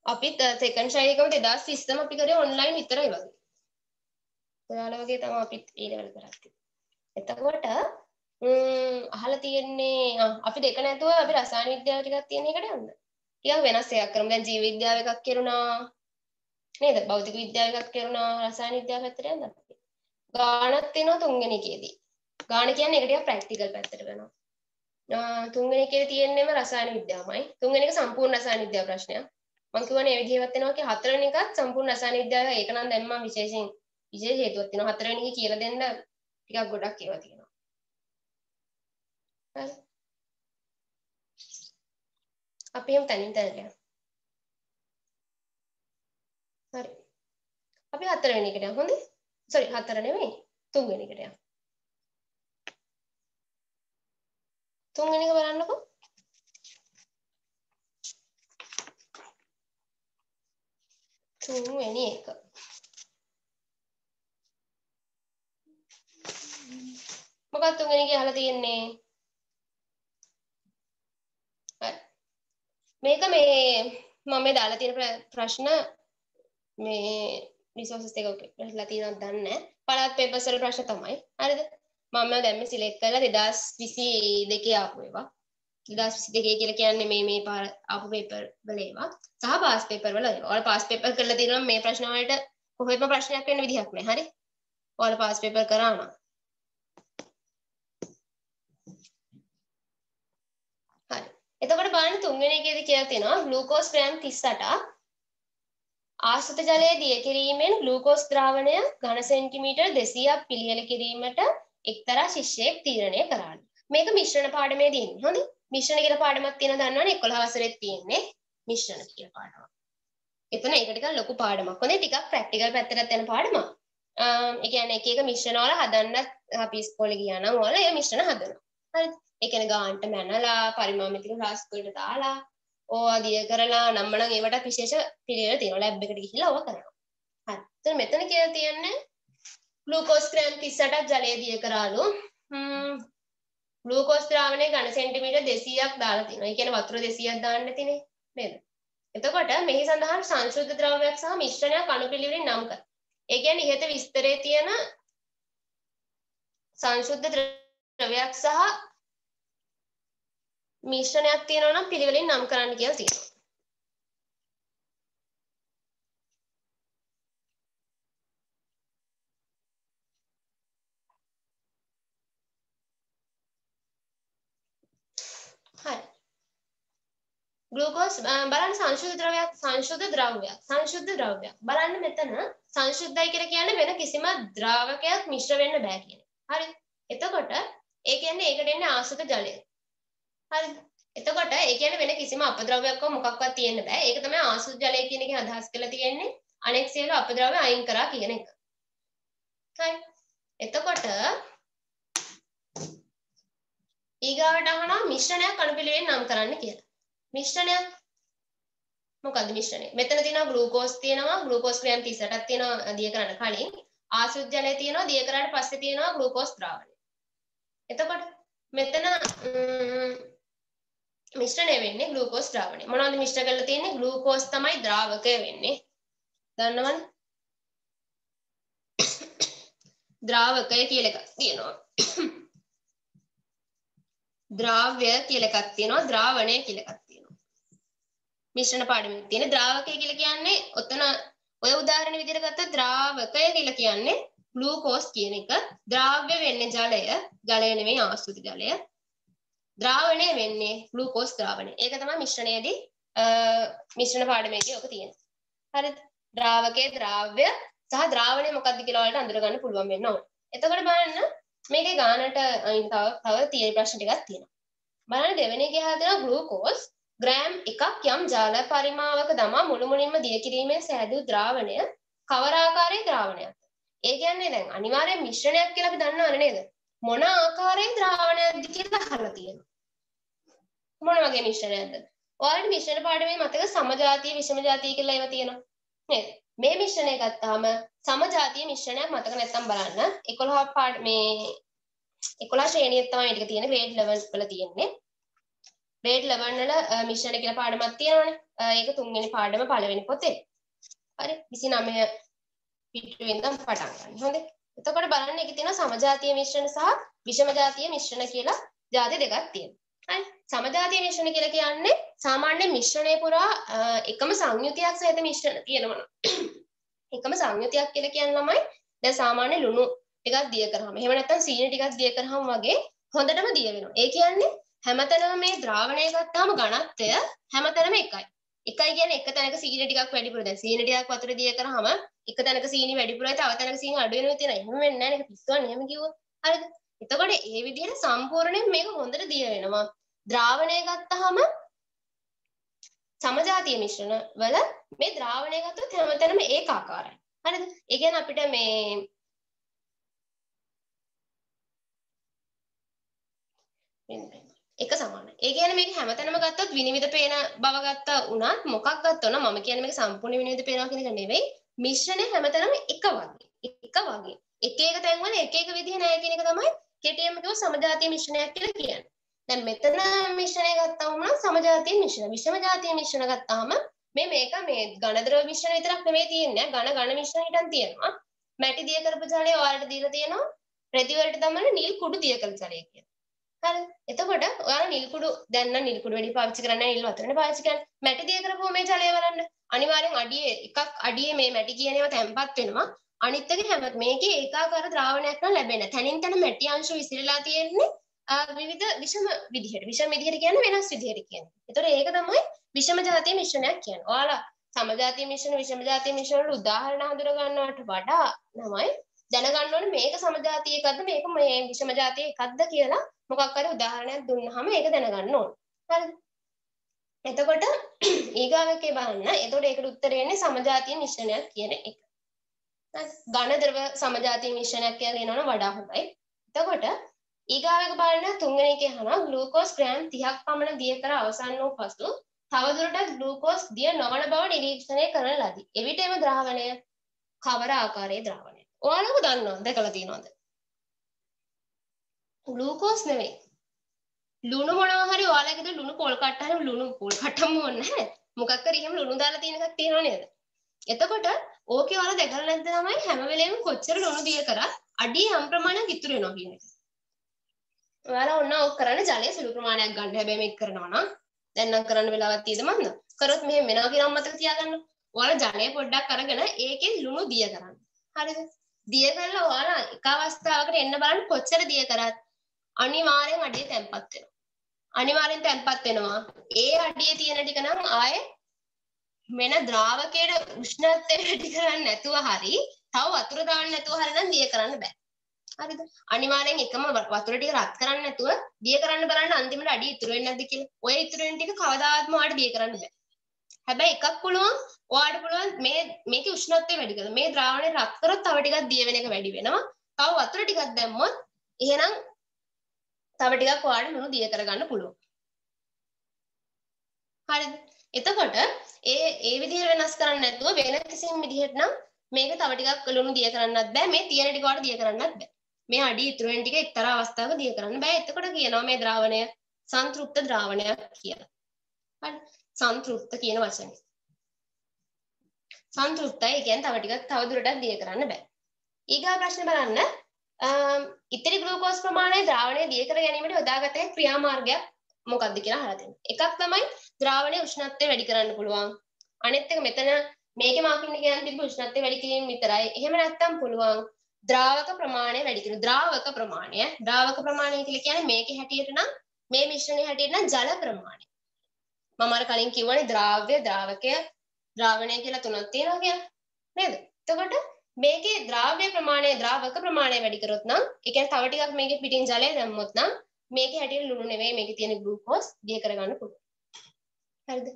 අපිත් සෙකන්ඩ් ශෛලිකම 2030ම අපි කරේ ඔන්ලයින් විතරයි වගේ. ඔයාලා වගේ තමයි අපිත් ඒ ලෙවල් කරන්නේ. එතකොට අහලා තියෙන්නේ අපි දෙක නැතුව අපි රසායන විද්‍යාව ටිකක් තියෙන එකට යන්න. ටිකක් වෙනස් එකක් කරමු. දැන් ජීව විද්‍යාව එකක් කරුණා. නේද? භෞතික විද්‍යාව එකක් කරුණා. රසායන විද්‍යාව පැත්තට යන්න අපි. ගාණක් තියෙනවා තුන්වෙනි එකේදී. ගාණ කියන්නේ ඒක ටිකක් ප්‍රැක්ටිකල් පැත්තට වෙනවා. තුන්වෙනි එකේ තියෙන්නේම රසායන විද්‍යාවමයි. තුන්වෙනි එක සම්පූර්ණ රසායන විද්‍යාව ප්‍රශ්නයක්. මම කියවනේ ඒ විදිහවත් වෙනවා කි හතරවෙනි එකත් සම්පූර්ණ රසායන විද්‍යාව ඒක නම් දැන් මම විශේෂයෙන් විශේෂ හේතුවක් තියෙනවා. හතරවෙනි එක කියලා දෙන්න ටිකක් ගොඩක් ඒවා තියෙනවා. හරි. අපි යමු තනින් තනට යමු. හරි. අපි හතරවෙනි එකට යමු. හොඳේ? සෝරි හතර නෙමෙයි. තුන්වෙනි එකට යමු. තුන්වෙනි එක බලන්නකෝ. තුන්වෙනි එක. මොකක්ද තුන්වෙනි එක අහලා තියෙන්නේ? හරි. මේක මේ මම මේ දාලා තියෙන ප්‍රශ්න මේ රිසෝසස් එක ඔකලා තියෙනවද දන්නේ නැහැ. පළාත් පේපර්ස් වල ප්‍රශ්න තමයි. හරිද? මම දැන් මේ සිලෙක්ට් කරලා 2022 ආපු ඒවා. 2022 කියලා කියන්නේ මේ මේ පාර ආපු පේපර් වල ඒවා. සහ පාස් පේපර් වල ඒවා. ඔයාලා පාස් පේපර් කරලා තියෙනවා මේ ප්‍රශ්න වලට කොහෙත්ම ප්‍රශ්නයක් වෙන්න විදිහක් නැහැ. හරි? ඔයාලා පාස් පේපර් කරා නම්. හරි. එතකොට බලන්න තුන්වෙනි එකේදී කියලා තියෙනවා ග්ලූකෝස් ග්‍රෑම් 38ක් ආශ්‍රිත ජලයේ දිය කිරීමෙන් ග්ලූකෝස් ද්‍රාවණය ඝන සෙන්ටිමීටර් 200ක් පිළියෙල කිරීමට එක්තරා ශිෂ්‍යයෙක් තීරණය කරාලු. මේක මිශ්‍රණ පාඩමේ තියෙන්නේ. හොඳයි. මිශ්‍රණ කියලා පාඩමක් තියෙනවා දන්නවනේ 11 වසරේ තියෙන්නේ මිශ්‍රණ කියලා පාඩමක්. එතන ඒක ටිකක් ලොකු පාඩමක්. හොඳයි ටිකක් ප්‍රැක්ටිකල් පැත්තට යන පාඩමක්. ඒ කියන්නේ එක එක මිශ්‍රණ වල හදන්න අපි ඉස්කෝලේ ගියා නම් ඔයාලා ඒ මිශ්‍රණ හදනවා. හරිද? ඒ කියන්නේ ගාන්ට මැනලා පරිමාමිතික ෆ්ලාස්ක් වලට දාලා ඕවා දිය කරලා නම් නම් ඒවට විශේෂ පිළිවෙල තියෙනවා. ලැබ් එකට ගිහිල්ලා ඕවා කරනවා. හරි. එතන මෙතන කියලා තියෙන්නේ ග්ලූකෝස් ග්‍රෑම් 38ක් ජලය දිය කරාලු. ග්ලූකෝස් ද්‍රාවණය ඝන සෙන්ටිමීටර් 200ක් දාලා තිනවා. ඒ කියන්නේ වතුර 200ක් දාන්න තිනේ නේද? එතකොට මෙහි සඳහන් සංශුද්ධ ද්‍රව්‍යයක් සහ මිශ්‍රණයක් අනුපිළිවෙලින් නම් කර. ඒ කියන්නේ ඉහත විස්තරයේ තියෙන සංශුද්ධ ද්‍රව්‍යයක් සහ මිශ්‍රණයක් තියෙනවා නම් පිළිවෙලින් නම් කරන්න කියලා තියෙනවා. ග්ලූකෝස් බලන්න සංශුද්ධ ද්‍රවයක් සංශුද්ධ ද්‍රව්‍යයක් සංශුද්ධ ද්‍රව්‍යයක් බලන්න මෙතන සංශුද්ධයි කියලා කියන්නේ වෙන කිසිම ද්‍රාවකයක් මිශ්‍ර වෙන්න බෑ කියන එක. හරි. එතකොට ඒ කියන්නේ ඒකට එන්නේ ආශ්‍රිත ජලය. හරිද? එතකොට ඒ කියන්නේ වෙන කිසිම අපද්‍රව්‍යයක් මොකක්වත් තියෙන්න බෑ. ඒක තමයි ආශ්‍රිත ජලය කියන එකෙන් අදහස් කරලා තියෙන්නේ. අනෙක් සියලු අපද්‍රව්‍ය අයින් කරා කියන එක. හරි. එතකොට ඊගාවට අහනවා මිශ්‍රණයක් අනුපිළිවෙලින් නම් කරන්න කියලා. මිශ්‍රණයක් මොකද්ද මිශ්‍රණය? මෙතන තියෙනවා ග්ලූකෝස් තියෙනවා ග්ලූකෝස් ග්‍රෑම් 38ක් තියෙනවා දිය කරන්න කලින්. ආශ්‍රිත ජලය තියෙනවා දිය කරාට පස්සේ තියෙනවා ග්ලූකෝස් ද්‍රාවණය. එතකොට මෙතන මිශ්‍රණය වෙන්නේ ග්ලූකෝස් ද්‍රාවණය. මොනවද මිශ්‍ර කරලා තියෙන්නේ? ග්ලූකෝස් තමයි ද්‍රාවකය වෙන්නේ. දන්නවද? ද්‍රාවකය කියලා එකක් තියෙනවා. ද්‍රාව්‍ය කියලා එකක් තියෙනවා ද්‍රාවණය කියලා එකක් තියෙනවා මිශ්‍රණ පාඩමේ තියෙන ද්‍රාවකය කියලා කියන්නේ ඔතන ඔය උදාහරණ විදිහට ගත්ත ද්‍රාවකය කියලා කියන්නේ ග්ලූකෝස් කියන එක. ද්‍රාව්‍ය වෙන්නේ ජලය. ජලය නෙමෙයි ආශ්‍රිත ජලය. ද්‍රාවණය වෙන්නේ ග්ලූකෝස් ද්‍රාවණය. ඒක තමයි මිශ්‍රණයේදී මිශ්‍රණ පාඩමේදී ඔක තියෙන්නේ. හරිද ද්‍රාවකයේ ද්‍රාව්‍ය සහ ද්‍රාවණය මොකක්ද කියලා ඔයාලට අඳුර ගන්න පුළුවන් වෙන්න ඕනේ. එතකොට බලන්න මේකේ ගානට අයින් තව තව තියෙන ප්‍රශ්න ටිකක් තියෙනවා. බලන්න දෙවෙනි එකේ හදන ග්ලූකෝස් ග්‍රෑම් එකක් යම් ජාල පරිමාවක දමා මුළු මුලින්ම දිය කිරීමෙන් සෑදූ ද්‍රාවණය කවර ආකාරයේ ද්‍රාවණයක්ද? ඒ කියන්නේ දැන් අනිවාර්යෙන් මිශ්‍රණයක් කියලා අපි දන්නවනේ නේද? මොන ආකාරයෙන් ද්‍රාවණයක්ද කියලා අහලා තියෙනවා. මොන වගේ මිශ්‍රණයක්ද? ඔයාලට මිශ්‍රණ පාඩමේ මතක සමජාතීය විෂම ජාතීය කියලා ඒවා තියෙනවා. නේද? මේ මිශ්‍රණය ගත්තාම සමජාතීය මිශ්‍රණයක් මතක නැත්තම් බලන්න 11 පාඩ මේ 11 ශ්‍රේණියේ තමයි මේක තියෙන්නේ ග්‍රේඩ් ලෙවල් වල තියෙන්නේ ග්‍රේඩ් 11 වල මිශ්‍රණ කියලා පාඩමක් තියෙනවානේ. ඒක තුන්වෙනි පාඩම පළවෙනි පොතේ. හරි 29 පිටුවෙන් ඉඳන් පටන් ගන්න. හොඳේ. එතකොට බලන්න ඒකේ තියෙන සමජාතීය මිශ්‍රණ සහ විෂමජාතීය මිශ්‍රණ කියලා ಜಾති දෙකක් තියෙනවා. හරි. සමජාතීය මිශ්‍රණ කියලා කියන්නේ සාමාන්‍ය මිශ්‍රණය පුරා එකම සංයුතියක් සහිත මිශ්‍රණ තියෙනවා. එකම සංයුතියක් කියලා කියන ළමයි දැන් සාමාන්‍ය ලුණු ටිකක් දිය කරාම එහෙම නැත්නම් සීනි ටිකක් දිය කරාම වගේ හොඳටම දිය වෙනවා. ඒ කියන්නේ හැමතැනම මේ ද්‍රාවණය ගත්තාම ඝනත්වය හැමතැනම එකයි. එකයි කියන්නේ එක තැනක සීනි ටිකක් වැඩිපුර දැන් සීනි ටිකක් වතුර දිය කරාම එක තැනක සීනි වැඩිපුරයි තව තැනක සීනි අඩු වෙනවා තියෙනවා. එහෙම වෙන්නේ නැහැ නේ. පිස්සුවන්නේ එහෙම කිව්වොත්. හරිද? එතකොට ඒ විදිහට සම්පූර්ණයෙන් මේක හොඳට දිය වෙනවා. ද්‍රාවණය ගත්තාම සමජාතීය මිශ්‍රණ වල මේ ද්‍රාවණය ගත්තොත් හැමතැනම ඒකාකාරයි. හරිද? ඒ කියන්නේ අපිට මේ එක සමානයි. ඒ කියන්නේ මේක හැමතැනම ගත්තොත් විනිවිද පේන බව ගත්තා උනත් මොකක් ගත්තොත් මම කියන්නේ මේක සම්පූර්ණ විනිවිද පේනවා කියන එක නෙවෙයි. මිශ්‍රණය හැමතැනම එක වගේ. එක වගේ. එක එක තැන්වල එක එක විදිහ නෑ කියන එක තමයි කෙටියෙන්ම කිව්ව සමජාතීය මිශ්‍රණයක් කියලා කියන්නේ. දැන් මෙතන මිශ්‍රණය ගත්තාම නම් සමජාතීය මිශ්‍රණ. විෂම ජාතීය මිශ්‍රණ ගත්තාම මේ මේක මේ ඝන ද්‍රව මිශ්‍රණ විතරක් නෙමෙයි තියෙන්නේ. ඝන ඝන මිශ්‍රණ හිටන් තියෙනවා. මැටි දිය කරපු ජලය ඔයාලට දීලා තියෙනවා. රෙදි වලට දමන නිල් කුඩු දිය කළ ජලය කියලා. හරි. එතකොට ඔයාලා නිල් කුඩු දැන් නම් නිල් කුඩු වැඩි පාවිච්චි කරන්නේ නැහැ නිල් වතුරනේ පාවිච්චි කරන්නේ. මැටි දිය කරපුව මේ ජලය බලන්න. අනිවාර්යෙන් අඩියේ එකක් අඩියේ මේ මැටි කියන ඒවා තැම්පත් වෙනවා. අනිත් එක හැම මේකේ ඒකාකාර ද්‍රාවණයක් නම් ලැබෙන්නේ. තනින් තන මැටි අංශ විසිරලා තියෙන්නේ විවිධ විෂම විදිහට. විෂම විදිහට කියන්නේ වෙනස් විදිහට කියන්නේ. ඒතකොට ඒක තමයි විෂම ජාතිය මිශ්‍රණයක් කියන්නේ. ඔයාලා සමජාතිය මිශ්‍රණ විෂම ජාතිය මිශ්‍රණ වල උදාහරණ හඳුන ගන්නවට වඩා තමයි දැනගන්න ඕනේ මේක සමජාතිය එකක්ද මේක මේ විෂම ජාතිය එකක්ද කියලා මොකක් හරි උදාහරණයක් දුන්නාම ඒක දැනගන්න ඕනේ. හරිද? එතකොට ඊගාවකේ බලන්න. එතකොට ඒකට උත්තරේ එන්නේ සමජාතිය මිශ්‍රණයක් කියන එක. ඝන ද්‍රව සමජාතිය මිශ්‍රණයක් කියලා කියනවනම් වඩා හොඳයි. එතකොට ඊගාවක බලන්න තුන්වෙනි එකේ අහනවා ග්ලූකෝස් ග්‍රෑම් 30ක් පමණ දිය කර අවසන් වූ පසු තවදුරටත් ග්ලූකෝස් දිය නොවන බව නිරීක්ෂණය කරන ලදී. එවිට එම ද්‍රාවණය කවර ආකාරයේ ද්‍රාවණය? ඔයාලම දන්නවද? දැකලා තියෙනවද? ග්ලූකෝස් නෙවෙයි. ලුණු මොනවා හරි ඔයාලගේද ලුණු පොල් කට්ට හරි ලුණු පොල් කට්ටම ඕනේ නැහැ. මොකක් හරි එහෙම ලුණු දාලා තියෙන එකක් තියෙනව නේද? එතකොට ඕකේ ඔයාලා දැකලා නැද්ද තමයි හැම වෙලේම කොච්චර ලුණු දිය කරත් අඩිය යම් ප්‍රමාණයක් ඉතුරු වෙනවා කියන එක. ඔයාලා ඔන්න ඕක කරන්න ජලය සුළු ප්‍රමාණයක් ගන්න. හැබැයි මේක කරනවා නම් දැන් නම් කරන්න වෙලාවක් තියෙද මන්ද? කරොත් මෙහෙම වෙනවා කියලා මතක තියාගන්න. ඔයාලා ජලය පොඩ්ඩක් අරගෙන ඒකේ ලුණු දිය කරන්න. හරිද? දිය කරලා ඔයාලා එක අවස්ථාවකට එන්න බලන්න කොච්චර දිය කරත් අනිවාර්යෙන් අඩිය තැම්පත් වෙනවා. අනිවාර්යෙන් තැම්පත් වෙනවා. ඒ අඩියේ තියෙන ටික නම් ආයේ වෙන ද්‍රාවකයේ උෂ්ණත්වය වැඩි කරන්නේ නැතුව හරි තව වතුර දාන්න නැතුව හරි නම් දිය කරන්න බෑ. හරිද? අනිවාර්යෙන් එකම වතුර ටික රත් කරන්නේ නැතුව දිය කරන්න බලන්න අන්තිමට අඩිය ඉතුරු වෙන්නේ නැද්ද කියලා. ඔය ඉතුරු වෙන ටික කවදාත්ම ඔයාලට දිය කරන්න බෑ. හැබැයි එකක් පුළුවන් ඔයාලට පුළුවන් මේ මේකේ උෂ්ණත්වය වැඩි කරලා මේ ද්‍රාවණය රත් කරොත් තව ටිකක් දිය වෙන එක වැඩි වෙනවා. තව වතුර ටිකක් දැම්මොත් එහෙනම් තව ටිකක් ඔයාලට ලුණු දිය කරගන්න පුළුවන්. හරිද? එතකොට ඒ ඒ විදිහට වෙනස් කරන්නේ නැතුව වෙන කිසිම විදිහට නම් මේක තව ටිකක් ලුණු දිය කරන්නත් බෑ. මේ තියෙන ටික වලට දිය කරන්නත් බෑ. මේ අඩි ඉතුරු වෙන ටික එක්තරා අවස්ථාවක දිය කරන්න බෑ. එතකොට කියනවා මේ ද්‍රාවණය සංතෘප්ත ද්‍රාවණයක් කියලා. හරි. සංතෘප්ත කියන වචනේ. සංතෘප්තයි කියන්නේ තව ටිකක් තව දුරටත් දිය කරන්න බෑ. ඊගා ප්‍රශ්න බලන්න. ඉතිරි ග්ලූකෝස් ප්‍රමාණය ද්‍රාවණය දිය කර ගැනීමට යොදාගත හැකි ක්‍රියාමාර්ගයක් මොකක්ද කියලා අහලා තියෙනවා. එකක් තමයි ද්‍රාවණයේ උෂ්ණත්වය වැඩි කරන්න පුළුවන්. අනිත් එක මෙතන මේකේ මාකින් කියන්නේ තිබ්බ උෂ්ණත්වය වැඩි කිරීම විතරයි. එහෙම නැත්නම් පුළුවන් ද්‍රාවක ප්‍රමාණය වැඩි කිරීම. ද්‍රාවක ප්‍රමාණය. ද්‍රාවක ප්‍රමාණය කියලා කියන්නේ මේකේ හැටියට නම් මේ මිශ්‍රණයේ හැටියට නම් ජල ප්‍රමාණය. මම අර කලින් කිව්වනේ ද්‍රාව්‍ය, ද්‍රාවකය, ද්‍රාවණය කියලා තුනක් තියෙනවා කියලා. නේද? එතකොට මේකේ ද්‍රාව්‍ය ප්‍රමාණය, ද්‍රාවක ප්‍රමාණය වැඩි කරොත් නම්, ඒ කියන්නේ තව ටිකක් මේකේ පිටින් ජලය දැම්මොත් නම් මේකේ හැටියට ලුණු නෙවෙයි මේකේ තියෙන ග්ලූකෝස් දිය කරගන්න පුළුවන්. හරිද?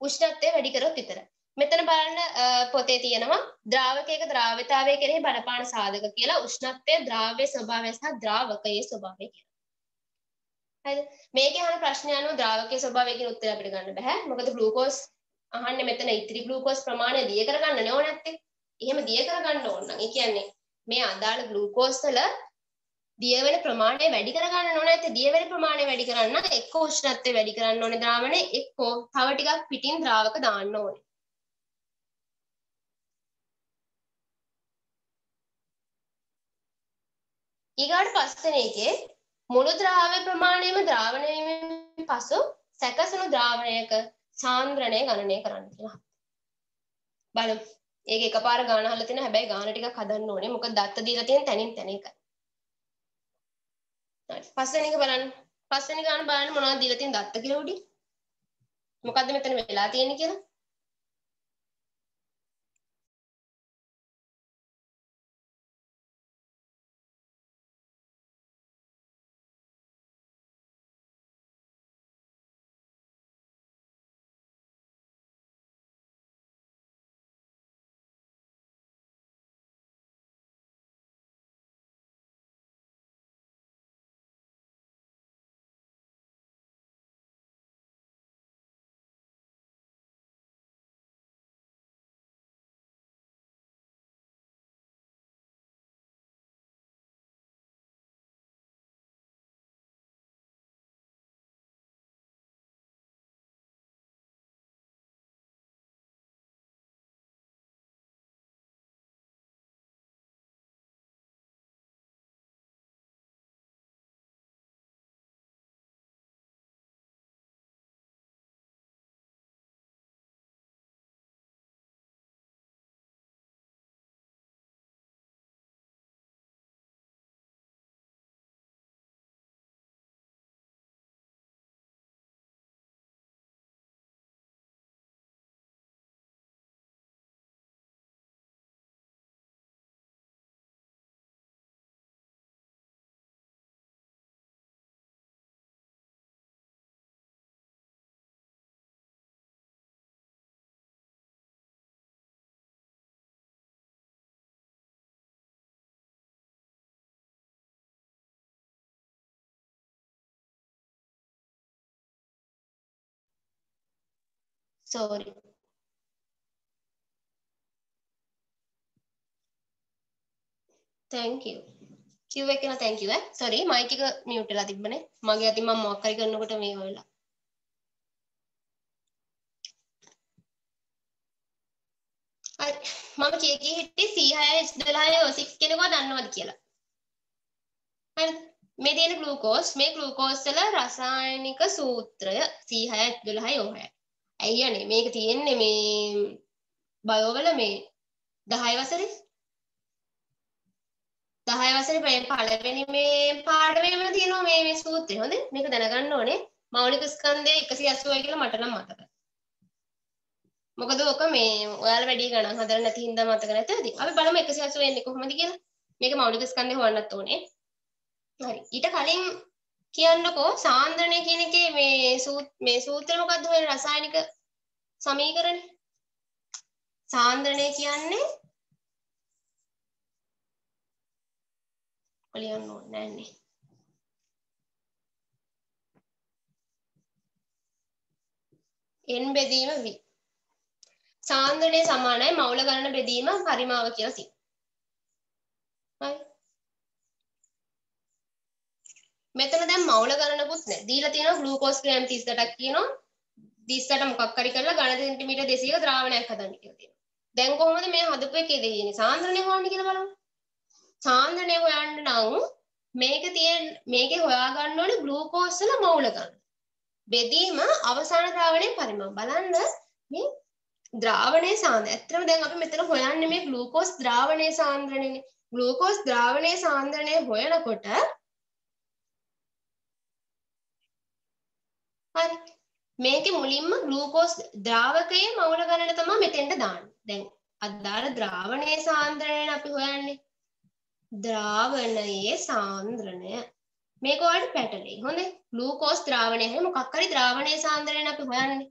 උෂ්ණත්වය වැඩි කරොත් විතරයි. මෙතන බලන්න පොතේ තියෙනවා ද්‍රාවකයක ද්‍රාව්‍යතාවය කෙරෙහි බලපාන සාධක කියලා උෂ්ණත්වය, ද්‍රාව්‍ය ස්වභාවය සහ ද්‍රාවකයේ ස්වභාවය කියලා. හරිද? මේකේ අහන ප්‍රශ්නය අනුව ද්‍රාවකයේ ස්වභාවය කියන උත්තරය අපිට ගන්න බෑ. මොකද ග්ලූකෝස් අහන්නේ මෙතන ඉතිරි ග්ලූකෝස් ප්‍රමාණය දිය කරගන්න ඕන නැත්තේ. එහෙම දිය කරගන්න ඕන නම් ඒ කියන්නේ මේ අදාළ ග්ලූකෝස් වල දිය වෙන ප්‍රමාණය වැඩි කරගන්න ඕනේ නැත්නම් දිය වෙන ප්‍රමාණය වැඩි කරන්න නම් එක්ක උෂ්ණත්වය වැඩි කරන්න ඕනේ ද්‍රාවණය එක්කෝ තව ටිකක් පිටින් ද්‍රාවක දාන්න ඕනේ. ඊගාට පස්වෙනි එකේ මුළු ද්‍රාව්‍ය ප්‍රමාණයම ද්‍රාවණය වීමෙන් පසු සැකසුණු ද්‍රාවණයක සාන්ද්‍රණය ගණනය කරන්න කියලා. බලමු. ඒක එකපාර ගාන අහලා තියෙන හැබැයි ගාන ටිකක් හදන්න ඕනේ. මොකද දත්ත දීලා තියෙන තැනින් තැන එකයි. හරි. පස්වෙනි එක බලන්න. පස්වෙනි ගාන බලන්න මොනවද දීලා තියෙන දත්ත කියලා උඩින්. මොකද්ද මෙතන වෙලා තියෙන්නේ කියලා? Sorry. Thank you. කිව් එක කියලා thank you ඈ. Sorry mic එක mute වෙලා තිබ්බනේ. මගේ අතින් මම මොකක් හරි කරනකොට මේ වෙලා. හරි මම කිය කී හිටියේ C6 H12 O6 කෙනෙකුව දන්නවද කියලා. හරිද මේ තියෙන ග්ලූකෝස් මේ ග්ලූකෝස් වල රසායනික සූත්‍රය C6 H12 O6 ඇයි අනේ? මේක තියෙන්නේ මේ බයෝවල මේ 10 වසරේ? 10 වසරේ මේ පළවෙනි මේ පාඩමේම තියෙනවා මේ මේ සූත්‍රය. හොඳ? මේක දැනගන්න ඕනේ. මෞලික ස්කන්ධය 180යි කියලා මට නම් මතකයි. මොකද ඔක මේ ඔයාලා වැඩි ගණන් හදලා නැති හින්දා මතක නැත ඉතින් අපි බලමු 180 එන්නේ කොහොමද කියලා. මේක මෞලික ස්කන්ධය හොයන්නත් ඕනේ. හරි. ඊට කලින් කියන්නකෝ සාන්ද්‍රණය කියන එකේ මේ මේ සූත්‍රය මොකද්ද ඔය රසායනික සමීකරණය සාන්ද්‍රණය කියන්නේ ලියන්න ඕනේ නෑනේ n බෙදීම v සාන්ද්‍රණය සමානයි මවුල ගණන බෙදීම පරිමාව කියලා තියෙනවා. හරි. මෙතන දැන් මවුල ගණනකුත් නැහැ. දීලා තියෙනවා ග්ලූකෝස් ග්‍රෑම් 38ක් කියනවා. 38ට මොකක් හරි කරලා ඝන සෙන්ටිමීටර් 200ක ද්‍රාවණයක් හදන්න කියලා තියෙනවා. දැන් කොහොමද මේ හදපු එකේ දෙන්නේ? සාන්ද්‍රණය හොයන්න කියලා බලමු. සාන්ද්‍රණය හොයන්න නම් මේක තියෙන මේකේ හොයා ගන්න ඕනේ ග්ලූකෝස් වල මවුල ගන්න. බෙදීම අවසාන ද්‍රාවණයේ පරිමාණ බලන්න මේ ද්‍රාවණයේ සාන්ද්‍රණය. ඇත්තටම දැන් අපි මෙතන හොයන්නේ මේ ග්ලූකෝස් ද්‍රාවණයේ සාන්ද්‍රණයනේ. ග්ලූකෝස් ද්‍රාවණයේ සාන්ද්‍රණය හොයනකොට හරි මේකේ මුලින්ම ග්ලූකෝස් ද්‍රාවකයේ මවුල ගණන තමයි මෙතෙන්ට දාන්නේ. දැන් අදාළ ද්‍රාවණයේ සාන්ද්‍රණය අපි හොයන්නේ. ද්‍රාවණයේ සාන්ද්‍රණය මේක ඔයාලට පැටලෙයි. හොඳේ. ග්ලූකෝස් ද්‍රාවණය හැම මොකක් හරි ද්‍රාවණයේ සාන්ද්‍රණය අපි හොයන්නේ.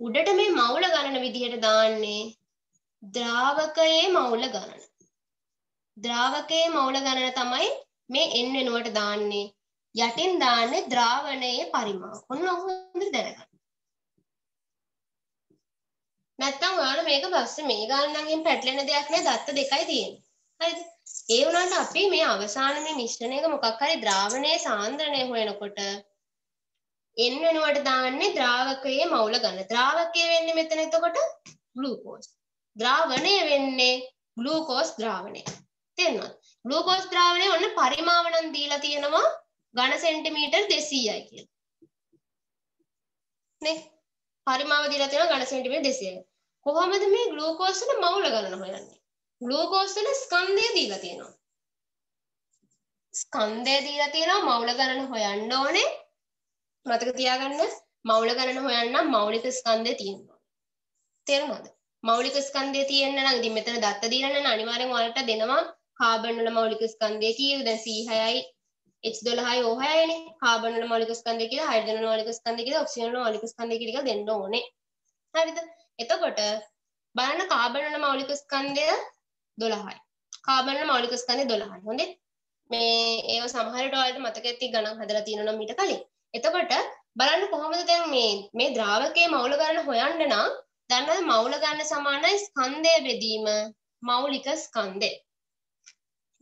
උඩට මේ මවුල ගණන විදිහට දාන්නේ ද්‍රාවකයේ මවුල ගණන. ද්‍රාවකයේ මවුල ගණන තමයි මේ n වෙනුවට දාන්නේ යටින් දාන්නේ ද්‍රාවණයේ පරිමාව. ඔන්න හොඳට දැනගන්න. නැත්තම් ඔයාලා මේක පස්සේ මේ ගානකින් පැටලෙන දෙයක් නෑ දත්ත දෙකයි තියෙන්නේ. හරිද? ඒ වුණාට අපි මේ අවසාන මේ මිශ්‍රණයක මොකක් හරි ද්‍රාවණයේ සාන්ද්‍රණය හොයනකොට n වෙනුවට දාන්නේ ද්‍රාවකයේ මවුල ගන්න. ද්‍රාවකය වෙන්නේ මෙතන එතකොට ග්ලූකෝස්. ද්‍රාවණය වෙන්නේ ග්ලූකෝස් ද්‍රාවණය. තේරුණාද? ග්ලූකෝස් ද්‍රාවණය ඔන්න පරිමාව නම් දීලා තියෙනවා ඝන සෙන්ටිමීටර් 200යි කියලා. නේ? පරිමාව දීලා තියෙනවා ඝන සෙන්ටිමීටර් 200යි. කොහොමද මේ ග්ලූකෝස් වල මවුල ගණන හොයන්නේ? ග්ලූකෝස් වල ස්කන්ධය දීලා තියෙනවා. ස්කන්ධය දීලා තියෙනවා මවුල ගණන හොයන්න ඕනේ. මතක තියාගන්න මවුල ගණන හොයන්න මෞලික ස්කන්ධය තියෙනවා. තේරුණාද? මෞලික ස්කන්ධය තියෙන්න නම් ඉතින් මෙතන දත්ත දීලා නම් අනිවාර්යෙන් ඔයාලට දෙනවා කාබන් වල මෞලික ස්කන්ධය කීයද? දැන් C6යි H12යි O6යි නේ. කාබන් වල මෞලික ස්කන්ධය කියලා, හයිඩ්‍රජන් වල මෞලික ස්කන්ධය කියලා, ඔක්සිජන් වල මෞලික ස්කන්ධය කියලා දෙන්න ඕනේ. හරිද? එතකොට බලන්න කාබන් වල මෞලික ස්කන්ධය 12යි. කාබන් වල මෞලික ස්කන්ධය 12යි. හොඳේ? මේ ඒව සමහරට ඔයාලට මතක ඇති ගණන් හදලා තියෙනවා මීට කලින්. එතකොට බලන්න කොහොමද දැන් මේ මේ ද්‍රාවකයේ මවුල ගණන හොයන්න නම් දන්නවද මවුල ගන්න සමානයි ස්කන්ධය බෙදීම මෞලික ස්කන්ධය.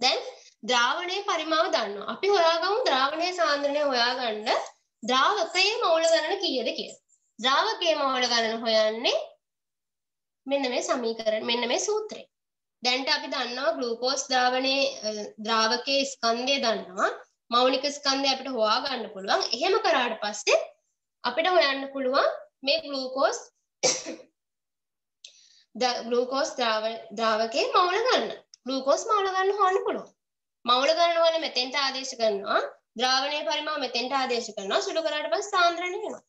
දැන් ද්‍රාවණයේ පරිමාව දන්නවා. අපි හොයාගමු ද්‍රාවණයේ සාන්ද්‍රණය හොයාගන්න ද්‍රාවකයේ මවුල ගණන කීයද කියලා. ද්‍රාවකයේ මවුල ගණන හොයන්නේ මෙන්න මේ සමීකරණ මෙන්න මේ සූත්‍රය. දැන්ට අපි දන්නවා ග්ලූකෝස් ද්‍රාවණයේ ද්‍රාවකයේ ස්කන්ධය දන්නවා. මෞලික ස්කන්ධය අපිට හොයා ගන්න පුළුවන්. එහෙම කරාට පස්සේ අපිට හොයන්න පුළුවන් මේ ග්ලූකෝස් ග්ලූකෝස් ද්‍රාවකයේ මවුල ගන්න. ග්ලූකෝස් මවුල ගන්න හොයන්න පුළුවන්. මවුල ගන්න ඕන මෙතෙන්ට ආදේශ කරනවා. ද්‍රාවණයේ පරිමාව මෙතෙන්ට ආදේශ කරනවා. සුළු කරාට පස්සේ සාන්ද්‍රණය වෙනවා.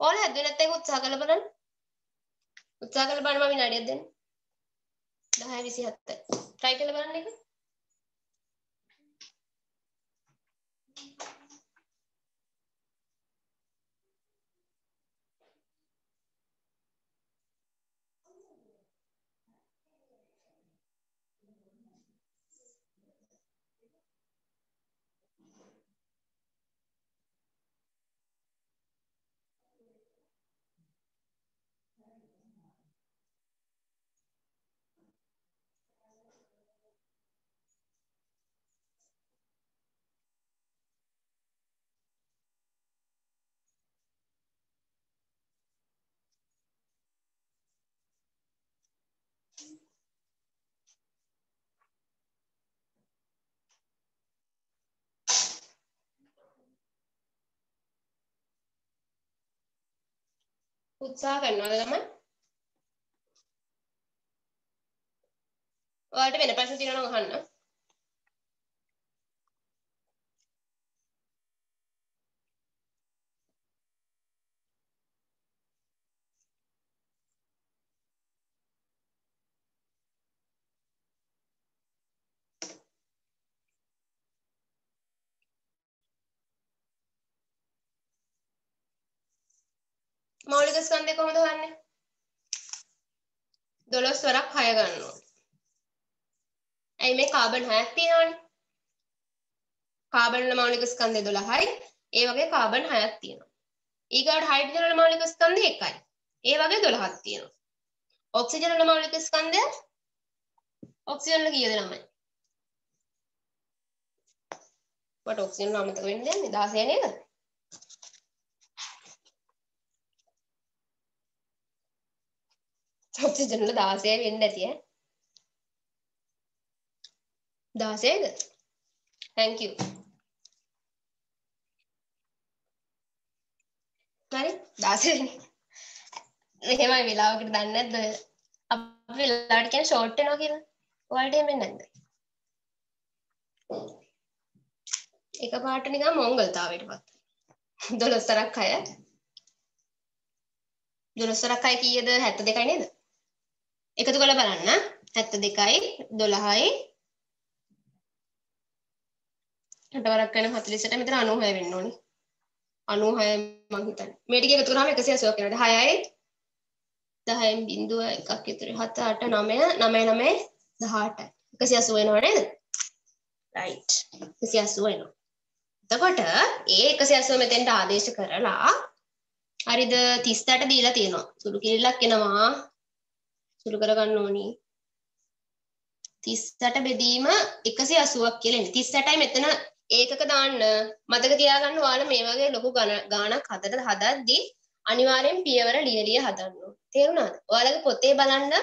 ඕල හැදුවේ නැත්නම් උත්සාහ කරලා බලන්න. උත්සාහ කරලා බලන්න මම විනාඩියක් දෙන්න. 10 27. try කරලා බලන්න එක. උත්සාහ කරනවද ළමයි? ඔයාලට වෙන ප්‍රශ්න තියෙනවා නම් අහන්න. මෞලික ස්කන්ධය කොහොමද හොයන්නේ? 12 වරක් 6 ගන්න ඕනේ. ඇයි මේ කාබන් 6ක් තියෙනවනේ. කාබන් වල මෞලික ස්කන්ධය 12යි. ඒ වගේ කාබන් 6ක් තියෙනවා. ඊගාට හයිඩ්‍රජන් වල මෞලික ස්කන්ධය 1යි. ඒ වගේ 12ක් තියෙනවා. ඔක්සිජන් වල මෞලික ස්කන්ධය ඔක්සිජන් වල කීයද ළමයි? මට ඔක්සිජන් වල අමතක වෙන්නේ නැහැ 16 නේද? ඔක්සිජන් වල 16 වෙන්නේ නැති ඈ. 16ද thank you. හරි 16 මෙහෙමයි වෙලාවකට දන්නේ නැද්ද? අපි වෙලාවට කියන්නේ ෂෝට් වෙනවා කියලා. ඔයාලට එහෙම නැද්ද? එකපාරට නිකන් මොංගල්තාවයටපත් 12 තරක් අය. 12 තරක් අය කීයද? 72යි නේද? එකතු කරලා බලන්න. 72යි 12යි හටවරක් වෙන 40ට මෙතන 96 වෙන්න ඕනේ. 96 මං හිතන්නේ. මේ ටික එකතු කරාම 180ක් වෙනවා. 6යි 10න් බිඳුව එකක් ඉතුරු 7 8 9 9 9 18යි 180 වෙනව නේද? රයිට් 180 වෙනවා. එතකොට ඒ 180 මෙතෙන්ට ආදේශ කරලා හරිද 38 දීලා තියෙනවා. සුළු කිරිල්ලක් එනවා. සුළු කරගන්න ඕනි. 38 බෙදීම 180ක් කියලා එන්නේ. 38යි මෙතන ඒකක දාන්න මතක තියාගන්න ඔයාලා මේ වගේ ලොකු ගාණක් හදට හදද්දී අනිවාර්යෙන් පියවර ලියලිය හදන්න ඕනේ. තේරුණාද? ඔයාලගේ පොතේ බලන්න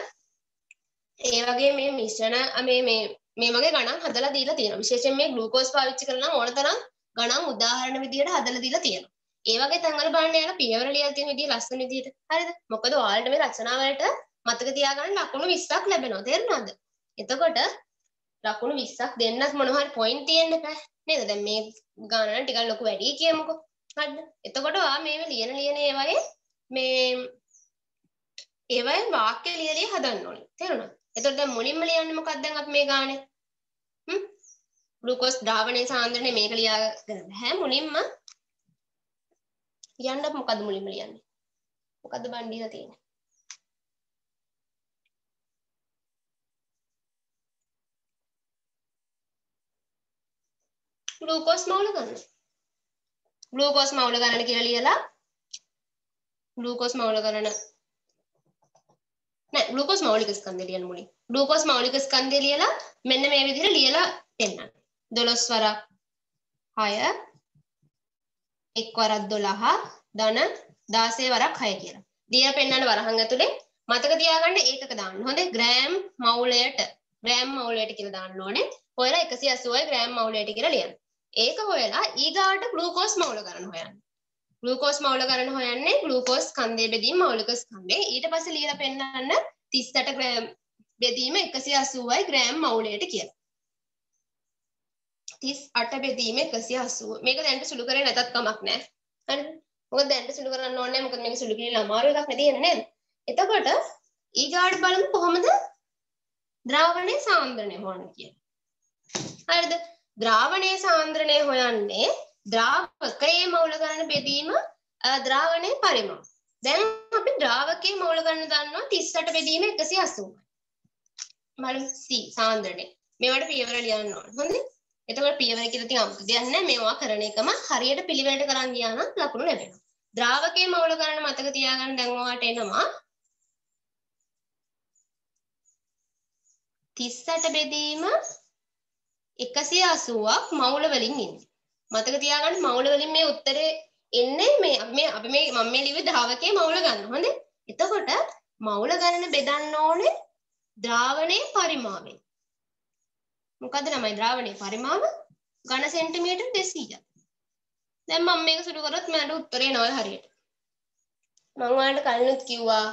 ඒ වගේ මේ මිශ්‍රණ මේ මේ මේ වගේ ගණන් හදලා දීලා තියෙනවා. විශේෂයෙන් මේ ග්ලූකෝස් පාවිච්චි කරලා ඕන තරම් ගණන් උදාහරණ විදියට හදලා දීලා තියෙනවා. ඒ වගේ තැන්වල බලන්න යන පියවර ලියලා තියෙන විදිය ලස්සන විදියට. හරිද? මොකද ඔයාලට මේ රචනා වලට මතක තියාගන්න ලකුණු 20ක් ලැබෙනවා. තේරුණාද? එතකොට ලකුණු 20ක් දෙන්නත් මොනවා හරි පොයින්ට් තියෙන්න බෑ. නේද? දැන් මේ ගණන ටිකක් ලොකු වැඩි කියමුකෝ. හරිද? එතකොට ඔයා මේව ලියන ලියන ඒවායේ මේ ඒවයි වාක්‍ය ලියලිය හදන්න ඕනේ. තේරුණාද? එතකොට දැන් මුලින්ම ලියන්නේ මොකක්ද දැන් අපි මේ ගානේ? හ්ම්? ග්ලූකෝස් ද්‍රාවණයේ සාන්ද්‍රණය මේක ලියාගෙන බෑ. මුලින්ම යන්න මොකද්ද මුලින්ම ලියන්නේ? මොකද්ද බන් දීලා තියෙන්නේ? ග්ලූකෝස් මවුල ගන්න ග්ලූකෝස් මවුල ගණන කියලා ලියලා ග්ලූකෝස් මවුල ගණන නෑ ග්ලූකෝස් මෞලික ස්කන්ධය ලියන්න මුලින් ග්ලූකෝස් මෞලික ස්කන්ධය ලියලා මෙන්න මේ විදිහට ලියලා පෙන්නන්න 12 වරක් 6 එක් වරක් 12 ධන 16 වරක් 6 කියලා. ලියලා පෙන්නන්න වරහන් ඇතුලේ මතක තියාගන්න ඒකක දාන්න. හොඳේ ග්‍රෑම් මවුලයට ග්‍රෑම් මවුලයට කියලා දාන්න ඕනේ. හොයලා 180යි ග්‍රෑම් මවුලයට කියලා ලියන්න. ඒක හොයලා ඊගාට ග්ලූකෝස් මවුල ගණන හොයන්න. ග්ලූකෝස් මවුල ගණන හොයන්නේ ග්ලූකෝස් ස්කන්ධය බෙදීම මෞලික ස්කන්ධය. ඊට පස්සේ ලියලා පෙන්නන්න 38 ග්‍රෑම් බෙදීම 180යි ග්‍රෑම් මවුලයට කියලා. 38 බෙදීම 180. මේක දැන්ට සුළු කරේ නැතත් කමක් නැහැ. හරිද? මොකද දැන්ට සුළු කරන්න ඕනේ නැහැ. මොකද මේක සුළු කිරීම අමාරු එකක් නේ තියෙන්නේ නේද? එතකොට ඊගාට බලමු කොහොමද ද්‍රාවණයේ සාන්ද්‍රණය හොයන්න කියලා. හරිද? ද්‍රාවණයේ සාන්ද්‍රණය හොයන්නේ ද්‍රාවකයේ මවුල ගණන බෙදීම ද්‍රාවණයේ පරිමාණ. දැන් අපි ද්‍රාවකයේ මවුල ගණන දන්නවා 38 බෙදීම 180යි. බලමු C සාන්ද්‍රණය. මේවට පියවර ලියන්න ඕන. හොඳද? එතකොට පියවර කියලා තියෙන අමුතු දෙයක් නැහැ. මේවා කරන එකම හරියට පිළිවෙලට කරන් ගියා නම් ලකුණු ලැබෙනවා. ද්‍රාවකයේ මවුල ගණන මතක තියාගන්න දැන් ඔයාට එනවා 38 බෙදීම 180ක් මවුල වලින් ඉන්නේ. මතක තියාගන්න මවුල වලින් මේ උත්තරේ එන්නේ මේ මේ අපි මේ මම මේ ලිව්වේ ද්‍රාවකයේ මවුල ගන්න. හොඳේ? එතකොට මවුල ගණන බෙදන්න ඕනේ ද්‍රාවණයේ පරිමාවෙන්. මොකද්ද ළමයි ද්‍රාවණයේ පරිමාව? ඝන සෙන්ටිමීටර් 200ක්. දැන් මම මේක සුළු කරොත් මට උත්තරේ එනවා හරියට. මම ඔයාලට කලිනුත් කිව්වා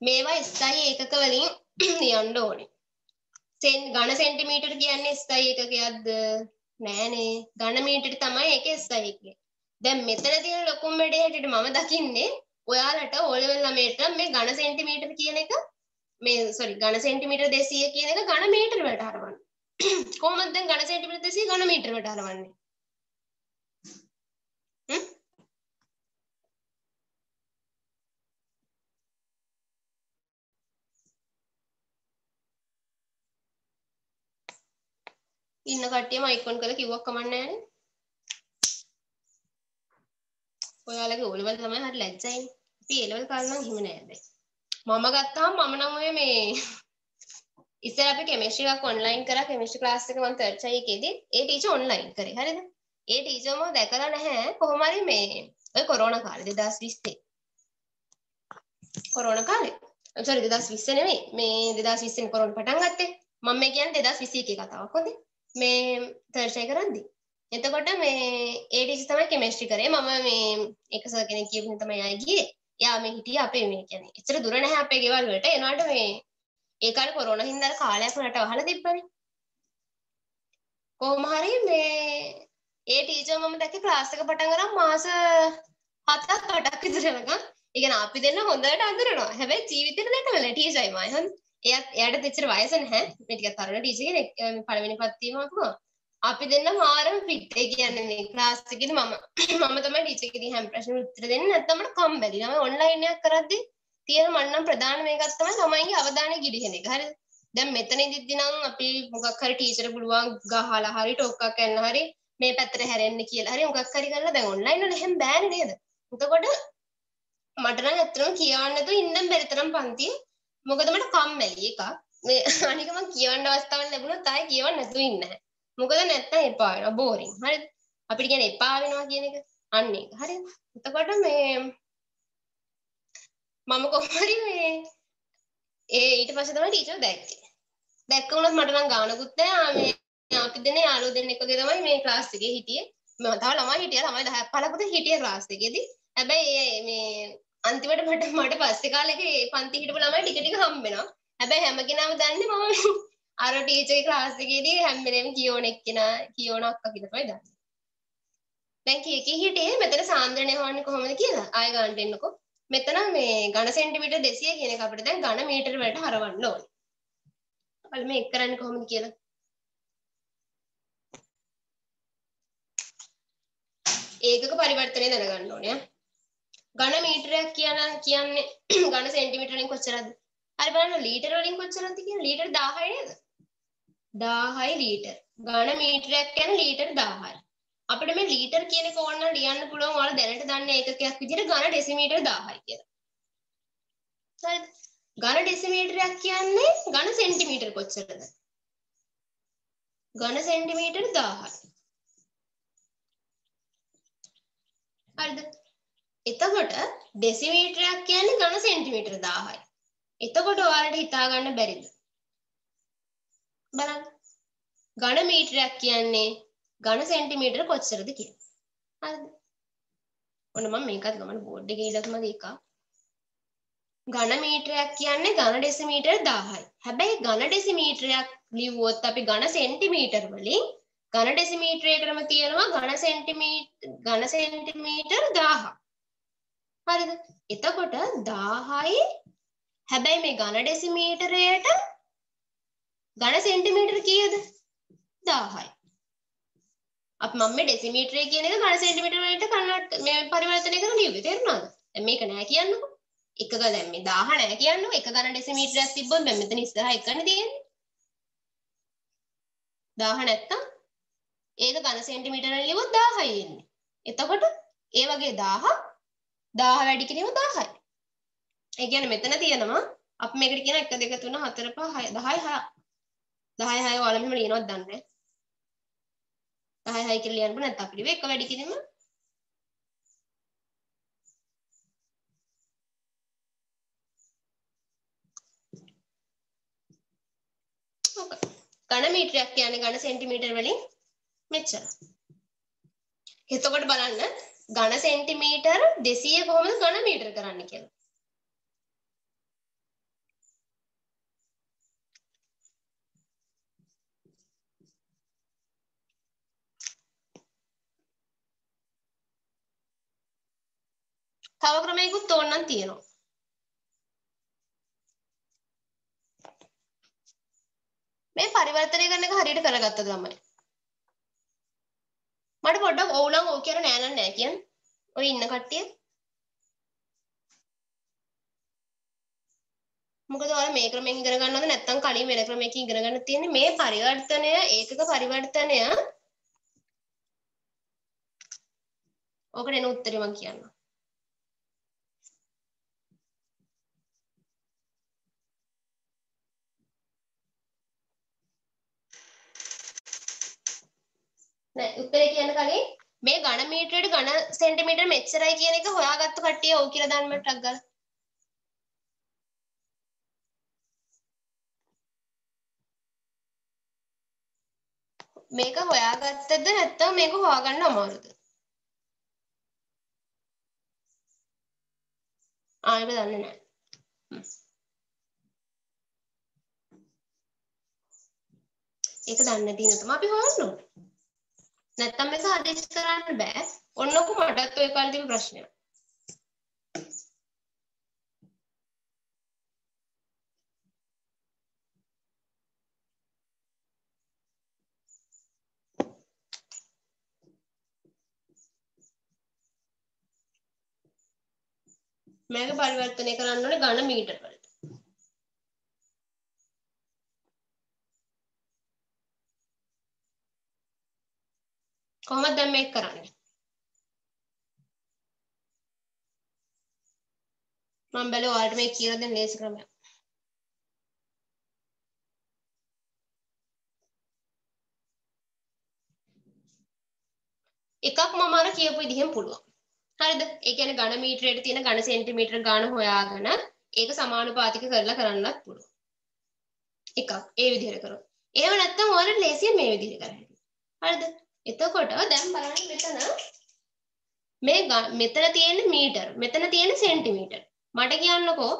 මේවා SI ඒකක වලින් ලියන්න ඕනේ. සෙන් ඝන සෙන්ටිමීටර් කියන්නේ SI ඒකකයක්ද? නෑනේ. ඝන මීටර තමයි ඒකේ SI එකේ. දැන් මෙතන තියෙන ලොකුම වැඩේ හැටියට මම දකින්නේ ඔයාලට O level ළමයට මේ ඝන සෙන්ටිමීටර කියන එක මේ සෝරි ඝන සෙන්ටිමීටර 200 කියන එක ඝන මීටර වලට හරවන්න. කොහොමද දැන් ඝන සෙන්ටිමීටර 200 ඝන මීටර වලට හරවන්නේ? හ්ම්? ඉන්න කට්ටියම අයිකොන් කරලා කිව්වක් කමක් නැහැනේ. ඔයාලගේ O level තමයි හරි ලැජ්ජයිනේ. අපි A level කාලේ නම් හිම නෑ දැන්. මම ගත්තාම මම නම් ඔය මේ ඉස්සර අපි කෙමිස්ට්‍රි එකක් ඔන්ලයින් කරා කෙමිස්ට්‍රි ක්ලාස් එක මම තර්ඩ් සයි එකේදී ඒ ටීචර් ඔන්ලයින් කරේ හරිද? ඒ ටීචර් මම දැකලා නැහැ කොහොම හරි මේ ඔය කොරෝනා කාලේ 2020 කොරෝනා කාලේ සෝරි 2020 නෙමෙයි මේ 2020 නේ කොරෝනා පටන් ගත්තේ මම මේ කියන්නේ 2021 කතාවක් හොඳේ මේ තර්ඩ් සයි කරද්දී. එතකොට මේ ඒ ටීචර් තමයි කෙමිස්ට්‍රි කරේ. මම මේ එක සර් කෙනෙක් කියපු නිසා තමයි ආයේ ගියේ. යා මේ හිටියේ අපේ මේ කියන්නේ. එච්චර දුර නැහැ අපේ ගෙවල් වලට. එනවාට මේ ඒ කාලේ කොරෝනා හින්දා කාලයක් රට වහලා තිබ්බනේ. කොහොම හරි මේ ඒ ටීචර් මම දැක්කේ ක්ලාස් එක පටන් අරන් මාස 7ක් 8ක් විතර වෙනකන් ඒ කියන්නේ අපි දෙන්න හොඳට අඳුරනවා. හැබැයි ජීවිතේට නැටවල ටීචර්යි මයි හන් එයාත් එයාට දෙච්චර වයස නැහැ මේ ටිකක් තරුණ ටීචර් කෙනෙක් පළවෙනි පත්තියම අපුවා අපි දෙන්න මාරම ෆිට් ඒ කියන්නේ මේ ක්ලාස් එකේදී මම මම තමයි ටීචර් කෙනෙක් හැම ප්‍රශ්නෙට උත්තර දෙන්නේ නැත්නම් මට කම්බැලි. ළමයි ඔන්ලයින් එකක් කරද්දී තියෙන මන්නම් ප්‍රධාන මේකක් තමයි ළමයින්ගේ අවධානය ගිලිහෙන එක. හරිද? දැන් මෙතනදිද්දි නම් අපි මොකක් හරි ටීචර් පුළුවන් ගහලා හරි ටොක්කක් කරන්න හරි මේ පැත්තට හැරෙන්න කියලා හරි මොකක් හරි කරලා දැන් ඔන්ලයින් වල එහෙම බෑනේ නේද? එතකොට මට නම් ඇත්තටම කියවන්න නැතුව ඉන්න බැරි තරම් පන්තිය මොකද මට කම්මැලි එකක් මේ අනික මම කියවන්න අවස්ථාවක් ලැබුණොත් ආයෙ කියවන්න නැතුව ඉන්නේ නැහැ. මොකද නැත්තම් එපා වෙනවා බෝරින්. හරිද? අපිට කියන්නේ එපා වෙනවා කියන එක. අන්න ඒක. හරිද? එතකොට මේ මම කොහොමරි මේ ඒ ඊට පස්සේ තමයි ටීචර් දැක්කේ. දැක්ක වුණත් මට නම් ගානකුත් නැහැ. මේ අපි දෙන්නේ යාළුවෝ දෙන්නෙක් වගේ තමයි මේ ක්ලාස් එකේ හිටියේ. මම තව ළමයි හිටියා. ළමයි 10ක් 15කුත් හිටියේ ක්ලාස් එකේදී. හැබැයි මේ අන්තිමට මට මට පස්සේ කාලෙක ඒ පන්ති හිටපු ළමයි ටික ටික හම්බ වෙනවා. හැබැයි හැම කෙනාම දන්නේ මම අර ටීචර් ක්ලාස් එකේදී හැම වෙලේම කියෝන එක්කෙනා කියෝන අක්කා කියලා තමයි දන්නේ. දැන් කී කී හිටියේ මෙතන සාන්ද්‍රණය හොයන්නේ කොහොමද කියලා ආයෙ ගන්නට එන්නකෝ. මෙතන මේ ඝන සෙන්ටිමීටර් 200 කියන එක අපිට දැන් ඝන මීටර වලට හරවන්න ඕනේ. බලමු මේක කරන්නේ කොහොමද කියලා. ඒකක පරිවර්තනය දැනගන්න ඕනේ. ඝන මීටරයක් කියන කියන්නේ ඝන සෙන්ටිමීටර වලින් කොච්චරද? හරි බලන්න ලීටර වලින් කොච්චරද කියන්නේ ලීටර 1000 නේද? 1000යි ලීටර. ඝන මීටරයක් කියන්නේ ලීටර 1000යි. අපිට මේ ලීටර් කියන එක ඕනනම් ලියන්න පුළුවන් ඔයාලා දැනට දන්න ඒකකයක් විදිහට ඝන ඩෙසිමීටර් 1000යි කියලා. හරිද? ඝන ඩෙසිමීටරයක් කියන්නේ ඝන සෙන්ටිමීටර් කොච්චරද? ඝන සෙන්ටිමීටර් 1000යි. හරිද? එතකොට ඩෙසිමීටරයක් කියන්නේ ඝන සෙන්ටිමීටර් 1000යි. එතකොට ඔයාලට හිතා ගන්න බැරිද? බලන්න. ඝන මීටරයක් කියන්නේ ඝන සෙන්ටිමීටර කොච්චරද කියලා. හරිද? ඔන්න මම මේකත් ගමන බෝඩ් එකේ ඉලක්ක මගේ එකක්. ඝන මීටරයක් කියන්නේ ඝන ඩෙසිමීටර 1000යි. හැබැයි ඝන ඩෙසිමීටරයක් ලිව්වොත් අපි ඝන සෙන්ටිමීටර වලින් ඝන ඩෙසිමීටරයකටම තියෙනවා ඝන සෙන්ටිමීටර ඝන සෙන්ටිමීටර 1000. හරිද? එතකොට 1000යි හැබැයි මේ ඝන ඩෙසිමීටරයට ඝන සෙන්ටිමීටර කීයද? 1000යි. අපි මම මේ ඩෙසිමීටරය කියන එක ඝන සෙන්ටිමීටර වලට කන්වර්ට් මේ පරිවර්තනය කරන්න ලියුවේ තේරුණාද? දැන් මේක නෑ කියන්නකෝ. එකක දැන් මේ 1000 නෑ කියන්නකෝ. එක ඝන ඩෙසිමීටරයක් තිබ්බොත් දැන් මෙතන ඉස්සරහා එකනේ තියෙන්නේ. 1000 නැත්තම් ඒක ඝන සෙන්ටිමීටර වලින් ලියුවොත් 1000යි එන්නේ. එතකොට ඒ වගේ 1000 1000 වැඩි කිරීම 1000යි. ඒ කියන්නේ මෙතන තියෙනවා අපි මේකට කියන 1 2 3 4 5 6 10 6 10 6 ඔයාලා මෙහෙම ලියනවද දන්නේ නැහැ. 10 6 කියලා ලියන්න බෑ නැත්නම් අපිට එක වැඩි කිරීම ඔක ඝන මීටරයක් කියන්නේ ඝන සෙන්ටිමීටර වලින් මෙච්චර. එතකොට බලන්න ඝන සෙන්ටිමීටර 200 කොහොමද ඝන මීටර කරන්න කියලා. තව ක්‍රමයකුත් ඕනනම් තියෙනවා. මේ පරිවර්තනය කරන එක හරියට කරගත්තද ළමයි? මට පොඩ්ඩක් ඔව් නම් ඔව් කියලා නෑ නෑ නෑ කියන්න. ඔය ඉන්න කට්ටිය. මොකද ඔයාලා මේ ක්‍රමයෙන් ඉගෙන ගන්නවද නැත්නම් කලින් වෙන ක්‍රමයකින් ඉගෙන ගන්න තියෙන්නේ මේ පරිවර්තනය ඒකක පරිවර්තනය ඕකට එන උත්තරේ මම කියන්නම්. නෑ උත්තරේ කියන්න කලින් මේ ඝන මීටරයට ඝන සෙන්ටිමීටර මෙච්චරයි කියන එක හොයාගත්තු කට්ටිය ඔව් කියලා දාන්න මට ටක් ගාලා. මේක හොයාගත්තද නැත්නම් මේක හොයාගන්න අමාරුද? ආයෙත් දන්නේ නැහැ. ඒක දන්නේ නැති නේද තමයි අපි හොයන්න ඕනේ. නැත්තම් මේක ආදේශ කරන්න බෑ. ඔන්නකො මටත් ඔය කාලේ තිබුණු ප්‍රශ්නයක්. මේක පරිවර්තනය කරන්න ඕනේ ඝන මීටර වලට. කොහොමද දැන් මේක කරන්නේ? මම බැලුවා ඔයාලට මේ කියලා දෙන ලේසි ක්‍රමයක්. එකක් මම අර කියපු විදිහෙන් පුළුවන්. හරිද? ඒ කියන්නේ ඝන මීටරයට තියෙන ඝන සෙන්ටිමීටර ගාන හොයාගෙන ඒක සමානුපාතික කරලා කරන්නත් පුළුවන්. එකක් ඒ විදිහට කරොත්. එහෙම නැත්නම් ඔයාලට ලේසියෙන් මේ විදිහට කරන්න. හරිද? එතකොට දැන් බලන්න මෙතන මේ මෙතන තියෙන මීටර මෙතන තියෙන සෙන්ටිමීටර. මට කියන්නකෝ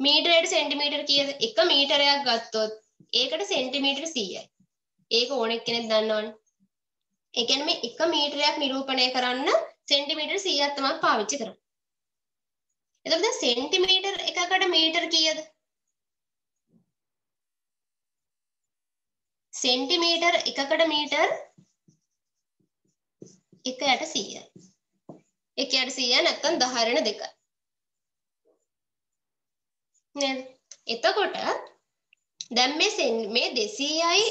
මීටරයට සෙන්ටිමීටර කීයද එක මීටරයක් ගත්තොත් ඒකට සෙන්ටිමීටර 100යි ඒක ඕන එක්කෙනෙක් දන්නවනේ. ඒ කියන්නේ මේ එක මීටරයක් නිරූපණය කරන්න සෙන්ටිමීටර 100ක් තමයි පාවිච්චි කරන්නේ. එතකොට දැන් සෙන්ටිමීටර එකකට මීටර කීයද? සෙන්ටිමීටර් එකකට මීටර් එකයට 100යි. එකයට 100 නැත්නම් 10 2යි. නේද? එතකොට දැන් මේ මේ 200යි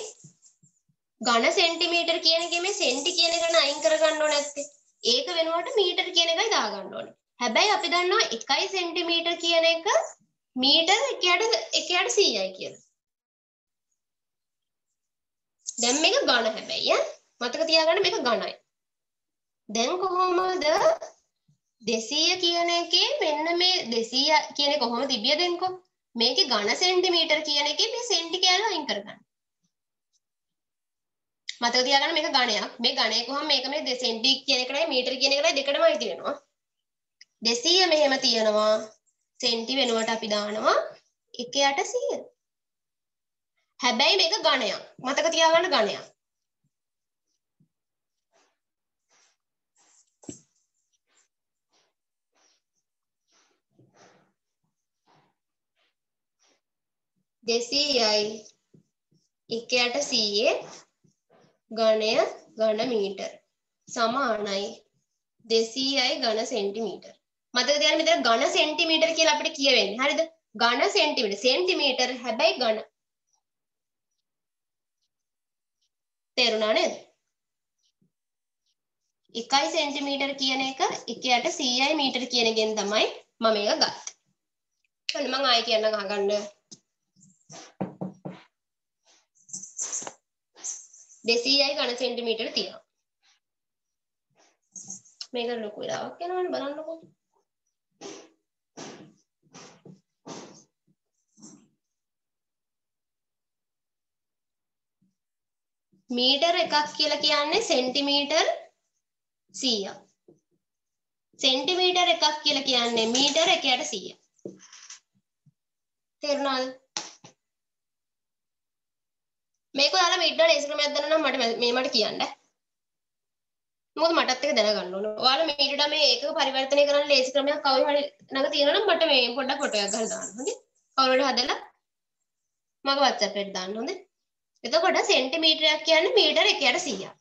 ඝන සෙන්ටිමීටර් කියන එකේ මේ සෙන්ටි කියන එක අයින් කරගන්න ඕනේ නැත්තේ. ඒක වෙනුවට මීටර් කියන එකයි දාගන්න ඕනේ. හැබැයි අපි දන්නවා 1 සෙන්ටිමීටර් කියන එක මීටර් එකයට එකයට 100යි කියලා. දැන් මේක ඝන හැබැයි ඈ මතක තියාගන්න මේක ඝනයි. දැන් කොහොමද 200 කියන එකේ මෙන්න මේ 200 කියන එක කොහොමද තිබිය දෙන්නකො මේකේ ඝන සෙන්ටිමීටර් කියන එකේ මේ සෙන්ටි කෑල්ල අයින් කරගන්න. මතක තියාගන්න මේක ඝනයක්. මේ ඝනය කොහොම මේක මේ සෙන්ටි කියන එකයි මීටර කියන එකයි දෙකටම අයිති වෙනවා. 200 මෙහෙම තියෙනවා. සෙන්ටි වෙනුවට අපි දානවා 1යට 100. හැබැයි මේක ඝනයක්. මතක තියාගන්න ඝනයක්. දෙසීයයි එකයට සීයේ ගණය ගණ මීටර්. සමානයි. දෙසීයයි ගණ සෙන්ටිමීටර්. මතක තියාගන්න මෙතන ඝන සෙන්ටිමීටර් කියලා අපිට කියවෙන්නේ. හරිද? ඝන සෙන්ටිමීටර්. සෙන්ටිමීටර් හැබැයි ඝන. තේරුණා නේද? 1 සෙන්ටිමීටර කියන එක 1යට 100යි මීටර කියන එකෙන් තමයි මම මේක ගත්තේ. ඔන්න මම ආයෙ කියන්නම් අහගන්න. 200යි ඝන සෙන්ටිමීටර තියෙනවා. මේක ලොකු වෙලාවක් යනවනේ බලන්නකෝ. මීටර එකක් කියලා කියන්නේ සෙන්ටිමීටර් 100ක්. සෙන්ටිමීටර් එකක් කියලා කියන්නේ මීටර 1ට 100. තේරුණාද? මේක ඔයාලා මීටර ලේසි ක්‍රමයක් දන්නා නම් මට මේ මට කියන්න. මොකද මටත් එක දැනගන්න ඕන. ඔයාලා මීටරට මේ ඒකක පරිවර්තනය කරන්න ලේසි ක්‍රමයක් කවුරු හරි ළඟ තියෙනවා නම් මට මේ පොඩ්ඩක් ෆොටෝ එකක් ගහලා දාන්න. හොඳේ? කවුරුහරි හදලා මගේ WhatsApp එකට දාන්න. හොඳේ? එතකොට සෙන්ටිමීටරයක් කියන්නේ මීටර 1ට 100ක්.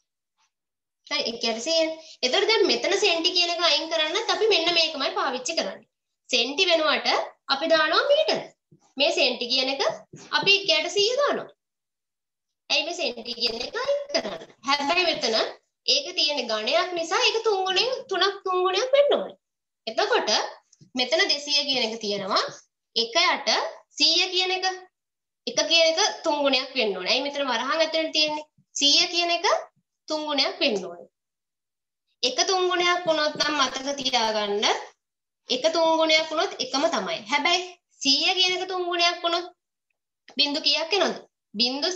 හරි 1ට 100. එතකොට දැන් මෙතන සෙන්ටි කියන එක අයින් කරන්නත් අපි මෙන්න මේකමයි පාවිච්චි කරන්නේ. සෙන්ටි වෙනුවට අපි දානවා මීටර. මේ සෙන්ටි කියන එක අපි 1ට 100 දානවා. ඇයි මේ සෙන්ටි කියන එක අයින් කරන්නේ? හැබැයි මෙතන ඒක තියෙන ගණයක් නිසා ඒක තුන් ගුණයෙන් තුනක් තුන් ගුණයක් වෙන්න ඕනේ. එතකොට මෙතන 200 කියන එක තියෙනවා 1යට 100 කියන එක එක කියන එක තුන් ගුණයක් වෙන්න ඕනේ. ඇයි මෙතන වරහන් ඇතුලේ තියෙන්නේ? 100 කියන එක තුන් ගුණයක් වෙන්න ඕනේ. එක තුන් ගුණයක් වුණොත් නම් මතක තියාගන්න එක තුන් ගුණයක් වුණොත් එකම තමයි. හැබැයි 100 කියන එක තුන් ගුණයක් වුණොත් බින්දු කීයක් එනවද? බින්දු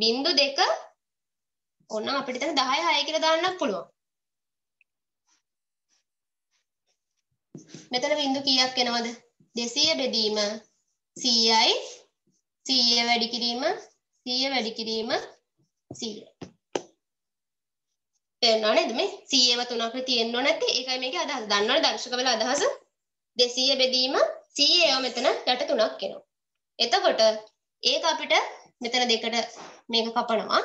බින්දු දෙක ඕන අපිට දැන් 10 6 කියලා දාන්නත් පුළුවන්. මෙතන බින්දු කීයක් එනවද? 200 බෙදීම 100යි 100 වැඩි කිරීම 100 වැඩි කිරීම 100 තේරෙනව නේද මේ? 100ව තුනක් තියෙන්න ඕන නැත්තේ. ඒකයි මේකේ අදහස. දන්නවනේ දර්ශක වල අදහස? 200 බෙදීම 100 ඒවා මෙතන යට තුනක් එනවා. එතකොට ඒක අපිට මෙතන දෙකට මේක කපනවා.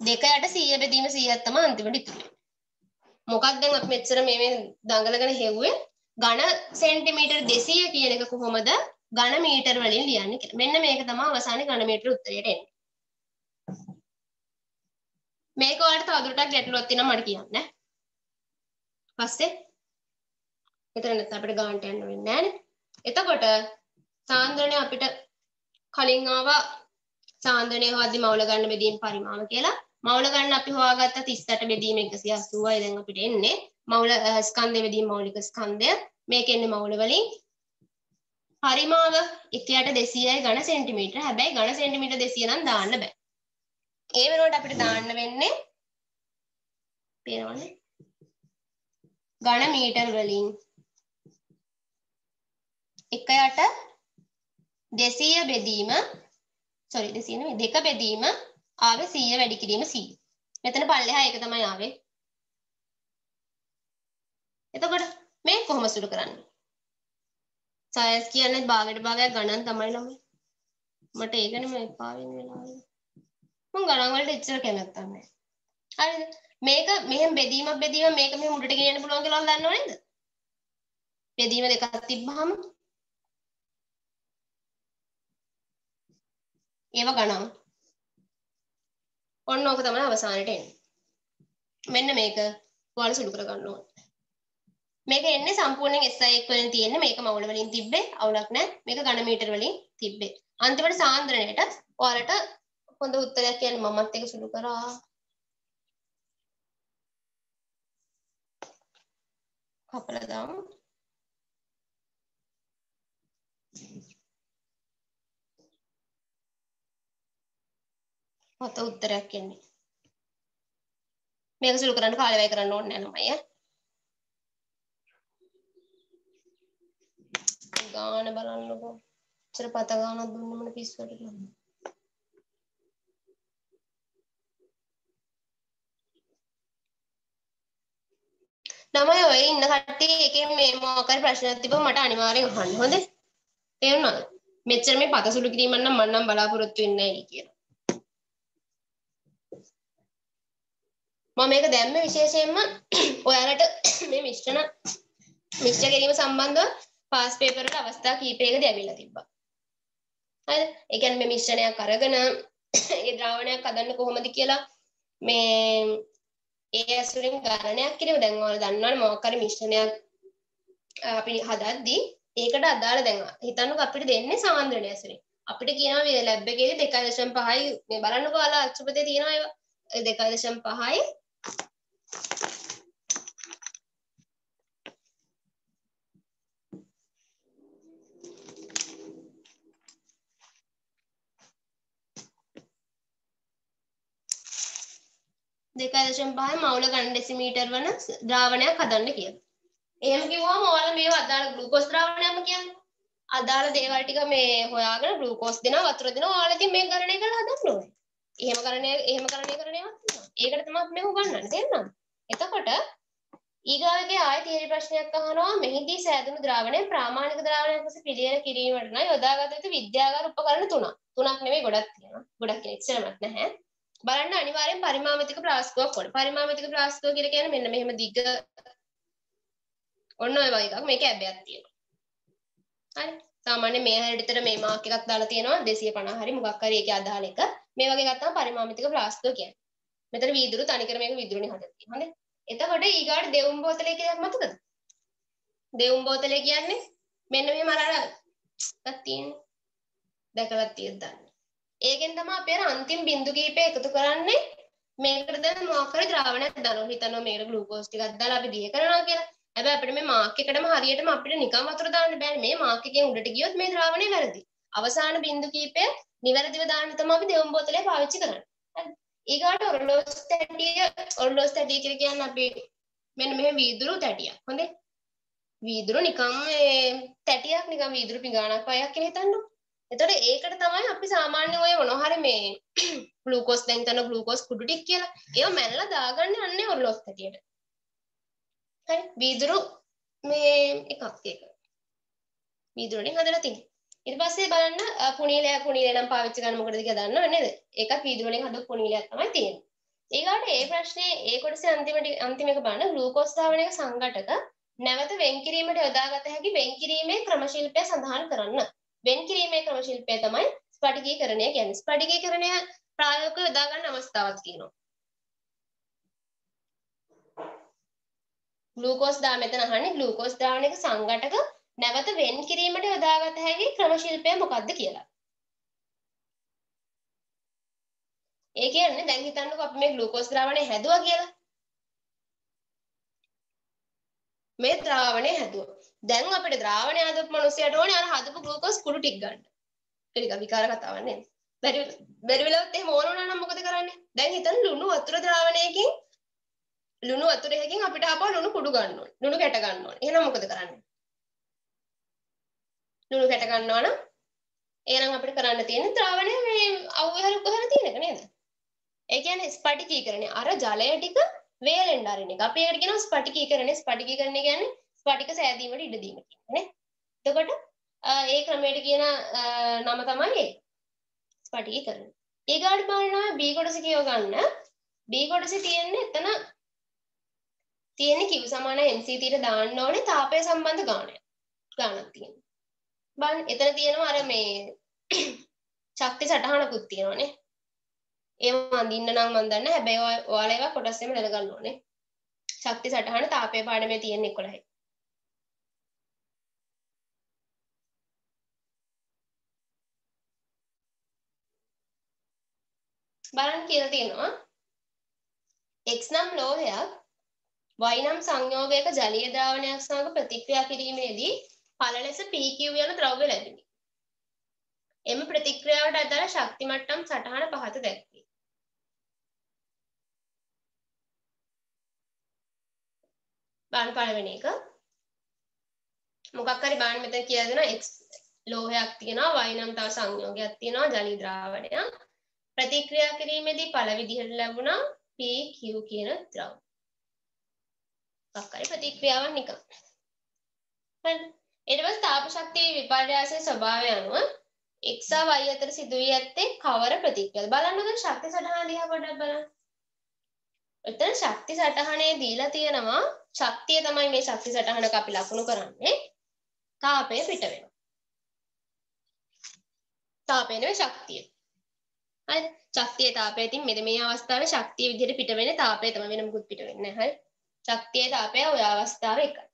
දෙක යට 100 බෙදීම 100ක් තමයි අන්තිමට ඉතුරු මොකක්ද දැන් අපි මෙච්චර මේ මේ දඟලගෙන හෙව්වේ? ඝන සෙන්ටිමීටර් 200 කියන එක කොහොමද? ඝන මීටර වලින් ලියන්නේ කියලා. මෙන්න මේක තමයි අවසානයේ ඝන මීටර උත්තරයට එන්නේ. මේක ඔයාලට තවදුරටත් ගැටලුවක් තියෙනවා මට කියන්න. පස්සේ එතන නැත්නම් අපිට ගානට යන්න වෙන්නේ නැහනේ. එතකොට සාන්ද්‍රණය අපිට කලින් ආවා සාන්ද්‍රණය හොද්දි මවුල ගන්න බෙදීම් පරිමාව කියලා. මවුල ගන්න අපි හොයාගත්ත 38 බෙදීම 180යි දැන් අපිට එන්නේ මවුල ස්කන්ධය බෙදීම මෞලික ස්කන්ධය මේක එන්නේ මවුල වලින් පරිමාව එකයට 200යි ඝන සෙන්ටිමීටර හැබැයි ඝන සෙන්ටිමීටර 200 නම් දාන්න බෑ ඒ වෙනුවට අපිට දාන්න වෙන්නේ පේනවනේ ඝන මීටර වලින් එකයට 200 බෙදීම සෝරි 200 නෙමෙයි දෙක බෙදීම ආවේ 100 වැඩි කිරීම 100. මෙතන පල්ලෙහා එක තමයි ආවේ. එතකොට මේ කොහොම සුළු කරන්නේ? සයන්ස් කියන්නේ භාගයට භාගයක් ගණන් තමයි ළමයි. මට ඒකනේ මම එපා වෙන වෙලාවේ. මම ගණන් වලට එච්චර කැමැත්තක් නැහැ. හරිද? මේක මෙහෙම බෙදීමක් බෙදීම මේක මෙහෙම උඩට ගෙනියන්න පුළුවන් කියලා දන්නව නේද? බෙදීම දෙකක් තිබ්බහම ඒව ගණන්. ඔන්න ඕක තමයි අවසානයට එන්නේ. මෙන්න මේක ඔයාලා සුළු කරගන්න ඕනේ. මේක එන්නේ සම්පූර්ණයෙන් SI1 වලින් තියෙන්නේ මේක මවුල වලින් තිබ්බේ අවුලක් නැහැ. මේක ඝන මීටර වලින් තිබ්බේ. අන්තිමට සාන්ද්‍රණයට ඔයාලට හොඳ උත්තරයක් කියන්නේ මමත් ඒක සුළු කරා. කපලා දාමු. හොත උත්තරයක් එන්නේ. මේක සුළු කරන්න කාලය වැය කරන්න ඕනේ නැහැ ළමයි ඈ. ගාන බලන්නකෝ. ඉතර පත ගානක් දුන්න මොන පිස්සුවටද ළමයි. ළමයි ඔය ඉන්න කට්ටිය එකෙන් මේ මොකක් හරි ප්‍රශ්නයක් තිබ්බම මට අනිවාර්යෙන් අහන්න හොඳේ. තේරුණාද? මෙච්චර මේ පත සුළු කිරීම නම් මම නම් බලාපොරොත්තු වෙන්නේ නැහැ කියලා. මම මේක දැම්ම විශේෂයෙන්ම ඔයාලට මේ මිශ්‍රණ මිශ්‍ර කිරීම සම්බන්ධව පාස් පේපර් වල අවස්ථා කීපයකදී ඇවිල්ලා තිබ්බා. හරිද? ඒ කියන්නේ මේ මිශ්‍රණයක් අරගෙන ඒ ද්‍රාවණයක් හදන්න කොහොමද කියලා මේ ඒ ඇසුරින් ගණනයක් කිරීම දැන් ඔයාලා දන්නවනේ මොකක් හරි මිශ්‍රණයක් අපි හදද්දී ඒකට අදාළ දැන් හිතන්නකෝ අපිට දෙන්නේ සාන්ද්‍රණය ඇසුරින්. අපිට කියනවා මේ ලැබ් එකේදී 2.5යි මේ බලන්නකෝ ඔයාලා අච්චුපතේ තියෙනවා ඒවා 2.5යි දෙකයි දශම පහයි මවුල ගන්න ඩෙසිමීටර් වන ද්‍රාවණයක් හදන්න කියලා. එහෙම කිව්වම ඔයාලා මේව අදාළ ග්ලූකෝස් ද්‍රාවණයක්ම කියන්නේ. අදාළ දේවල් ටික මේ හොයාගෙන ග්ලූකෝස් දෙනවා වතුර දෙනවා ඔයාලා ඉතින් මේක ගණනය කරලා හදන්න ඕනේ. එහෙම කරණය එහෙම කරණය කරන ඒවාත් තියෙනවා. ඒකට තමයි අපි මේක උගන්වන්නේ තේරුණාද? එතකොට ඊගාවගේ ආය තීරි ප්‍රශ්නයක් අහනවා මෙහිදී සෑදුණු ද්‍රාවණය ප්‍රාමාණික ද්‍රාවණයක් ලෙස පිළියෙල කිරීමට නම් යොදාගත යුතු විද්‍යාගාර උපකරණ තුනක්. තුනක් නෙමෙයි ගොඩක් තියෙනවා. ගොඩක් කියන ඉස්සරමත් නැහැ. බලන්න අනිවාර්යෙන් පරිමාමිතික ප්ලාස්ටිකුවක් ඕනේ. පරිමාමිතික ප්ලාස්ටිකුව කියලා කියන්නේ මෙන්න මෙහෙම දිග ඔන්න ඔය වගේ එකක්. මේකේ ඇබ්බයක් තියෙනවා. හරි. සාමාන්‍ය මේ හැරෙට විතර මේ මාක් එකක් දාලා තියෙනවා 250 හරි මොකක් හරි ඒකේ අදාළ එක. මේ වගේ ගත්තාම පරිමාමිතික ප්ලාස්ටිකුව කියන්නේ. මෙතන වීදුරු තනිකර මේක වීදුරුනේ හදලා තියෙනවා. හරි. එතකොට ඊගාට දෙවුම් බෝතලේ කියලා මතකද? දෙවුම් බෝතලේ කියන්නේ මෙන්න මෙහෙම අර එකක් තියෙන්නේ. දැකලා තියෙද්ද දන්නේ. ඒකෙන් තමයි අපි අර අන්තිම බිඳු කීපය එකතු කරන්නේ මේකට දැන් මොකක් හරි ද්‍රාවණයක් දානවා. හිතනවා මේකට ග්ලූකෝස් ටිකක් දාලා අපි දිය කරනවා කියලා. හැබැයි අපිට මේ මාක් එකටම හරියටම අපිට නිකන් වතුර දාන්න බෑනේ. මේ මාක් එකෙන් උඩට ගියොත් මේ ද්‍රාවණය වැරදි. අවසාන බිඳු කීපය නිවැරදිව දාන්න තමයි අපි දෙවුම් බෝතලේ පාවිච්චි කරන්නේ. හරි. ඊගාට ඔරලෝස් තැටිය ඔරලෝස් තැටිය කියලා කියන්නේ අපි මෙන්න මෙහෙම වීදුරු තැටියක්. හොඳේ. වීදුරු නිකන් මේ තැටියක් නිකන් වීදුරු පිඟානක් වගේ කියලා හිතන්නකෝ. එතකොට ඒකට තමයි අපි සාමාන්‍ය ඔය මොනවා හරි මේ ග්ලූකෝස් දැන් තන ග්ලූකෝස් කුඩු ටික කියලා ඒව මැනලා දාගන්නේ අන්නේ ඔරලෝස් තැටියට. හරි වීදුරු මේ එකක් ඒක. වීදුරුෙන් හදලා තියෙන්නේ. ඊට පස්සේ බලන්න පුණීලය පුණීලය නම් පාවිච්චි කරන්න මොකටද කියලා දන්නව නේද? ඒකත් වීදුරුවෙන් හදපු පුණීලයක් තමයි තියෙන්නේ. ඊගාට ඒ ප්‍රශ්නේ ඒ කොටසේ අන්තිමට අන්තිම එක බලන්න ග්ලූකෝස් ධාවනයක සංඝටක නැවත වෙන් කිරීමට යොදාගත හැකි වෙන් කිරීමේ ක්‍රමශිල්පය සඳහන් කරන්න. වෙන් කිරීමේ ක්‍රමශිල්පය තමයි ස්පටිකීකරණය කියන්නේ. ස්පටිකීකරණය ප්‍රායෝගිකව යොදා ගන්න අවස්ථාවක් තියෙනවා. ග්ලූකෝස් දා මෙතන අහන්නේ ග්ලූකෝස් ද්‍රාවණයක සංඝටක නැවත වෙන් කිරීමට යොදාගත හැකි ක්‍රමශිල්පය මොකක්ද කියලා. ඒ කියන්නේ දැන් හිතන්නකෝ අපි මේ ග්ලූකෝස් ද්‍රාවණය හැදුවා කියලා. මේ ද්‍රාවණය හැදුවා. දැන් අපිට ද්‍රාවණය හදපු මිනිස්සයාට ඕනේ අර හදපු ග්ලූකෝස් කුඩු ටික ගන්න. ඒක විකාර කතාවක් නේද? බැරි බැරි වෙලාවත් එහෙම ඕන වුණා නම් මොකද කරන්නේ? දැන් හිතන්න ලුණු වතුර ද්‍රාවණයකින් ලුණු වතුරයකින් අපිට ආපහු ලුණු කුඩු ගන්න ඕනේ. ලුණු කැට ගන්න ඕනේ. එහෙනම් මොකද කරන්නේ? ලුණු කැට ගන්නවා නම් එහෙනම් අපිට කරන්න තියෙන්නේ ද්‍රාවණය මේ අවුහරු කොහර තියෙන එක නේද? ඒ කියන්නේ ස්පටිකීකරණය. අර ජලය ටික වේලෙන්න අරින එක. අපි ඒකට කියනවා ස්පටිකීකරණය. ස්පටිකීකරණය කියන්නේ ස්පටික සෑදීමට ඉඩ දීම කියන්නේ නේ. එතකොට ඒ ක්‍රමයට කියන නම තමයි ඒ. ස්පටිකීකරණය. ඊගාට බලනවා B කොටස කියව ගන්න. B කොටසේ තියෙන්නේ එතන තියෙන්නේ Q සමාන mc ට දාන්න ඕනේ තාපය සම්බන්ධ ගාණය. ගාණක් තියෙනවා. බලන්න එතන තියෙනවා අර මේ ශක්ති සටහනකුත් තියෙනවානේ. ඒව අඳින්න නම් මන් දන්නේ හැබැයි ඔයාලා ඒවා කොටස්සෙම දැනගන්න ඕනේ. ශක්ති සටහන තාපය පාඩමේ තියෙන 11යි. බලන්න කියලා තියෙනවා X නම් ලෝහයක් Y නම් සංයෝගයක ජලීය ද්‍රාවණයක් සමග ප්‍රතික්‍රියා කිරීමේදී ඵල ලෙස PQ යන ද්‍රව්‍ය ලැබිනි. එම ප්‍රතික්‍රියාවට අදාළ ශක්ති මට්ටම් සටහන පහත දැක්වේ. බලන්න පළවෙනි එක. මොකක් හරි බලන්න මෙතන කියලා දෙනවා X ලෝහයක් තියෙනවා Y නම් තව සංයෝගයක් තියෙනවා ජලී ද්‍රාවණයක්. ප්‍රතික්‍රියා කිරීමේදී ඵල විදිහට ලැබුණා PQ කියන ද්‍රව්‍ය. මොකක් හරි ප්‍රතික්‍රියාවක් නිකන්. හරි. ඊට පස්සේ තාප ශක්තියේ විපර්යාසයේ ස්වභාවය අනුව x සහ y අතර සිදුවී ඇත්තේ කවර ප්‍රතික්‍රියාවද බලන්න දැන් ශක්ති සටහන දිහා පොඩ්ඩක් බලන්න. එතන ශක්ති සටහනේ දීලා තියෙනවා ශක්තිය තමයි මේ ශක්ති සටහනක අපි ලකුණු කරන්නේ. තාපය පිට වෙනවා. තාපය නෙවෙයි ශක්තිය. හරිද? ශක්තිය තාපය ඉතින් මෙද මේ අවස්ථාවේ ශක්තිය විදිහට පිට වෙන්නේ තාපය තමයි වෙන මොකුත් පිට වෙන්නේ නැහැ. හරි? ශක්තිය තාපය ඔය අවස්ථාවේ එකයි.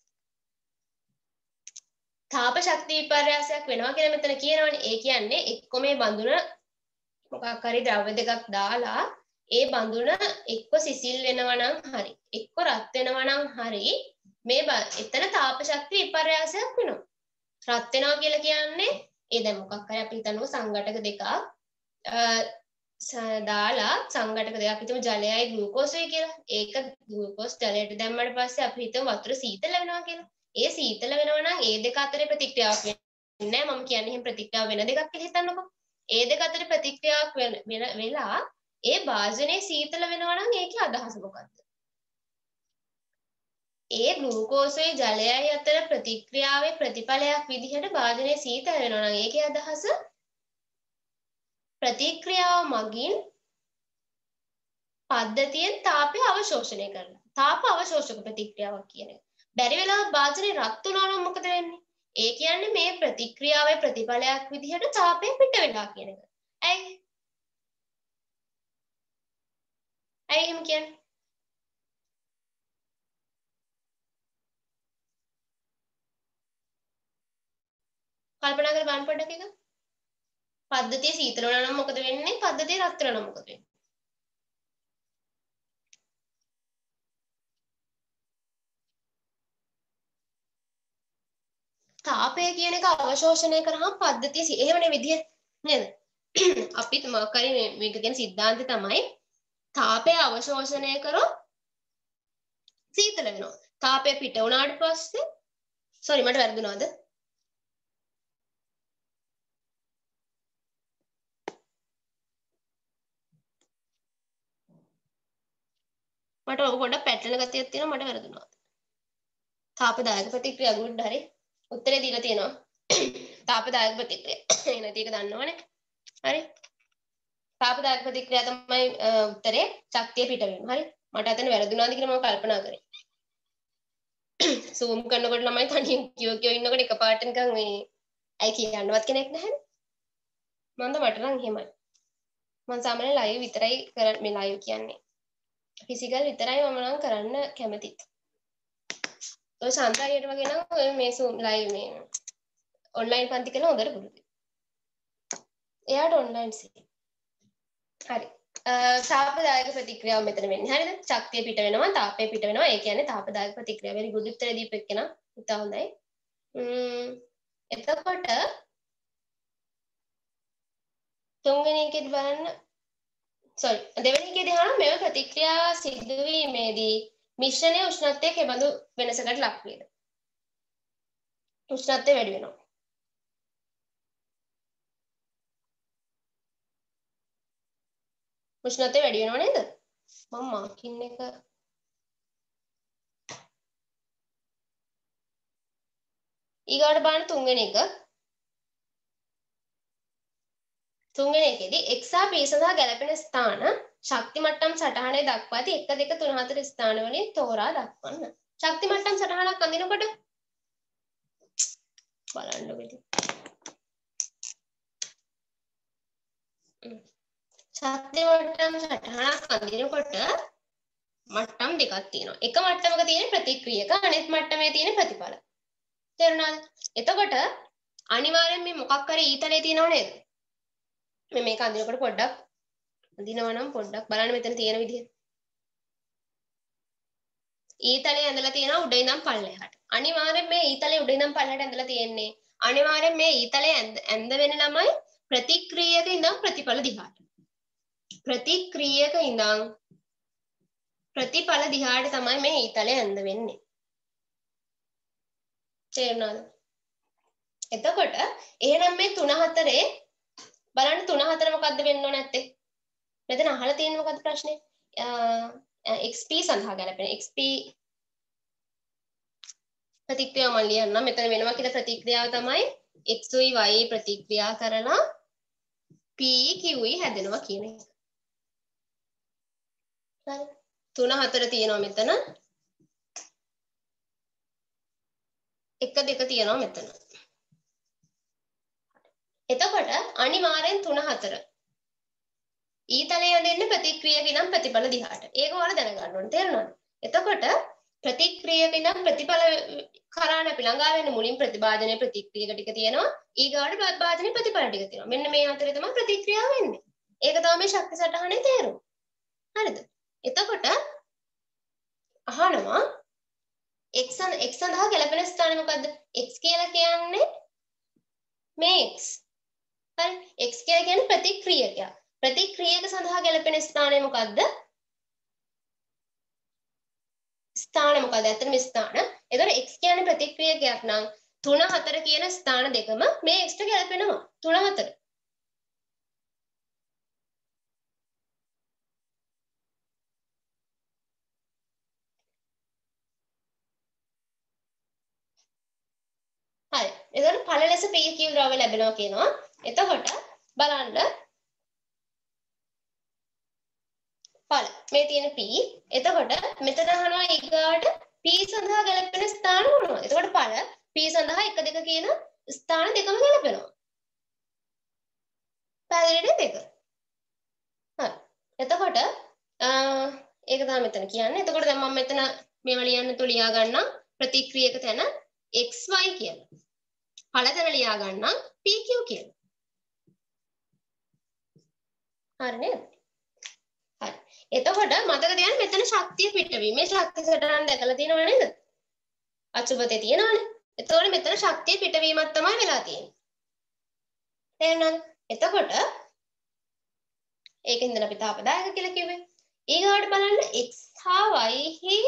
තාප ශක්ති විපර්යාසයක් වෙනවා කියලා මෙතන කියනවනේ. ඒ කියන්නේ එක්ක මේ බඳුන මොකක් හරි ද්‍රව්‍ය දෙකක් දාලා ඒ බඳුන එක්ක සිසිල් වෙනවා නම් හරි එක්ක රත් වෙනවා නම් හරි මේ එතන තාප ශක්ති විපර්යාසයක් වෙනවා. රත් වෙනවා කියලා කියන්නේ ඒ දැන් මොකක් හරි අපි හිතනවා සංඝටක දෙකක් දාලා සංඝටක දෙකක් හිතමු ජලයයි ග්ලූකෝසයි කියලා. ඒක ග්ලූකෝස් ජලයට දැම්මට පස්සේ අපි හිතමු වතුර සීතල වෙනවා කියලා. ඒ සීතල වෙනවා නම් ඒ දෙක අතරේ ප්‍රතික්‍රියාවක් වෙන්නේ නැහැ. මම කියන්නේ එහෙම ප්‍රතික්‍රියාව වෙන දෙකක් කියලා හිතන්නකෝ. ඒ දෙක අතරේ ප්‍රතික්‍රියාවක් වෙලා ඒ භාජනයේ සීතල වෙනවා නම් ඒකේ අදහස මොකක්ද? ඒ ග්ලූකෝසයි ජලයයි අතර ප්‍රතික්‍රියාවේ ප්‍රතිඵලයක් විදිහට භාජනයේ සීතල වෙනවා නම් ඒකේ අදහස ප්‍රතික්‍රියාව මගින් පද්ධතියෙන් තාපය අවශෝෂණය කරනවා. තාප අවශෝෂක ප්‍රතික්‍රියාවක් කියන එක. බැරි වෙලාවත් භාජනය රත් වුණා නම් මොකද වෙන්නේ? ඒ කියන්නේ මේ ප්‍රතික්‍රියාවේ ප්‍රතිඵලයක් විදිහට තාපය පිට වෙනවා කියන එක. ඇයි? ඇයි එහෙම කියන්නේ? කල්පනා කර බලන්න පොඩ්ඩක් එක. පද්ධතිය සීතල වුණා නම් මොකද වෙන්නේ? පද්ධතිය රත් වෙනවා නම් මොකද වෙන්නේ? තාපය කියන එක අවශෝෂණය කරාම පද්ධතිය එහෙමනේ විදිය නේද? අපි මොකක් හරි මේක ගැන සිද්ධාන්තය තමයි තාපය අවශෝෂණය කරොත් සීතල වෙනවා. තාපය පිට වුණාට පස්සේ සෝරි මට වැරදුනාද? මට ඔක පොඩ්ඩක් පැටලෙන ගතියක් තියෙනවා මට වැරදුනා. තාපදායක ප්‍රතික්‍රියා ගුඩ් හරි. උත්තරේ දීලා තියෙනවා. තාපදායක ප්‍රතික්‍රියා. එන ටික දන්නවනේ. හරි. තාපදායක ප්‍රතික්‍රියා තමයි උත්තරේ ශක්තිය පිටවීම. හරි. මට අතන වැරදුනාද කියලා මම කල්පනා කරේ. සූම් කරනකොට ළමයි තනියෙන් කියෝ කියෝ ඉන්නකොට එකපාරට නිකන් මේ ඇයි කියන්නවත් කෙනෙක් නැහැ. මන්ද මට නම් එහෙමයි. මම සාමාන්‍ය ලයිව් විතරයි කරන්නේ මේ ලයිව් කියන්නේ. ෆිසිකල් විතරයි මම නම් කරන්න කැමතිත්. ඔය සන්තාරියට වගේ නම් ඔය මේ සූම් ලයිව් මේ ඔන්ලයින් පන්ති කරන හොඳට පුරුදුයි. එයාට ඔන්ලයින් සී. හරි. තාපදායක ප්‍රතික්‍රියාව මෙතන වෙන්නේ. හරිද? ශක්තිය පිට වෙනවා තාපය පිට වෙනවා. ඒ කියන්නේ තාපදායක ප්‍රතික්‍රියාව. වෙරි ගුඩ් උත්තර දීපු එක්කෙනා ඉතා හොඳයි. එතකොට තුන්වෙනි එකේදී බලන්න. සෝරි දෙවෙනි එකේදී අහනවා මෙව ප්‍රතික්‍රියා සිදුවීමේදී මිශ්‍රණයේ උෂ්ණත්වය කෙබඳු වෙනසකට ලක් වේද? උෂ්ණත්වය වැඩි වෙනවා. උෂ්ණත්වය වැඩි වෙනව නේද මම මාකින් එක ඊගාට බලන්න තුන්වෙනි එක තුන්වෙනි එකේදී x සහ p සඳහා ගැලපෙන ස්ථාන ශක්ති මට්ටම් සටහනේ දක්වා ඇති 1 2 3 4 ස්ථාන වලින් තෝරා දක්වන්න. ශක්ති මට්ටම් සටහනක් අඳිනකොට බලන්නකො ඉතින්. ශක්ති මට්ටම් සටහනක් අඳිනකොට මට්ටම් දෙකක් තියෙනවා. එක මට්ටමක තියෙන ප්‍රතික්‍රියක අනෙක් මට්ටමේ තියෙන ප්‍රතිඵල. තේරුණාද? එතකොට අනිවාර්යෙන් මේ මොකක් හරි ඊතලයේ තියෙනව නේද? මේ මේක අඳිනකොට පොඩ්ඩක් අඳිනවා නම් පොඩ්ඩක් බලන්න මෙතන තියෙන විදිහ. ඊතලයේ ඇඳලා තියෙනවා උඩ ඉඳන් පල්ලෙහාට. අනිවාර්යෙන් මේ ඊතලයේ උඩ ඉඳන් පල්ලෙහාට ඇඳලා තියෙන්නේ. අනිවාර්යෙන් මේ ඊතලයේ ඇඳ වෙන ළමයි ප්‍රතික්‍රියක ඉඳන් ප්‍රතිඵල දිහාට. ප්‍රතික්‍රියක ඉඳන් ප්‍රතිඵල දිහාට තමයි මේ ඊතලයේ ඇඳ වෙන්නේ. තේරුණාද? එතකොට එහෙනම් මේ 3 4 බලන්න 3 4 මොකද්ද වෙන්න ඕන නැත්තේ? මෙතන අහලා තියෙන මොකද්ද ප්‍රශ්නේ? XP සඳහා ගැලපෙන XP ප්‍රතික්‍රියාව මම ලියන්නම්. මෙතන වෙනවා කියලා ප්‍රතික්‍රියාව තමයි X උයි Y ප්‍රතික්‍රියා කරලා P Q උයි හැදෙනවා කියන එක. හරි. 3 4 තියෙනවා මෙතන. 1 2 තියෙනවා මෙතන. එතකොට අනිවාර්යෙන් 3 4 ඊතලයේ යන්නේ ප්‍රතික්‍රියක ඉඳන් ප්‍රතිඵල දිහාට. ඒක ඔයාලා දැනගන්න ඕනේ. තේරුණාද? එතකොට ප්‍රතික්‍රියක ඉඳන් ප්‍රතිඵල කරා අපි ළඟා වෙන මුලින් ප්‍රතිභාජනයේ ප්‍රතික්‍රියක ටික තියෙනවා. ඊගාට ප්‍රතිභාජනයේ ප්‍රතිඵල ටික තියෙනවා. මෙන්න මේ අතරේ තමයි ප්‍රතික්‍රියාව වෙන්නේ. ඒක තමයි මේ ශක්ති සටහනේ තේරුම. හරිද? එතකොට අහනවා x x සඳහා ගැලපෙන ස්ථානය මොකද්ද? x කියලා කියන්නේ මේ x. හරි? x කියලා කියන්නේ ප්‍රතික්‍රියකයක්. ප්‍රතික්‍රියක සඳහා ගැලපෙන ස්ථානය මොකද්ද? ස්ථාන මොකද්ද? ඇත්තටම ස්ථාන. එතකොට x කියන්නේ ප්‍රතික්‍රියකයක් නම් 3 4 කියන ස්ථාන දෙකම මේ x ට ගැලපෙනවා. 3 4. හරි. එතකොට ඵල ලෙස PQ ද්‍රව්‍ය ලැබෙනවා කියනවා. එතකොට බලන්න ඵල මේ තියෙන P. එතකොට මෙතන අහනවා ඊගාට P සඳහා ගැලපෙන ස්ථාන මොනවද? එතකොට ඵල P සඳහා 1 2 කියන ස්ථාන දෙකම ගැලපෙනවා. පැහැදිලිද දෙක? හරි. එතකොට ඒක තමයි මෙතන කියන්නේ. එතකොට දැන් මම මෙතන මේවා ලියන්න තු ලියා ගන්නම් ප්‍රතික්‍රියක තැන xy කියලා. ඵල තැන ලියා ගන්නම් pq කියලා. හරි නේද? හරි. එතකොට මතක තියාගන්න මෙතන ශක්තිය පිටවීම. මේ ශක්තිය සටහන් දැකලා තියෙනව නේද? අචුපතේ තියෙනවනේ. එතකොට මෙතන ශක්තිය පිටවීමක් තමයි වෙලා තියෙන්නේ. තේරුණාද? එතකොට ඒකෙන්ද අපි තාපදායක කියලා කිව්වේ. ඊගාවට බලන්න x හා y හි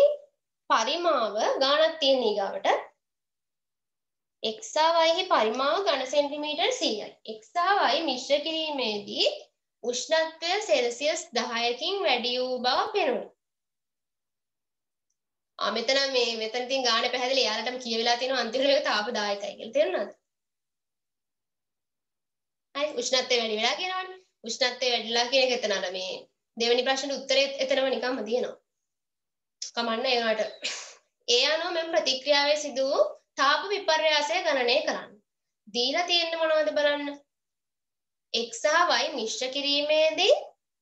පරිමාව ගානක් තියෙන ඊගාවට x හා y හි පරිමාව ඝන සෙන්ටිමීටර් 100යි. x හා y මිශ්‍ර කිරීමේදී උෂ්ණත්වය සෙල්සියස් 10කින් වැඩි වූ බව පෙනුනි. ආ මෙතන මේ මෙතන තියෙන ගාන පැහැදිලි. යාලටම කියවිලා තියෙනවා අන්තිම එක තාපදායකයි කියලා. තේරුණාද? හරි උෂ්ණත්වය වැඩි වෙලා කියනවනේ. උෂ්ණත්වය වැඩිලා කියන එක එතන අර මේ දෙවෙනි ප්‍රශ්නෙට උත්තරේ එතනම නිකම්ම තියෙනවා. කමන්න ඒකට. ඒ අනුව මෙම ප්‍රතික්‍රියාවේ සිදු වූ තාප විපර්යාසය ගණනය කරන්න. දීලා තියෙන්නේ මොනවද බලන්න. x සහ y මිශ්‍ර කිරීමේදී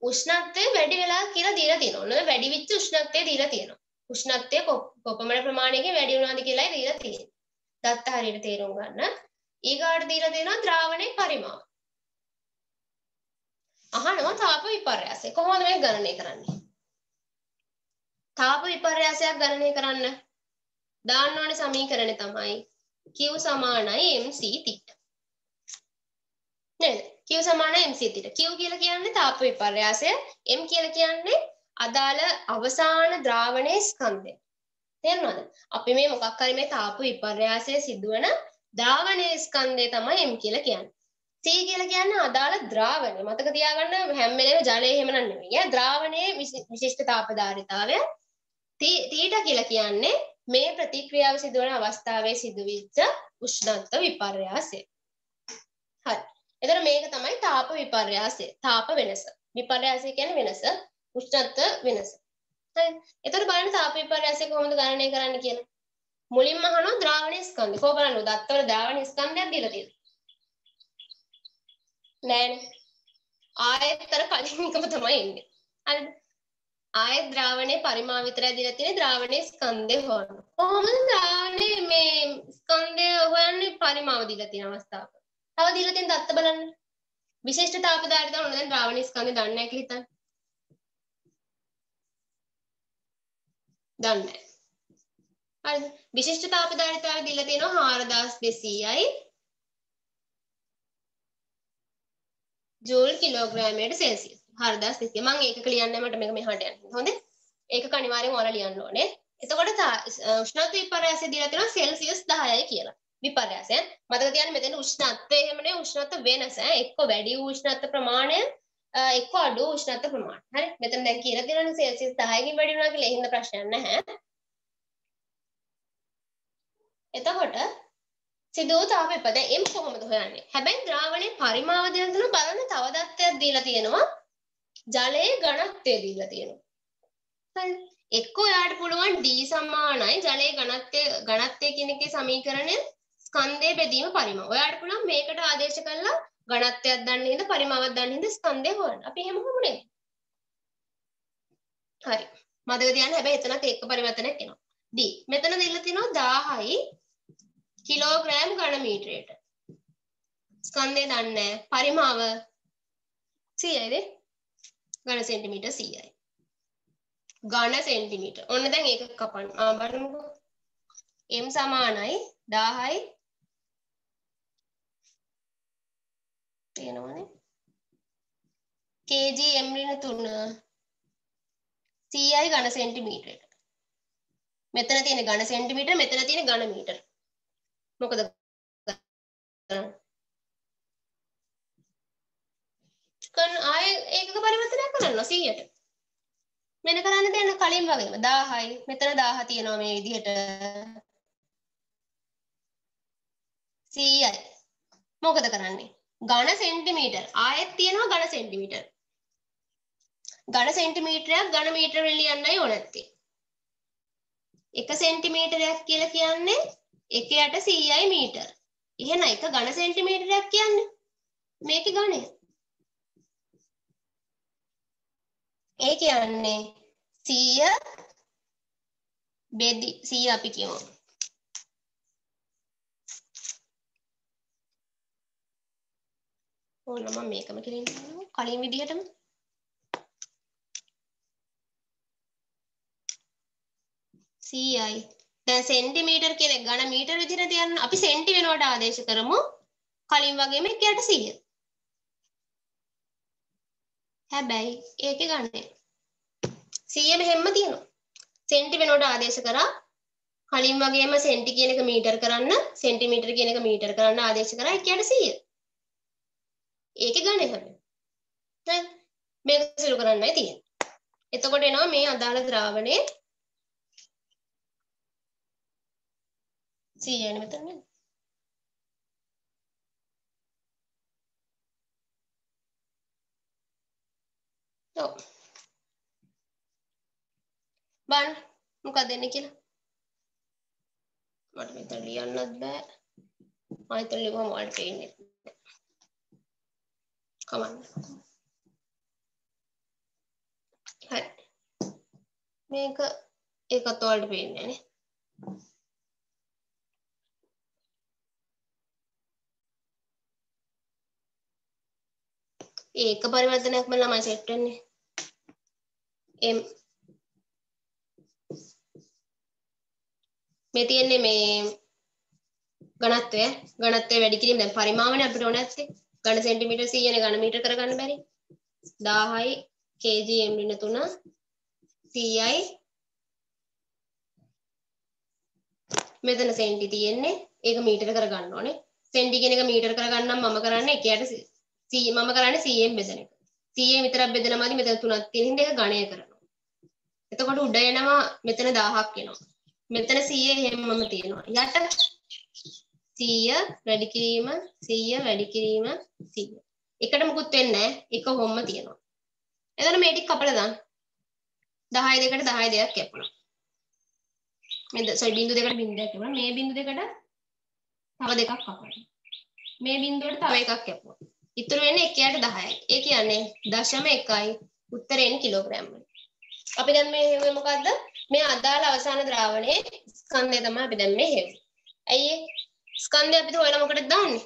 උෂ්ණත්වය වැඩි වෙලා කියලා දීලා තියෙනවා. ඔන්න වැඩි වෙච්ච උෂ්ණත්වය දීලා තියෙනවා. උෂ්ණත්වය කොපමණ ප්‍රමාණයකින් වැඩි වුණාද කියලායි දීලා තියෙන්නේ. දත්ත හරියට තේරුම් ගන්න. ඊගාට දීලා තියෙනවා ද්‍රාවණයේ පරිමාව. අහනවා තාප විපර්යාසය කොහොමද මේක ගණනය කරන්නේ? තාප විපර්යාසයක් ගණනය කරන්න දාන්න ඕනේ සමීකරණය තමයි Q සමානයි MC θ. නේද? Q සමානයි MC θ. Q කියලා කියන්නේ තාප විපර්යාසය, M කියලා කියන්නේ අදාළ අවසාන ද්‍රාවණයේ ස්කන්ධය. තේරුණාද? අපි මේ මොකක් හරි මේ තාප විපර්යාසය සිදුවන ද්‍රාවණයේ ස්කන්ධය තමයි M කියලා කියන්නේ. C කියලා කියන්නේ අදාළ ද්‍රාවණය. මතක තියාගන්න හැම වෙලේම ජලය එහෙම නෙමෙයි. ද්‍රාවණයේ විශිෂ්ට තාපධාරිතාවය. තීට කියලා කියන්නේ මේ ප්‍රතික්‍රියාව සිදුවන අවස්ථාවේ සිදුවිච්ච උෂ්ණත්ව විපර්යාසය. හරි. එතකොට මේක තමයි තාප විපර්යාසය. තාප වෙනස. විපර්යාසය කියන්නේ වෙනස. උෂ්ණත්ව වෙනස. හරි. එතකොට බලන්න තාප විපර්යාසය කොහොමද ගණනය කරන්න කියලා. මුලින්ම අහනවා ද්‍රාවණීය ස්කන්ධය. කොහොම බලන්න දත්තවල ද්‍රාවණීය ස්කන්ධයක් දීලා තියෙනවා. නෑනේ. ආයෙත්තර කලින් එකම තමයි එන්නේ. හරිද? ආයෙත් ද්‍රාවණයේ පරිමාව විතරයි දීලා තියෙන්නේ ද්‍රාවණයේ ස්කන්ධය හොයන්න. කොහොමද ද්‍රාවණයේ මේ ස්කන්ධය හොයන්නේ පරිමාව දීලා තියෙන අවස්ථාවක. තව දීලා තියෙන දත්ත බලන්න. විශිෂ්ට තාපදාරිතාව ඕන දැන් ද්‍රාවණයේ ස්කන්ධය දන්නේ නැහැ කියලා හිතන්න. දන්නේ නැහැ. හරිද? විශිෂ්ට තාපදාරිතාවය දීලා තියෙනවා 4200යි ජූල් කිලෝග්‍රෑමයට සෙල්සියස්. 4200. මම ඒකක ලියන්නේ මට මේක මෙහාට යන්න. හොඳේ? ඒකක අනිවාර්යෙන් ඔයාලා ලියන්න ඕනේ. එතකොට උෂ්ණත්ව විපර්යාසය දීලා තියෙනවා සෙල්සියස් 10යි කියලා. විපර්යාසය. මතක තියාගන්න මෙතන උෂ්ණත්වය එහෙමනේ උෂ්ණත්ව වෙනස. එක්ක වැඩි උෂ්ණත්ව ප්‍රමාණය එක්ක අඩු උෂ්ණත්ව ප්‍රමාණය. හරි? මෙතන දැන් කියලා තියෙනවානේ සෙල්සියස් 10කින් වැඩි වුණා කියලා. ඒ හින්දා ප්‍රශ්නයක් නැහැ. එතකොට සිදූ තාප එපද එම් කොහොමද හොයන්නේ හැබැයි ද්‍රාවණයේ පරිමාව දෙන තුන බලන්න තව දත්තයක් දීලා තියෙනවා ජලයේ ඝනත්වය දීලා තියෙනවා. හරි. එක්ක ඔයාට පුළුවන් d සමානයි. ජලයේ ඝනත්වය ඝනත්වය කියන එකේ සමීකරණය ස්කන්ධයේ බෙදීම පරිමාව. ඔයාට පුළුවන් මේකට ආදේශ කරලා ඝනත්වයක් දන්න හින්දා පරිමාවක් දන්න හින්දා ස්කන්ධය හොයන්න. අපි එහෙම හමුනේ. හරි. මතක තියාගන්න හැබැයි එතනත් එක්ක පරිවර්තනයක් එනවා. D. මෙතන දීලා තිනවා 1000යි කිලෝග්‍රෑම් ඝන මීටරයට. ස්කන්ධය දන්නේ පරිමාව. 100යිද? ඝන සෙන්ටිමීටර් 100යි. ඝන සෙන්ටිමීටර්. ඔන්න දැන් ඒක කපන්න. ආ බලමුකෝ. m සමානයි 1000යි තියෙනවනේ. kg m ඍණ 3 100යි ඝන සෙන්ටිමීටරයට. මෙතන තියෙන ඝන සෙන්ටිමීටර මෙතන තියෙන ඝන මීටර. මොකද කන් ආය ඒකක පරිවර්තනයක් කරන්න 100ට මෙන්න කරන්න දෙන්න කලින් වගේම. 1000යි මෙතන 1000 තියෙනවා මේ විදිහට. 100යි මොකද කරන්නේ? ඝන සෙන්ටිමීටර්. ආයෙත් තියෙනවා ඝන සෙන්ටිමීටර්. ඝන සෙන්ටිමීටරයක් ඝන මීටර වලින් ලියන්නයි ඕන නැත්තේ 1 සෙන්ටිමීටරයක් කියලා කියන්නේ එක යට 100යි මීටර්. එහෙනම් එක ඝන සෙන්ටිමීටරයක් කියන්නේ මේකේ ඝනය. ඒ කියන්නේ 100 බෙදි 100 අපි කියමු. ඕන මම මේකම කෙලින් කලින් විදිහටම. සීයයි. දැන් සෙන්ටිමීටර් කියන එක ඝන මීටර විදිහට තියන්න. අපි සෙන්ටි වෙනවට ආදේශ කරමු. කලින් වගේම 1යට 100 හැබැයි ඒකේ ගණනය 100 මෙහෙම තියෙනවා. සෙන්ටි වෙනවට ආදේශ කරා කලින් වගේම සෙන්ටි කියන එක මීටර් කරන්න සෙන්ටිමීටර කියන එක මීටර් කරන්න ආදේශ කරා. 1යට 100 ඒකේ ගණනය හැබැයි. දැන් මේක සිදු කරන්නයි තියෙන්නේ. එතකොට එනවා මේ අදාළ ද්‍රාවණයේ. 100 යන මෙතන නේද? ඔව්. බලන්න මොකක්ද දෙන්නේ කියලා. මට මෙතන ලියන්නත් බෑ. ආයතන ලියුවම ඔයාලට පේන්නේ නැහැ. කමන්න. හරි. මේක ඒකත් ඔයාලට පේන්නේ නැහැ නේ. ඒක පරිවර්තනයක්ම ළමයි සෙට් වෙන්නේ m මේ තියෙන්නේ මේ ඝනත්වය. ඝනත්වය වැඩි කිරීම. දැන් පරිමාවනේ අපිට ඕන නැත්තේ ඝන සෙන්ටිමීටර් 100 නේ ඝන මීටර කරගන්න බැරි. 1000යි kg m ඍණ 3 100යි මෙතන සෙන්ටි තියෙන්නේ. ඒක මීටර කරගන්න ඕනේ. සෙන්ටි කියන එක මීටර කරගන්නම් මම කරන්නේ එකයට 100 මම කරන්නේ 100ෙන් බෙදන එක. 100 විතරක් බෙදලා මදි මෙතන තුනක් තියෙන හින්දා ඒක ගණය කරනවා. එතකොට උඩ එනවා මෙතන 1000ක් එනවා. මෙතන 100 එහෙමම තියෙනවා. යට 100 වැඩි කිරීම 100 වැඩි කිරීම 100 එකට මුකුත් වෙන්නේ නැහැ. එක හොම්ම තියෙනවා. එතන මේ ටික කපලා දාන්න. 10 දෙකට 10 දෙයක් කැපුණා. මේ සොයි බිංදු දෙකට බිංදු දෙකක් කැපුණා. මේ බිංදු දෙකට තව දෙකක් කපනවා මේ බිංදුවට තව එකක් කැපුවා. ඉතුරු වෙන්නේ 1ට 10යි ඒ කියන්නේ දශම 1යි උත්තරේ එන්නේ කිලෝග්‍රෑම් වලින් අපි දැන් මේ හෙව්වේ මොකද්ද? මේ අදාළ අවසාන ද්‍රාවණයේ ස්කන්ධය තමයි අපි දැන් මේ හෙව්වේ. ඇයි ඒ? ස්කන්ධය අපිට හොයලා මොකටද දාන්නේ?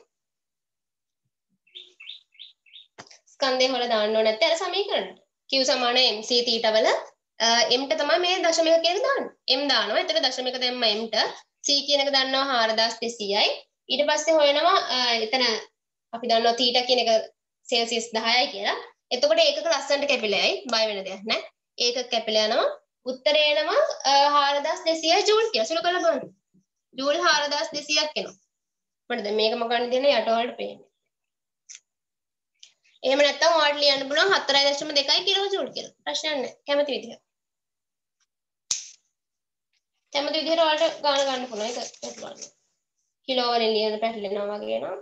ස්කන්ධය හොයලා දාන්න ඕනේ නැත්නම් අර සමීකරණයට q සමාන mc θ වල m ට තමයි මේ දශමික කියන දාන්නේ. M දානවා. එතන දශමික දැම්ම m ට c කියන එක දන්නවා 4200යි ඊට පස්සේ හොයනවා එතන අපි දන්නවා θ කියන එක සෙල්සියස් 10යි කියලා. එතකොට ඒකක ලස්සනට කැපිලායි බය වෙන දෙයක් නෑ. ඒක කැපිලා යනවා. උත්තරේ එනවා 4200යි ජූල් කියලා සුළු කරලා බලන්න. ජූල් 4200ක් එනවා. මට දැන් මේක මොකක්ද දෙන්නේ යට වලට පේන්නේ. එහෙම නැත්නම් ඔයාලට ලියන්න පුළුවන් 4.2 කිලෝ ජූල් කියලා. ප්‍රශ්නයක් නැහැ. කැමති විදිහට. කැමති විදිහට ඔයාලට ගාන ගන්න පුළුවන්. ඒක පැටලවන්න කිලෝ වලින් ලියන පැටලෙනවා වගේ නම්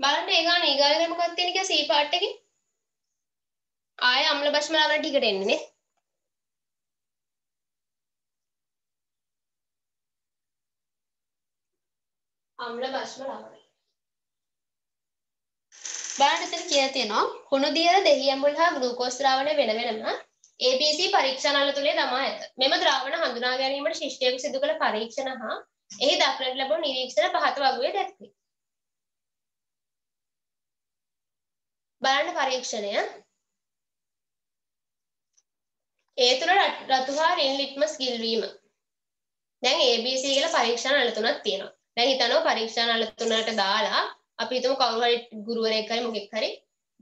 බලන්න ඒ ගාන ඊගාවේ මොකක්ද තියෙන කියලා C පාර්ට් එකේ ආය අම්ල බෂ්ම ලවණ ටිකට එන්නේ නේ අම්ල බෂ්ම ලවණ බලන්න එතන කියලා තියෙනවා කුණු දියර දෙහියඹුල් හා ග්ලූකෝස් ද්‍රාවණය වෙන වෙනම ABC පරීක්ෂණවල තුලේ දමා ඇත. මෙම ද්‍රාවණ හඳුනා ගැනීමට ශිෂ්ටයෙකු සිදු කළ පරීක්ෂණ හා එහි දක්නට ලැබුණු නිරීක්ෂණ පහත වගුවේ දැක්වේ. බලන්න පරීක්ෂණය. ඒ තුළ රතු හා රින් ලිට්මස් ගිල්වීම දැන් ABC කියලා පරීක්ෂණ අල තුනක් තියෙනවා. දැන් හිතනවා පරීක්ෂණ අල තුනකට දාලා අපි හිතමු කවුරු හරි ගුරුවරයෙක් හරි මොකෙක් හරි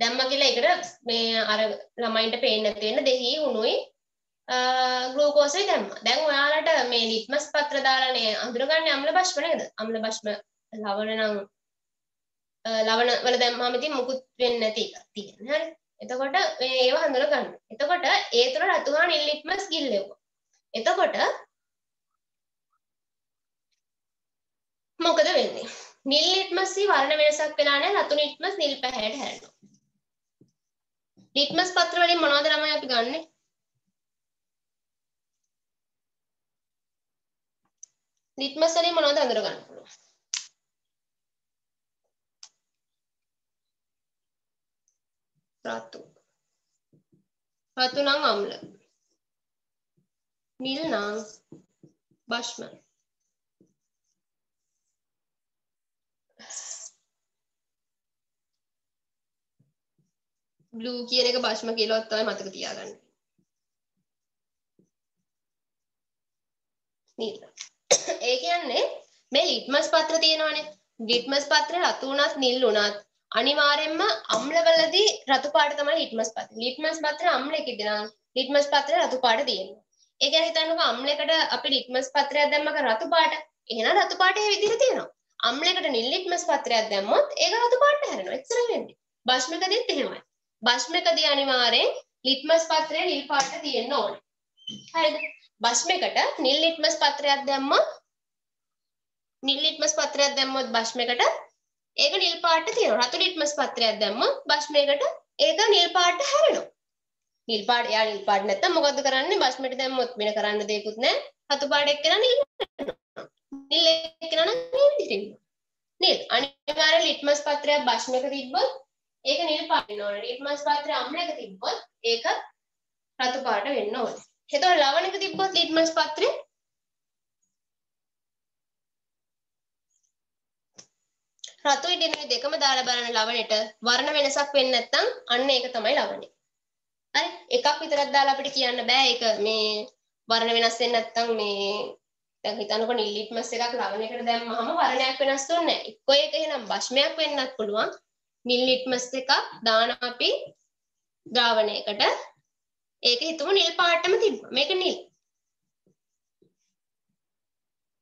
දැම්ම කියලා ඒකට මේ අර ළමයින්ට පේන්නේ නැති වෙන්න දෙහි උණුයි ග්ලූකෝසයි දැම්මා. දැන් ඔයාලට මේ ලිට්මස් පත්‍ර දාලානේ අඳුරගන්නේ අම්ල භෂ්ම නේද? අම්ල භෂ්ම ලවණ නම් ලවණ වල දැම්මම ඉතින් මුකුත් වෙන්නේ නැති එකක් තියෙනවා හරි එතකොට මේ ඒව හඳුනා ගන්න. එතකොට ඒ තුන රතු හා නිල් ලිට්මස් ගිල්ලෙව්වා. එතකොට මොකද වෙන්නේ? නිල් ලිට්මස් වී වර්ණ වෙනසක් වෙලා නැහැ රතු ලිට්මස් නිල් පැහැයට හැරෙනවා. ලිට්මස් පත්‍ර වලින් මොනවද ළමයි අපි ගන්නෙ? ලිට්මස් වලින් මොනවද අඳුර ගන්න පුළුවන්? රතු රතු නම් අම්ල නිල් නම් භෂ්ම බ්ලූ කියන එක භෂ්ම කියලාවත් තමයි මතක තියාගන්න. නිල්. ඒ කියන්නේ මේ ලිට්මස් පත්‍ර තියෙනවානේ. ලිට්මස් පත්‍රේ රතු උනත් නිල් උනත් අනිවාර්යෙන්ම අම්ලවලදී රතු පාට තමයි ලිට්මස් පත්‍රය. ලිට්මස් පත්‍රය අම්ලයකදී නම් ලිට්මස් පත්‍රය රතු පාට තියෙනවා. ඒ කියන්නේ හිතන්නකෝ අම්ලයකට අපි ලිට්මස් පත්‍රයක් දැම්මක රතු පාට. එහෙනම් රතු පාට ඒ විදිහට තියෙනවා. අම්ලයකට නිල් ලිට්මස් පත්‍රයක් දැම්මොත් ඒක රතු පාට හැරෙනවා. එච්චර වෙන්නේ. භෂ්මකදීත් එහෙමයි. භෂ්මකදී අනිවාර්යෙන් ලිට්මස් පත්‍රය නිල් පාට තියෙන්න ඕනේ. හරිද? භෂ්මයකට නිල් ලිට්මස් පත්‍රයක් දැම්මොත් නිල් ලිට්මස් පත්‍රයක් දැම්මොත් භෂ්මයකට ඒක නිල් පාට තියෙනවා. රතු ලිට්මස් පත්‍රයක් දැම්මොත් බස්මයකට ඒක නිල් පාට හැරෙනවා. නිල් පාට යා නිල් පාට නැත්තම් මොකද්ද කරන්නේ? බස්මෙට දැම්මොත් වෙන කරන්න දෙයක්වත් නැහැ. රතු පාට එක්කන නිල් නිල් එක්කන නම් මේ විදිහට ඉන්නවා. නිල් අනිවාර්ය ලිට්මස් පත්‍රයක් බස්මයක තිබ්බොත් ඒක නිල් පාට වෙන්න ඕනේ. ලිට්මස් පත්‍රය අම්ලයක තිබ්බොත් ඒක රතු පාට වෙන්න ඕනේ. එතකොට ලවණයක තිබ්බොත් ලිට්මස් පත්‍රේ රතුයි ඩිනුයි දෙකම දාලා බලන ලවණයට වර්ණ වෙනසක් වෙන්නේ නැත්නම් අන්න ඒක තමයි ලවණය. හරි එකක් විතරක් දාලා අපිට කියන්න බෑ ඒක මේ වර්ණ වෙනස් වෙන්නේ නැත්නම් මේ දැන් හිතන්නකො නිල් ලිට්මස් එකක් ලවණයකට දැම්මහම වර්ණයක් වෙනස් වෙන්නේ නැහැ. එක්කෝ ඒක එහෙනම් භස්මයක් වෙන්නත් පුළුවන්. නිල් ලිට්මස් එකක් දාන අපි ද්‍රාවණයකට ඒක හිතමු නිල් පාටම තිබ්බා. මේක නිල්.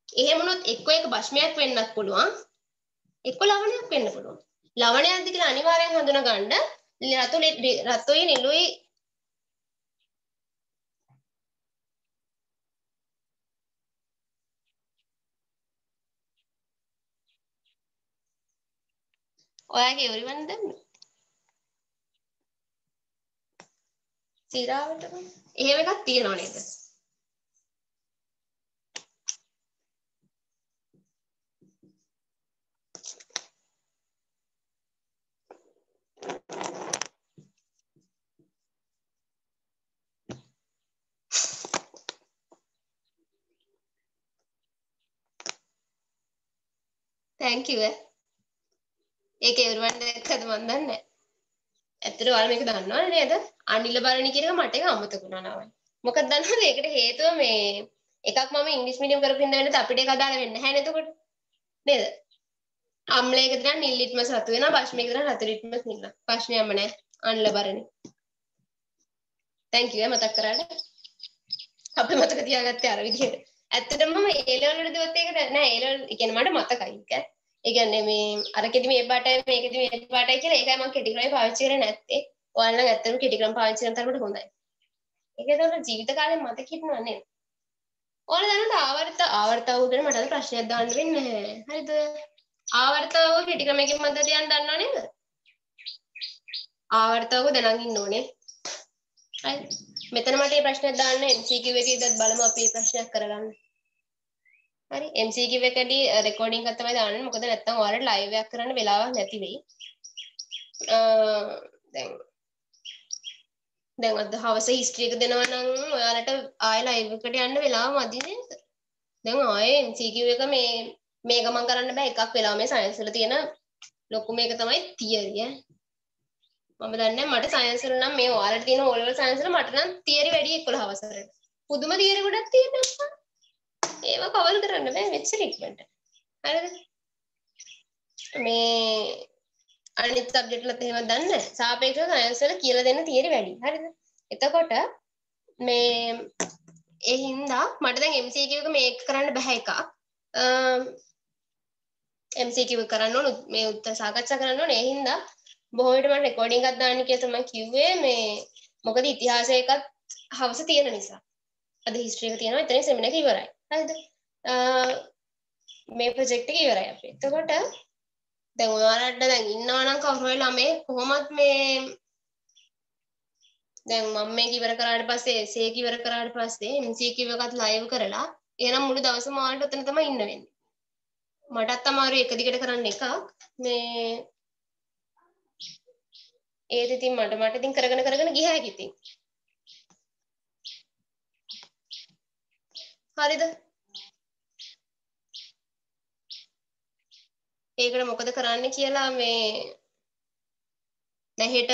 එහෙම වුණොත් එක්කෝ ඒක භස්මයක් වෙන්නත් පුළුවන්. එක්ක ලවණයක් වෙන්න පුළුවන්. ලවණයක්ද කියලා අනිවාර්යෙන් හඳුනා ගන්න රතු රතුයි නිලුයි ඔයාගේ ඉවරවන්න දැම්ම. සිරාවට එහෙම එකක් තියෙනව නේද? Thank you ඒක එවරුවන් දැක්කද මන් දන්නේ නැහැ. ඇත්තට ඔයාලා මේක දන්නවද නේද? අනිල බරණි කියන එක මට ඒක අමතක වුණා නවයි. මොකද දන්නවද ඒකට හේතුව මේ එකක් මම ඉංග්‍රීසි මීඩියම් කරපු හින්දා වෙනද අපිට ඒක අදාළ වෙන්නේ නැහැ නේද එතකොට? නේද? අම්ලයක දරන නිල් ලිට්මස් රතු වෙනවා බෂ්මයක දරන රතු ලිට්මස් නිල්. ප්‍රශ්නයක්ම නැහැ. අනිල බරණි. thank you මතක් කරාට. අපි මතක තියාගත්තේ අර විදිහට. ඇත්තටම මම ඒ ලෙවල් වලදී ඔත් ඒක නෑ ඒ ලෙවල් කියන්නේ මට මතකයි ඒක. ඒ කියන්නේ මේ අරකෙදි මේ පාටයි මේකෙදි මේ පාටයි කියලා ඒකයි මම කෙටි ක්‍රමේ පාවිච්චි කරේ නැත්තේ. ඔයාලා නම් ඇත්තටම කෙටි ක්‍රම පාවිච්චි කරන තරමට හොඳයි. ඒක ඒතකොට ජීවිත කාලේ මතක හිටිනවා නේද? ඔයාලා දන්නවද ආවර්ත ආවර්තව ගැන මට අද ප්‍රශ්නයක් දාන්න වෙන්නේ නැහැ. හරිද? ආවර්තව කෙටි ක්‍රමයකින් මම තියන්න දන්නව නේද? ආවර්තව දැනන් ඉන්න ඕනේ. හරි. මෙතන මට මේ ප්‍රශ්නයක් දාන්න MCQ එකේ ඉදත් බලමු අපි මේ ප්‍රශ්නයක් කරගන්න. හරි MCQ එකදී රෙකෝඩින් එකක් තමයි දාන්නේ මොකද නැත්තම් ඔයාලට ලයිව් එකක් කරන්න වෙලාවක් නැති වෙයි. දැන් දැන් අද හවස හිස්ටරි එක දෙනවා නම් ඔයාලට ආයෙ ලයිව් එකට යන්න වෙලාව මදි නේද? දැන් ආයෙ MCQ එක මේ මේක මම කරන්න බෑ එකක් වෙලාව මේ සයන්ස් වල තියෙන ලොකු මේක තමයි තියරි ඈ. මම දන්නේ මට සයන්ස් වල නම් මේ ඔයාලට තියෙන ඕ ලෙවල් සයන්ස් වල මට නම් තියරි වැඩි 11 වසරේ. පුදුම තියරි ගොඩක් තියෙනවා. ඒව කවල් කරන්න බෑ මෙච්චර ඉක්මනට. හරිද? මේ අනිත් සබ්ජෙක්ට් වලත් එහෙම දන්නේ නැහැ. සාපේක්ෂව සයන්ස් වල කියලා දෙන්න තියරි වැඩි. හරිද? එතකොට මේ ඒ හින්දා මට දැන් MCQ එක මේක කරන්න බෑ එකක්. MCQ කරන්න ඕන මේ උත්තර සාකච්ඡා කරන්න ඕනේ. ඒ හින්දා බොහෝ විට මම රෙකෝඩින් එකක් දාන්න කියලා තමයි කිව්වේ මේ මොකද ඉතිහාසය එකත් හවස තියෙන නිසා. අද හිස්ටරි එක තියෙනවා. එතනින් සෙමිනාර් එක ඉවරයි. හරිද? මේ ප්‍රොජෙක්ට් එක ඉවරයි අපේ. එතකොට දැන් ඔයාලට දැන් ඉන්නවා නම් කවුරු හරි ළමයි කොහොමත් මේ දැන් මම මේක ඉවර කරාට පස්සේ සේක ඉවර කරාට පස්සේ MCQ එකත් ලයිව් කරලා එහෙනම් මුළු දවසම ඔයාලට ඔතන තමයි ඉන්න වෙන්නේ. මටත් අමාරු එක දිගට කරන්න එකක් මේ ඒත් ඉතින් මට මට ඉතින් කරගෙන කරගෙන ගියා හැකි ඉතින්. හරිද? ඒකට මොකද කරන්න කියලා මේ දැන් හෙට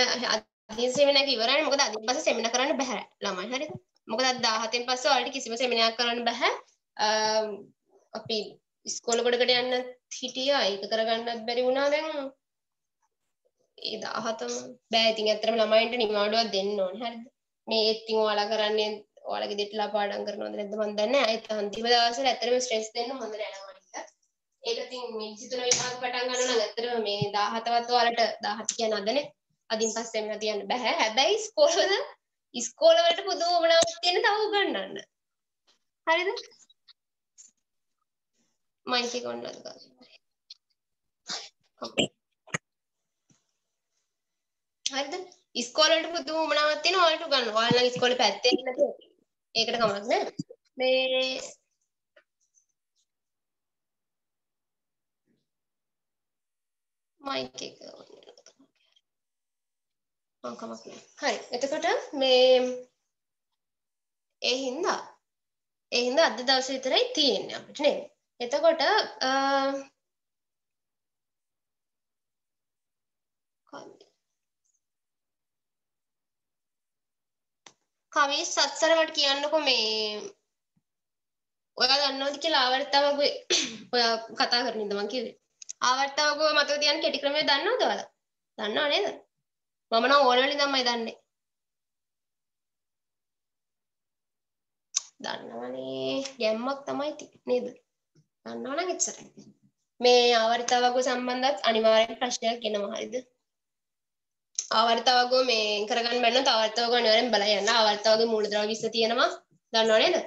අදින් සෙමිනාර් එක ඉවරයි මොකද අදින් පස්සේ සෙමිනාර් කරන්න බෑ ළමයි හරිද? මොකද අද 17න් පස්සේ ඔයාලට කිසිම සෙමිනාර් කරන්න බෑ. අපි ඉස්කෝල ගොඩකට යන්න හිටියා ඒක කරගන්නත් බැරි වුණා දැන් ඒ 17ම බෑ ඉතින් ඇත්තටම ළමයින්ට නිවාඩුවක් දෙන්න ඕනේ හරිද? මේ ඉතින් ඔයාලා කරන්නේ ඔයාලගේ දෙටලා පාඩම් කරනවද නැද්ද මන් දන්නේ නැහැ. ඒත් අන්තිම දවසේ ඇත්තටම ස්ට්‍රෙස් දෙන්න හොඳ නෑ ළමයින්ට. ඒක ඉතින් මේ සිතුන විභාග පටන් ගන්නවා නම් ඇත්තටම මේ 17වත් ඔයාලට 17 කියන අදනේ. අදින් පස්සේ එන්න තියන්න බෑ. හැබැයි ඉස්කෝලවල ඉස්කෝල වලට පුදුම වුණාවක් තියෙන තව උගන්වන්න. හරිද? ඔන්න අද ගන්න. හරිද ඉස්කෝලේට පුදුම උමනාවක් තියෙනවා ඔයාලට ගන්න. ඔයාලා ඉස්කෝලේ පැත්තේ ඉන්න තියෙන්නේ. ඒකට කමක් නැහැ. මේ මයික් එක ඔව් කමක් නැහැ. හරි. එතකොට මේ ඒ හින්දා ඒ හින්දා අද දවසේ විතරයි තියෙන්නේ අපිට නේද? එතකොට කවි සත්සර මට කියන්නකො මේ ඔයා දන්නවද කියලා ආවර්තාවග ඔයා කතා කරන ඉඳ මං කිව්වේ. ආවර්තාවග මතක තියන්න කෙටි ක්‍රමය දන්නවද ඔයාලා? දන්නව නේද? මම නම් ඕන වලින් තමයි දන්නේ. දන්නවනේ. ගැම්මක් තමයි නේද? දන්නවනම් එච්චරයි මේ ආවර්තාවග සම්බන්ධත් අනිවාර්යෙන් ප්‍රශ්නයක් එනවා හරිද? ආවර්තාවගෝ මේ කරගන්න බැන්න තවර්තාවග අනිවාර්යෙන් බලලා යන්න. ආවර්තාවගේ මූලද්‍රව්‍ය 20 තියෙනවා. දන්නව නේද?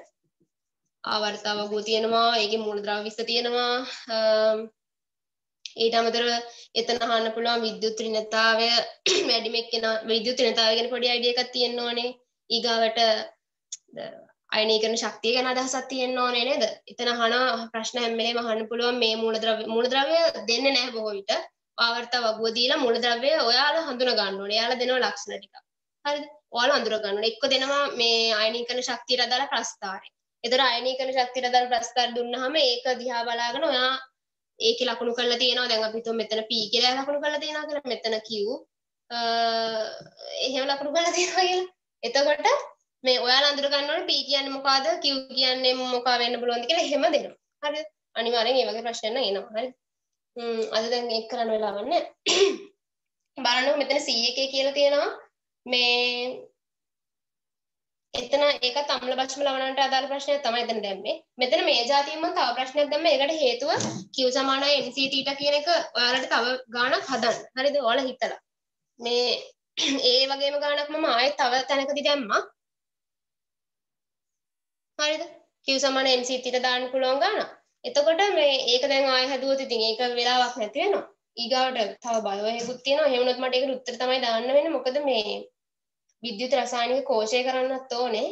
ආවර්තාවගෝ තියෙනවා. ඒකේ මූලද්‍රව්‍ය 20 තියෙනවා. ඊට අමතරව එතන අහන්න පුළුවන් විද්‍යුත් ඍණතාවය වැඩිමෙක් වෙන විද්‍යුත් ඍණතාවය ගැන පොඩි අයිඩියා එකක් තියෙන්න ඕනේ ඊගාවට අයනීකරණ ශක්තිය ගැන අදහසක් තියෙන්න ඕනේ නේද එතන අහන ප්‍රශ්න හැම වෙලේම අහන්න පුළුවන් මේ මූලද්‍රව්‍ය මූලද්‍රව්‍ය දෙන්නේ නැහැ බොහෝ විට ආවර්ත වගුව දීලා මූලද්‍රව්‍ය ඔයාලා හඳුන ගන්න ඕනේ. එයාලා දෙනවා ලක්ෂණ ටික. හරිද? ඔයාලා හඳුන ගන්න ඕනේ. එක්ක දෙනවා මේ අයනීකරණ ශක්තියට අදාළ ප්‍රස්ථාරය. ඒතර අයනීකරණ ශක්තියට අදාළ ප්‍රස්ථාර දුන්නාම ඒක දිහා බලාගෙන ඔයා ඒකේ ලකුණු කරලා තියෙනවා. දැන් අපි හිතමු මෙතන P කියලා ලකුණු කරලා තියෙනවා කියලා. මෙතන Q එහෙම ලකුණු කරලා තියෙනවා කියලා. එතකොට මේ ඔයාලා අඳුර ගන්න ඕනේ P කියන්නේ මොකද්ද Q කියන්නේ මොකා වෙන්න පුළුවන්ද කියලා එහෙම දෙනවා. හරිද? අනිවාර්යෙන් මේ වගේ ප්‍රශ්න එනවා. හරිද? අද දැන් ඒක කරන්න වෙලාවක් නැහැ. බලන්න මෙතන C එකේ කියලා තියෙනවා මේ එතන ඒකත් අම්ල භෂ්ම ලවණන්ට අදාළ ප්‍රශ්නයක් තමයි එතන දැම්මේ. මෙතන මේ જાතියෙන් මම තව ප්‍රශ්නයක් දැම්මේ. ඒකට හේතුව Q සමානයි NC θ කියන එක ඔයාලට තව ගාණක් හදන්න. හරිද? ඔයාලා හිතලා. මේ ඒ වගේම ගාණක් මම ආයෙත් තව තැනකදී දැම්මා. හරිද? Q සමාන NC θ දාන්න පුළුවන් ගාණක්. එතකොට මේ ඒක දැන් ආයෙ හැදුවොත් ඉතින් ඒක වෙලාවක් නැති වෙනවා. ඊගාවට තව බයෝ එකකුත් තියෙනවා. එහෙම වුණොත් මට ඒකට උත්තර තමයි දාන්න වෙන්නේ. මොකද මේ විද්‍යුත් රසායනික කෝෂය කරන්නත් ඕනේ.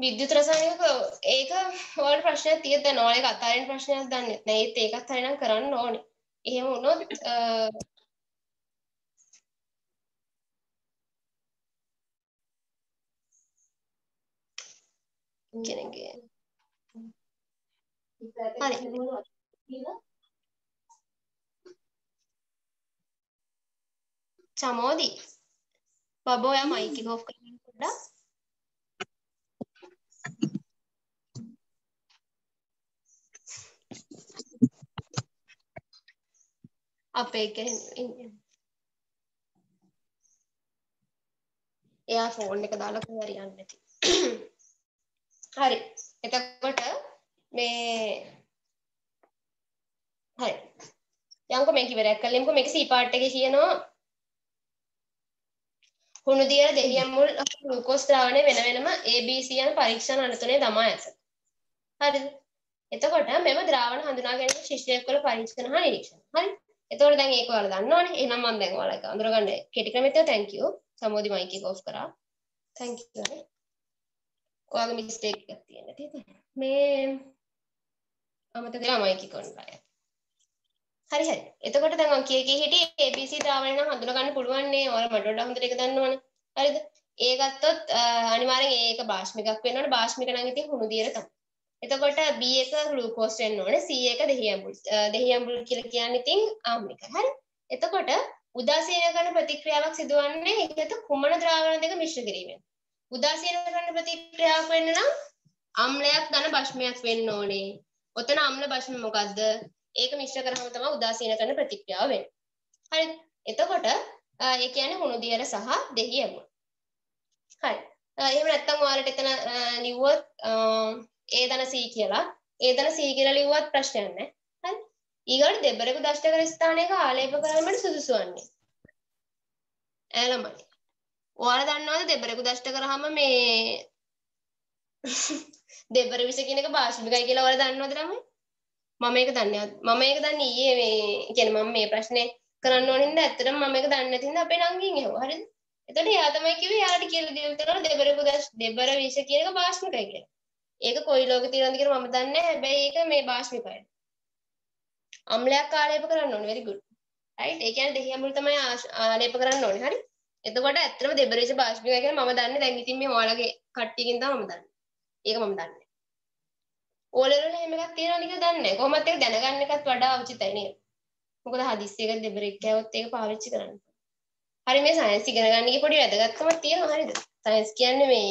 විද්‍යුත් රසායනික ඒක ඔයාලට ප්‍රශ්නයක් තියෙද්ද නෝල එක අතාරින්න ප්‍රශ්නයක් දන්නේ නැහැ. ඒත් ඒකත් හරිනම් කරන්න ඕනේ. එහෙම වුණොත් කෙනෙක්ගේ. හරි. චමෝදි. බබෝ ඔයා මයික් එක ඔෆ් කරන්න පොඩ්ඩක්. අපේ කෙනෙක් එයා ෆෝන් එක දාලා කොහේ හරි යන්නේ නැති හරි එතකොට මේ හරි යංකෝ මේක ඉවරයක් කළෙමුකෝ මේක C පාර්ට් එකේ කියනවා හුණු දියර දෙහියම් මුල් ග්ලූකෝස් ද්‍රාවණය වෙන වෙනම ABC යන පරීක්ෂණ අනුතුනේ දමා ඇත. හරිද? එතකොට මෙම ද්‍රාවණ හඳුනා ගැනීම ශිෂ්‍යයෙක් වල පරීක්ෂණ හා නිරීක්ෂණ. හරි? එතකොට දැන් ඒක ඔයාලා දන්නවනේ. එහෙනම් මම දැන් ඔයාලා ඒක අඳුරගන්න කෙටි ක්‍රමෙත් thank you. සමෝදි මයික් එක ඔෆ් කරා. thank you. ඔයාගේ මිස්ටේක් එකක් තියෙන නේද? මේ අමතක වෙලා මයික් එක ඔන් කරලා. හරි හරි. එතකොට දැන් මම කිය කී හිටියේ ABC ද්‍රාවණය නම් හඳුනා ගන්න පුළුවන් නේ. ඔයාලා මට වඩා හොඳට ඒක දන්නවනේ. හරිද? ඒ ගත්තොත් අනිවාර්යෙන් ඒක භාෂ්මිකක් වෙන්න ඕනේ. භාෂ්මික නම් ඉතින් හුණු දියර තමයි. එතකොට B එක ග්ලූකෝස් වෙන්න ඕනේ. C එක දෙහියඹුල්. දෙහියඹුල් කියලා කියන්නේ ඉතින් ආම්ලික. හරි? එතකොට උදාසීන කරන ප්‍රතික්‍රියාවක් සිදුවන්නේ ඒකත් කුමන ද්‍රාවණ දෙක මිශ්‍ර කිරීමෙන්. උදාසීන කරන ප්‍රතික්‍රියාවක් වෙන්න නම් අම්ලයක් ධන භෂ්මයක් වෙන්න ඕනේ. ඔතන අම්ල භෂ්ම මොකද්ද? ඒක මිශ්‍ර කරාම තමයි උදාසීන කරන ප්‍රතික්‍රියාව වෙන්නේ. හරිද? එතකොට ඒ කියන්නේ හුණු දියර සහ දෙහි යමුන. හරි. එහෙම නැත්නම් ඔයාලට එතන ලිව්වොත් A ධන C කියලා A ධන C කියලා ලිව්වත් ප්‍රශ්නයක් නැහැ. හරි. ඊගොල්ලෝ දෙබරක දෂ්ටකර ස්ථානයක ආලේප කරන්නට සුදුසු වන්නේ. ඈ ළමයි. ඔයාලා දන්නවද දෙබරකු දෂ්ට කරාම මේ දෙබර විෂ කියන එක භාෂ්මිකයි කියලා ඔයාලා දන්නවද ළමයි? මම ඒක දන්නේ මම ඒක දන්නේ ඊයේ මේ කියන්නේ මම මේ ප්‍රශ්නේ කරන්න ඕනින්ද ඇත්තටම මම ඒක දන්නේ නැති හින්දා අපේ නංගින් ඇහුවා. හරිද? එතකොට එයා තමයි කිව්වේ එයාට කියලා දෙන්න තනර දෙබර පුදස් දෙබර විෂ කියන එක භාෂ්මිකයි කියලා. ඒක කොයි ලෝකෙ තියෙනවද කියලා මම දන්නේ නැහැ. හැබැයි ඒක මේ භාෂ්මිකයි. අම්ලයක් ආලේප කරන්න ඕනේ. very good. right? ඒ කියන්නේ දෙහි අමුල් තමයි ආලේප කරන්න ඕනේ. හරි? එතකොට ඇත්තටම දෙබරේෂ භාෂ්මිකයි කියලා මම දන්නේ දැන් ඉතින් මේ ඔයාලගේ කට්ටියකින් තමයි මම දන්නේ. ඒක මම දන්නේ. ඕලෙවල් එහෙම එකක් තියෙනවද කියලා දන්නේ නැහැ. කොහොමද ඒක දැනගන්න එකත් වඩා උචිතයි නේද? මොකද හදිස්සියකට දෙබරෙක් කෑවොත් ඒක පාවිච්චි කරන්න. හරි මේ සයන්ස් ඉගෙන ගන්න එකේ පොඩි වැදගත්කමක් තියෙනවා හරිද? සයන්ස් කියන්නේ මේ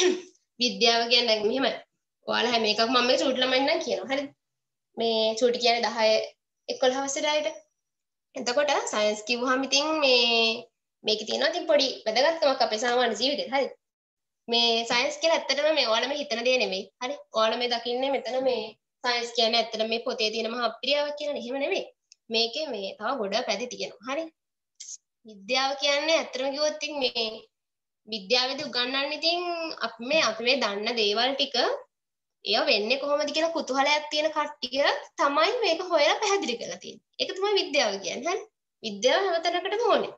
විද්‍යාව කියන්නේ මෙහෙමයි. ඔයාලා හැම එකක්ම මම මේ චූටි ළමයින් නම් කියනවා. හරිද? මේ චූටි කියන්නේ 10 11 වසරේට. එතකොට සයන්ස් කිව්වහම ඉතින් මේ මේකේ තියෙනවා ඉතින් පොඩි වැදගත්කමක් අපේ සාමාන්‍ය ජීවිතේට. හරිද? මේ සයින්ස් කියලා ඇත්තටම මේ ඔයාලා මේ හිතන දේ නෙමෙයි. හරි? ඔයාලා මේ දකින්නේ මෙතන මේ සයින්ස් කියන්නේ ඇත්තටම මේ පොතේ තියෙන මහා අප්‍රියාවක් කියලා නෙහෙම නෙමෙයි. මේකේ මේ තව ගොඩ පැති තියෙනවා. හරි? විද්‍යාව කියන්නේ ඇත්තටම කිව්වොත් ඉතින් මේ විද්‍යාවේදී උගන්වන්නේ ඉතින් අපි මේ අපි මේ දන්න දේවල් ටික ඒවා වෙන්නේ කොහොමද කියලා කුතුහලයක් තියෙන කට්ටිය තමයි මේක හොයලා පැහැදිලි කරලා තියෙන්නේ. ඒක තමයි විද්‍යාව කියන්නේ. හරි? විද්‍යාව හැමතැනකටම ඕනේ.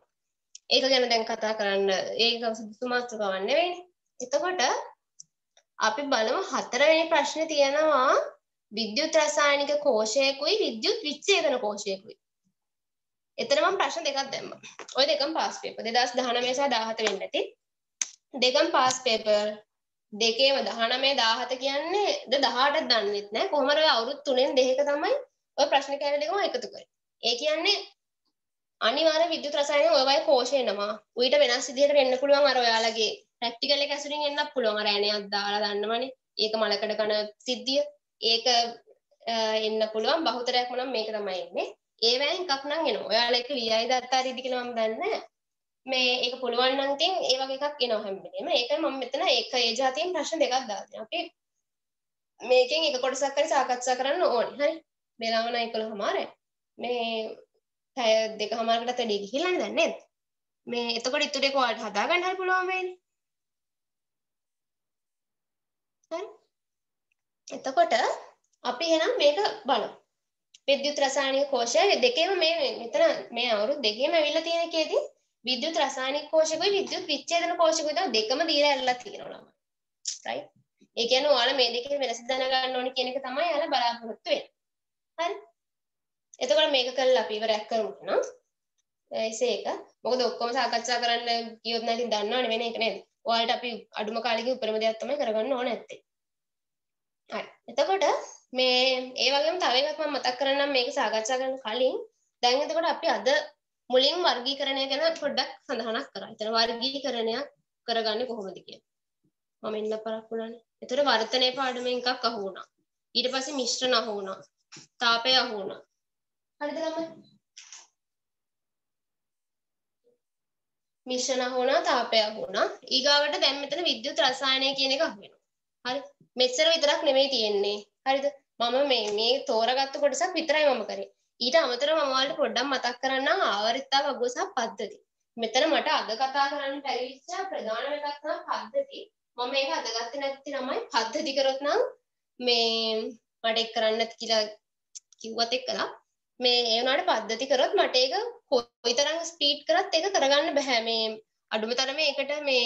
ඒක ගැන දැන් කතා කරන්න ඒක සුදුසු මාතෘකාවක් නෙවෙයිනේ. එතකොට අපි බලමු හතරවෙනි ප්‍රශ්නේ තියෙනවා විද්‍යුත් රසායනික කෝෂයකුයි විද්‍යුත් විච්ඡේදන කෝෂයකුයි. එතන මම ප්‍රශ්න දෙකක් දැම්මා. ওই දෙකම පාස් පේපර් 2019 සහ 17 වෙන්න ඇති. දෙකම පාස් පේපර් දෙකේම 19 17 කියන්නේ ද 18ක් දන්නෙත් නෑ. කොහොමද ඔය අවුරුදු 3න් දෙකක තමයි ඔය ප්‍රශ්න කෑලි දෙකම එකතු කරේ. ඒ කියන්නේ අනිවාර්ය විද්‍යුත් රසායනික ඔය වගේ කෝෂ එනවා. ඌට වෙනස් විදිහට වෙන්න පුළුවන් අර ඔයාලගේ ප්‍රැක්ටිකල් එක ඇසුරින් එන්නත් පුළුවන්. අර ඇණයක් දාලා දන්නවනේ. ඒක මලකඩ කන සිද්ධිය. ඒක එන්න පුළුවන්. බහුතරයක් නම් මේක තමයි එන්නේ. ඒවැයෙන් එකක් නම් එනවා. ඔයාලා එක VI දත්තාරීදි කියලා මම දන්නේ මේ ඒක පුළුවන් නම් ඉතින් ඒ වගේ එකක් එනවා හැම වෙලේම. ඒකයි මම මෙතන ඒක ඒ જાතියෙන් ප්‍රශ්න දෙකක් දාලා අපි මේකෙන් එක කොටසක් හරි සාකච්ඡා කරන්න ඕනේ. හරි. වෙලාව නම් 11:00මාරයි මේ පැය දෙකමාරකට වැඩි ගිහිල්ලානේ දැන් නේද මේ එතකොට ඉතුරු එක ඔයාලට හදාගන්න හරි පුළුවන් වෙන්නේ හරි එතකොට අපි එහෙනම් මේක බලමු විද්‍යුත් රසායනික කෝෂය දෙකේම මේ මෙතන මේ අවුරුදු දෙකේම ඇවිල්ලා තියෙන එකේදී විද්‍යුත් රසායනික කෝෂකුයි විද්‍යුත් විච්ඡේදන කෝෂකුයි තමයි දෙකම දීලා ඇල්ලලා තියෙනවා ළමයි. right? ඒ කියන්නේ ඔයාලා මේ දෙකේ වෙනස දැනගන්න ඕනේ කියන එක තමයි ඔයාලා බලාපොරොත්තු වෙන්නේ. හරි? එතකොට මේක කරලා අපි ඉවරයක් කරමු නේද? ඒසේ එක. මොකද ඔක්කොම සාකච්ඡා කරන්න කියොත් නැතිනම් දන්නවනේ වෙන එක නේද? ඔයාලට අපි අඩුම කාලෙකින් උපරිම දෙයක් තමයි කරගන්න ඕන නැත්තේ. හරි. එතකොට මේ ඒ වගේම තව එකක් මම මතක් කරන්නම් මේක සාකච්ඡා කරන්න කලින් දැන් එතකොට අපි අද මුලින් වර්ගීකරණය ගැන පොඩ්ඩක් සඳහනක් කරා. එතන වර්ගීකරණයක් කරගන්නේ කොහොමද කියලා. මම ඉන්න පරක් වුණානේ. එතකොට වර්තනයේ පාඩමෙන් එකක් අහු වුණා. ඊට පස්සේ මිශ්‍රණ අහු වුණා. තාපය අහු වුණා. හරිද ළමයි? මිශ්‍රණ අහු වුණා, තාපය අහු වුණා. ඊගාවට දැන් මෙතන විද්‍යුත් රසායනය කියන එක අහු වෙනවා. හරි? මෙච්චර විතරක් නෙමෙයි තියෙන්නේ. හරිද? මම මේ මේ තෝරගත්තු කොටසක් විතරයි මම කරේ. ඊට අමතරව මම ඔයාලට පොඩ්ඩක් මතක් කරන්නම් ආවර්තිතා වගුව සහ පද්ධති. මෙතන මට අද කතා කරන්න බැරිවිච්ච ප්‍රධාන එකක් තමයි පද්ධති. මම මේක අද ගත්තේ නැති නමයි පද්ධති කරොත් නම් මේ මට එක් කරන්න නැති කියලා කිව්වත් එක්කලා මේ ඒ වුණාට පද්ධති කරොත් මට ඒක කොයිතරම් ස්පීඩ් කරත් ඒක කරගන්න බෑ. මේ අඩුම තරමේ ඒකට මේ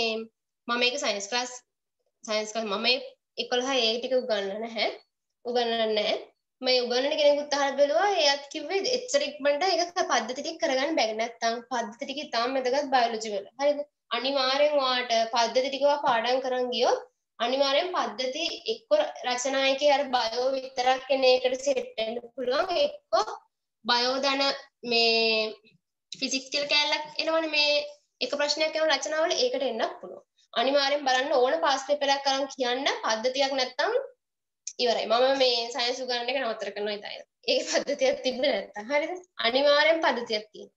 මම මේක සයන්ස් ක්ලාස් සයන්ස් ක්ලාස් මම 11 ඒ ටික උගන්වන්නේ නැහැ. උගන්වන්නේ නැහැ. මේ උගන්නන කෙනෙකුත් අහලා බැලුවා එයාත් කිව්වේ එච්චර ඉක්මනට ඒක පද්ධති ටික කරගන්න බැහැ නැත්තම් පද්ධති ටික ඉතාම වැදගත් බයොලොජි වල. හරිද? අනිවාර්යෙන් ඔයාට පද්ධති ටික පාඩම් කරන් ගියොත් අනිවාර්යෙන් පද්ධති එක්ක රචනායකේ අර බයෝ විතරක් එන එකට සෙට් වෙන්න පුළුවන්. එක්ක බයෝ දන මේ ෆිසික්ස් කියලා කැලලක් එනවනේ මේ එක ප්‍රශ්නයක් කරන රචනාවල ඒකට එන්නත් පුළුවන්. අනිවාර්යෙන් බලන්න ඕන පාස් පේපරයක් අරන් කියන්න පද්ධතියක් නැත්තම් ඉවරයි. මම මේ සයන්ස් උගන්නන එක නවත්තර කරනවා ඉතින්. ඒක පද්ධතියක් තිබ්බේ නැත්තම්. හරිද? අනිවාර්යෙන් පද්ධතියක් තියෙනවා.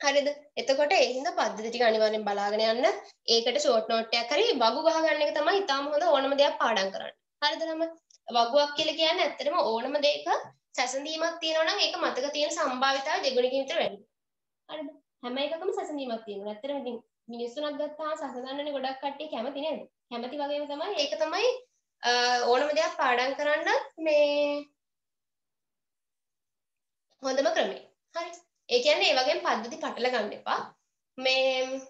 හරිද? එතකොට ඒ හින්දා පද්ධති ටික අනිවාර්යෙන් බලාගෙන යන්න. ඒකට ෂෝට් නෝට් එකක් හරි වගු ගහ ගන්න එක තමයි ඉතාම හොඳ ඕනම දෙයක් පාඩම් කරන්න. හරිද ළමයි වගුවක් කියලා කියන්නේ ඇත්තටම ඕනම දෙයක සැසඳීමක් තියෙනවා නම් ඒක මතක තියෙන සම්භාවිතාවය දෙගුණකින් විතර වැඩි හරිද හැම එකකම සසඳීමක් තියෙනවා. ඇත්තටම ඉතින් මිනිස්සුනක් ගත්තාම සසඳන්නනේ ගොඩක් කට්ටිය කැමති නේද? කැමති වගේම තමයි ඒක තමයි ඕනම දෙයක් පාඩම් කරන්න මේ හොඳම ක්‍රමය. හරි. ඒ කියන්නේ ඒ වගේම පද්ධති පටල ගන්න එපා. මේ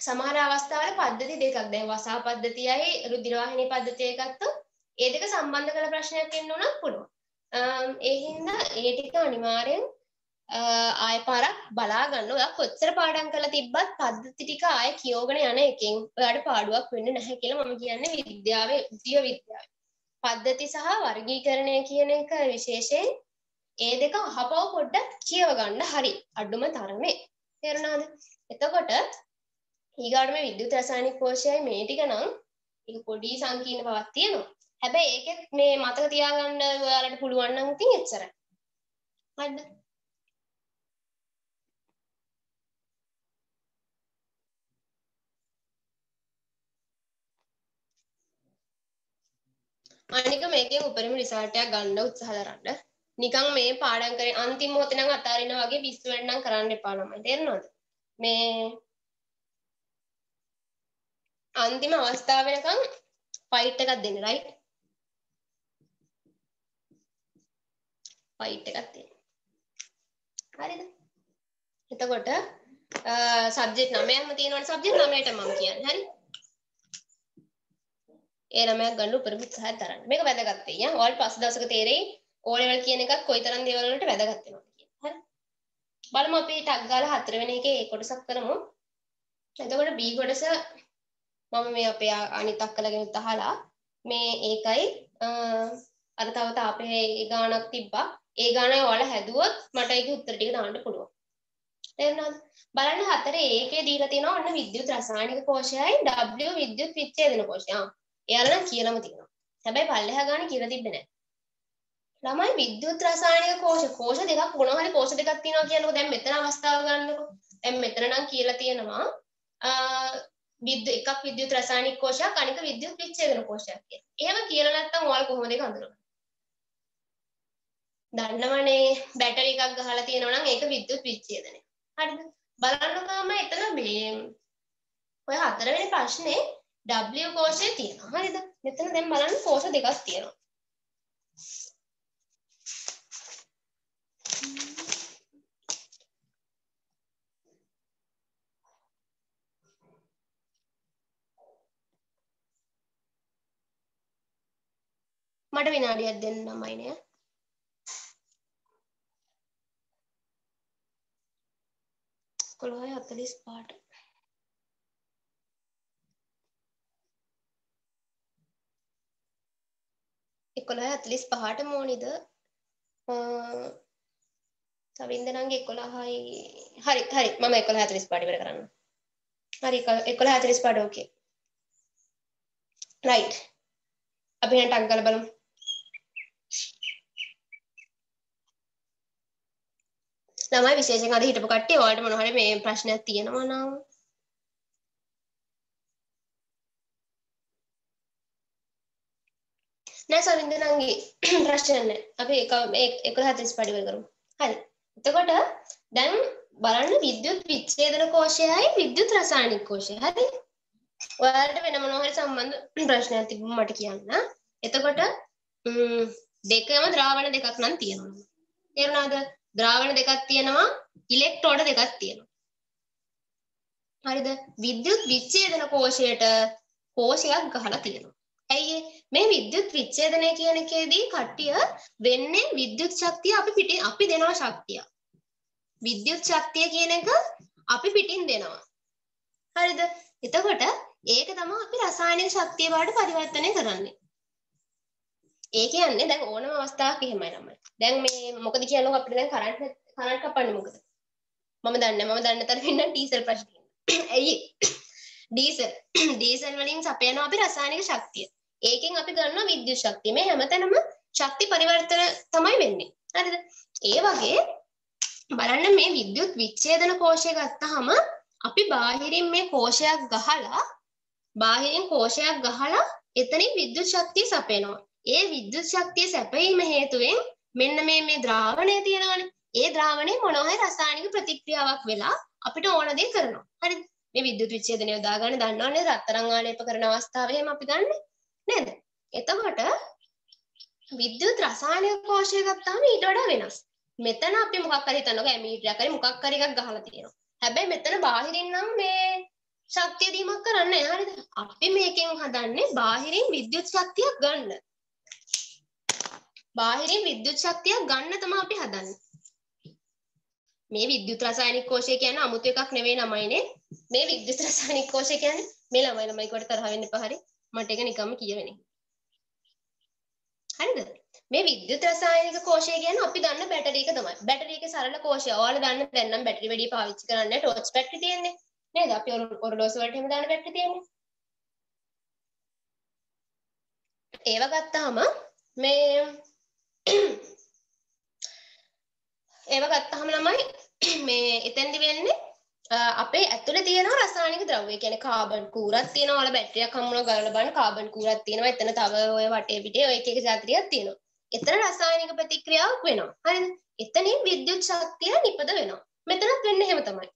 සමහර අවස්ථාවල පද්ධති දෙකක් දැන් වසා පද්ධතියයි රුධිරවාහිනී පද්ධතිය ගත්තොත් ඒ දෙක සම්බන්ධ කරලා ප්‍රශ්නයක් එන්න උනත් පුළුවන්. ඒ හින්දා ඒ ටික අනිවාර්යෙන් ආය පාරක් බලා ගන්න. ඔයා කොච්චර පාඩම් කරලා තිබ්බත් පද්ධති ටික ආය කියවගෙන යන එකෙන් ඔයාට පාඩුවක් වෙන්නේ නැහැ කියලා මම කියන්නේ විද්‍යාවේ ජීව විද්‍යාවේ. පද්ධති සහ වර්ගීකරණය කියන එක විශේෂයෙන් ඒ දෙක අහපව පොඩ්ඩක් කියව ගන්න හරි අඩුම තරමේ. තේරුණාද? එතකොට ඊගාට මේ විද්‍යුත් රසායනික කෝෂයයි මේ ටික නම් ඒක පොඩි සංකීර්ණ බවක් තියෙනවා. හැබැයි ඒකෙත් මේ මතක තියාගන්න ඔයාලට පුළුවන් නම් ඉතින් එච්චරයි. හරිද? අනික මේකෙන් උපරිම රිසල්ට් එකක් ගන්න උත්සාහ කරන්න. නිකන් මේ පාඩම් කරේ අන්තිම මොහොතේ නම් අතාරිනා වගේ පිස්සු වෙන්නම් කරන්න එපා ළමයි. තේරෙනවද? මේ අන්තිම අවස්ථාව වෙනකන් ෆයිට් එකක් දෙන්න රයිට් ෆයිට් එකක් දෙන්න හරිද? එතකොට සබ්ජෙක්ට් 9ක්ම තියෙනවනේ. සබ්ජෙක්ට් 9ට මම කියන්නේ. හරි? ඒ ළමයා ගන්න උපරිම උත්සාහය දරන්න මේක වැදගත් වෙයි. යා ඔයාලට පස් දවසක තේරෙයි ඕ ලෙවල් කියන එකත් කොයිතරම් දේවල් වලට වැදගත් වෙනවද කියලා. හරි? බලමු අපි ටග් ගාලා හතරවෙනි එකේ ඒ කොටසක් කරමු. එතකොට B කොටස මම මේ අපේ අනිත් අක්කලගෙනුත් අහලා මේ ඒකයි අර තව තාපේ ගානක් තිබ්බා. ඒ ගාන ඔයාලා හැදුවොත් මට ඒකේ උත්තර ටික දාන්න පුළුවන් තේරුණාද බලන්න හතරේ ඒකේ දීලා තියෙනවා ඔන්න විද්‍යුත් රසායනික කෝෂයයි W විද්‍යුත් විච්ඡේදන කෝෂය. ආ එයාලා නම් කියලාම තියෙනවා. හැබැයි පල්ලෙහා ගානේ කියලා තිබ්බේ නැහැ. ළමයි විද්‍යුත් රසායනික කෝෂ කෝෂ දෙකක් මොනවා හරි කෝෂ දෙකක් තියෙනවා කියනකො දැන් මෙතන අවස්ථාව ගන්නකො. දැන් මෙතන නම් කියලා තියෙනවා විද්‍යුත් එකක් විද්‍යුත් රසායනික කෝෂයක් අනික විද්‍යුත් විච්ඡේදන කෝෂයක් කියලා. එහෙම කියලා නැත්තම් ඔයාලා කොහොමද ඒක හඳුනගන්නේ? දන්නවනේ බැටරි එකක් ගහලා තියෙනවා නම් ඒක විද්‍යුත් විච්ඡේදනය. හරිද? බලන්නකම එතන මේ ඔය හතරවෙනි ප්‍රශ්නේ W කෝෂය තියෙනවා. හරිද? මෙතන දැන් බලන්න කෝෂ දෙකක් තියෙනවා. මට විනාඩියක් දෙන්න ළමයි නේ. කොළොයි හතලිස් පාට. එකොළහ හතලිස් පහට මෝනිද සවින්දනන්ගේ එකොළහයි හරි හරි මම එකොළ හතලිස් පාටිවර කරන්න හරි එකොළ හතලිස් පාට ඕකේ රයිට් අපි ටක් ගල බලමු ළමයි විශේෂයෙන් අද හිටපු කට්ටිය ඔයාලට මොන හරි මේ ප්‍රශ්නයක් තියෙනවා නම් නෑ සවින්දනන්ගේ ප්‍රශ්න නැහැ. අපි 11:45 පරිවර කරමු. හරි. එතකොට දැන් බලන්න විද්‍යුත් විච්ඡේදන කෝෂයයි විද්‍යුත් රසායනික කෝෂය. හරි. ඔයාලට වෙන මොනවා හරි සම්බන්ධ ප්‍රශ්නයක් තිබුණ මට කියන්න. එතකොට දෙකම ද්‍රාවණ දෙකක් නම් තියෙනවා. තේරුණාද? ද්‍රාවණ දෙකක් තියෙනවා ඉලෙක්ට්‍රෝඩ දෙකක් තියෙනවා. හරිද? විද්‍යුත් විච්ඡේදන කෝෂයට කෝෂයක් ගහලා තියෙනවා. ඇයි මේ විද්‍යුත් විච්ඡේදනය කියන එකේදී කට්ටිය වෙන්නේ විද්‍යුත් ශක්තිය අපි පිටින් අපි දෙනවා ශක්තිය. විද්‍යුත් ශක්තිය කියන එක අපි පිටින් දෙනවා. හරිද? එතකොට ඒක තමයි අපි රසායනික ශක්තිය බවට පරිවර්තනය කරන්නේ. ඒ කියන්නේ දැන් ඕනම අවස්ථාවක එහෙමයි ළමයි. දැන් මේ මොකද කියන්නකො අපිට දැන් කරන්ට් කරන්ට් කපන්නේ මොකද? මම දන්නේ මම දන්න තරම් ඉන්න ඩීසල් ප්‍රශ්නේ. ඇයි? ඩීසල් ඩීසල් වලින් සපයනවා අපි රසායනික ශක්තිය. ඒකෙන් අපි ගන්නවා විද්‍යුත් ශක්තිය. මේ හැමතැනම ශක්ති පරිවර්තන තමයි වෙන්නේ. හරිද? ඒ වගේ බලන්න මේ විද්‍යුත් විච්ඡේදන කෝෂය ගත්තාම අපි බාහිරින් මේ කෝෂයක් ගහලා බාහිරින් කෝෂයක් ගහලා එතනින් විද්‍යුත් ශක්තිය සපයනවා. ඒ විද්‍යුත් ශක්තිය සැපීම හේතුවෙන් මෙන්න මේ මේ ද්‍රාවණය තියෙනවනේ. ඒ ද්‍රාවණය මොනවා හරි රසායනික ප්‍රතික්‍රියාවක් වෙලා අපිට ඕන දේ කරනවා. හරිද? මේ විද්‍යුත් විච්ඡේදනය යොදා ගන්න දන්නවනේ රත්තරන් ආලේප කරන අවස්ථාවේ එහෙම අපි ගන්න නේද? එතකොට විද්‍යුත් රසායනික කෝෂය ගත්තාම ඊට වඩා වෙනස්. මෙතන අපි මොකක් හරි හිතනකො ඇමීටරයක් හරි මොකක් හරි එකක් ගහලා තියෙනවා. හැබැයි මෙතන බාහිරින් නම් මේ ශක්තිය දීමක් කරන්නේ නැහැ හරිද? අපි මේකෙන් හදන්නේ බාහිරින් විද්‍යුත් ශක්තියක් ගන්න. බාහිරින් විද්‍යුත් ශක්තියක් ගන්න තමයි අපි හදන්නේ. මේ විද්‍යුත් රසායනික කෝෂය කියන්නේ 아무තු එකක් නෙවෙයි ළමයිනේ. මේ විද්‍යුත් රසායනික කෝෂය කියන්නේ මේ ළමයි ළමයි කොට තරහ වෙන්න එපා හරි. මට ඒක නිකම්ම කියවෙන්නේ. හරිද? මේ විද්‍යුත් රසායනික කෝෂය කියන්නේ අපි දන්න බැටරි එක තමයි. බැටරි එකේ සරල කෝෂය. ඔයාලා දන්න දැන් නම් බැටරි වැඩි පාවිච්චි කරන්නේ ටෝච් බැටරි තියෙන්නේ. නේද? අපි ඔරලෝසු වලට එහෙම දාන බැටරි තියෙන්නේ. ඒව ගත්තාම මේ ඒව ගත්තාම ළමයි මේ එතෙන්දි වෙන්නේ අපේ ඇතුලේ තියෙනවා රසායනික ද්‍රව්‍ය. කියන්නේ කාබන් කූරක් තියෙනවා. ඔයාලා බැටරියක් හම්බුනා ගලලා බලන්න කාබන් කූරක් තියෙනවා. එතන තව ඔය වටේ පිටේ ඔය එක එක જાතියක් තියෙනවා. එතන රසායනික ප්‍රතික්‍රියාවක් වෙනවා. හරිද? එතනින් විද්‍යුත් ශක්තිය නිපද වෙනවා. මෙතනත් වෙන්නේ එහෙම තමයි.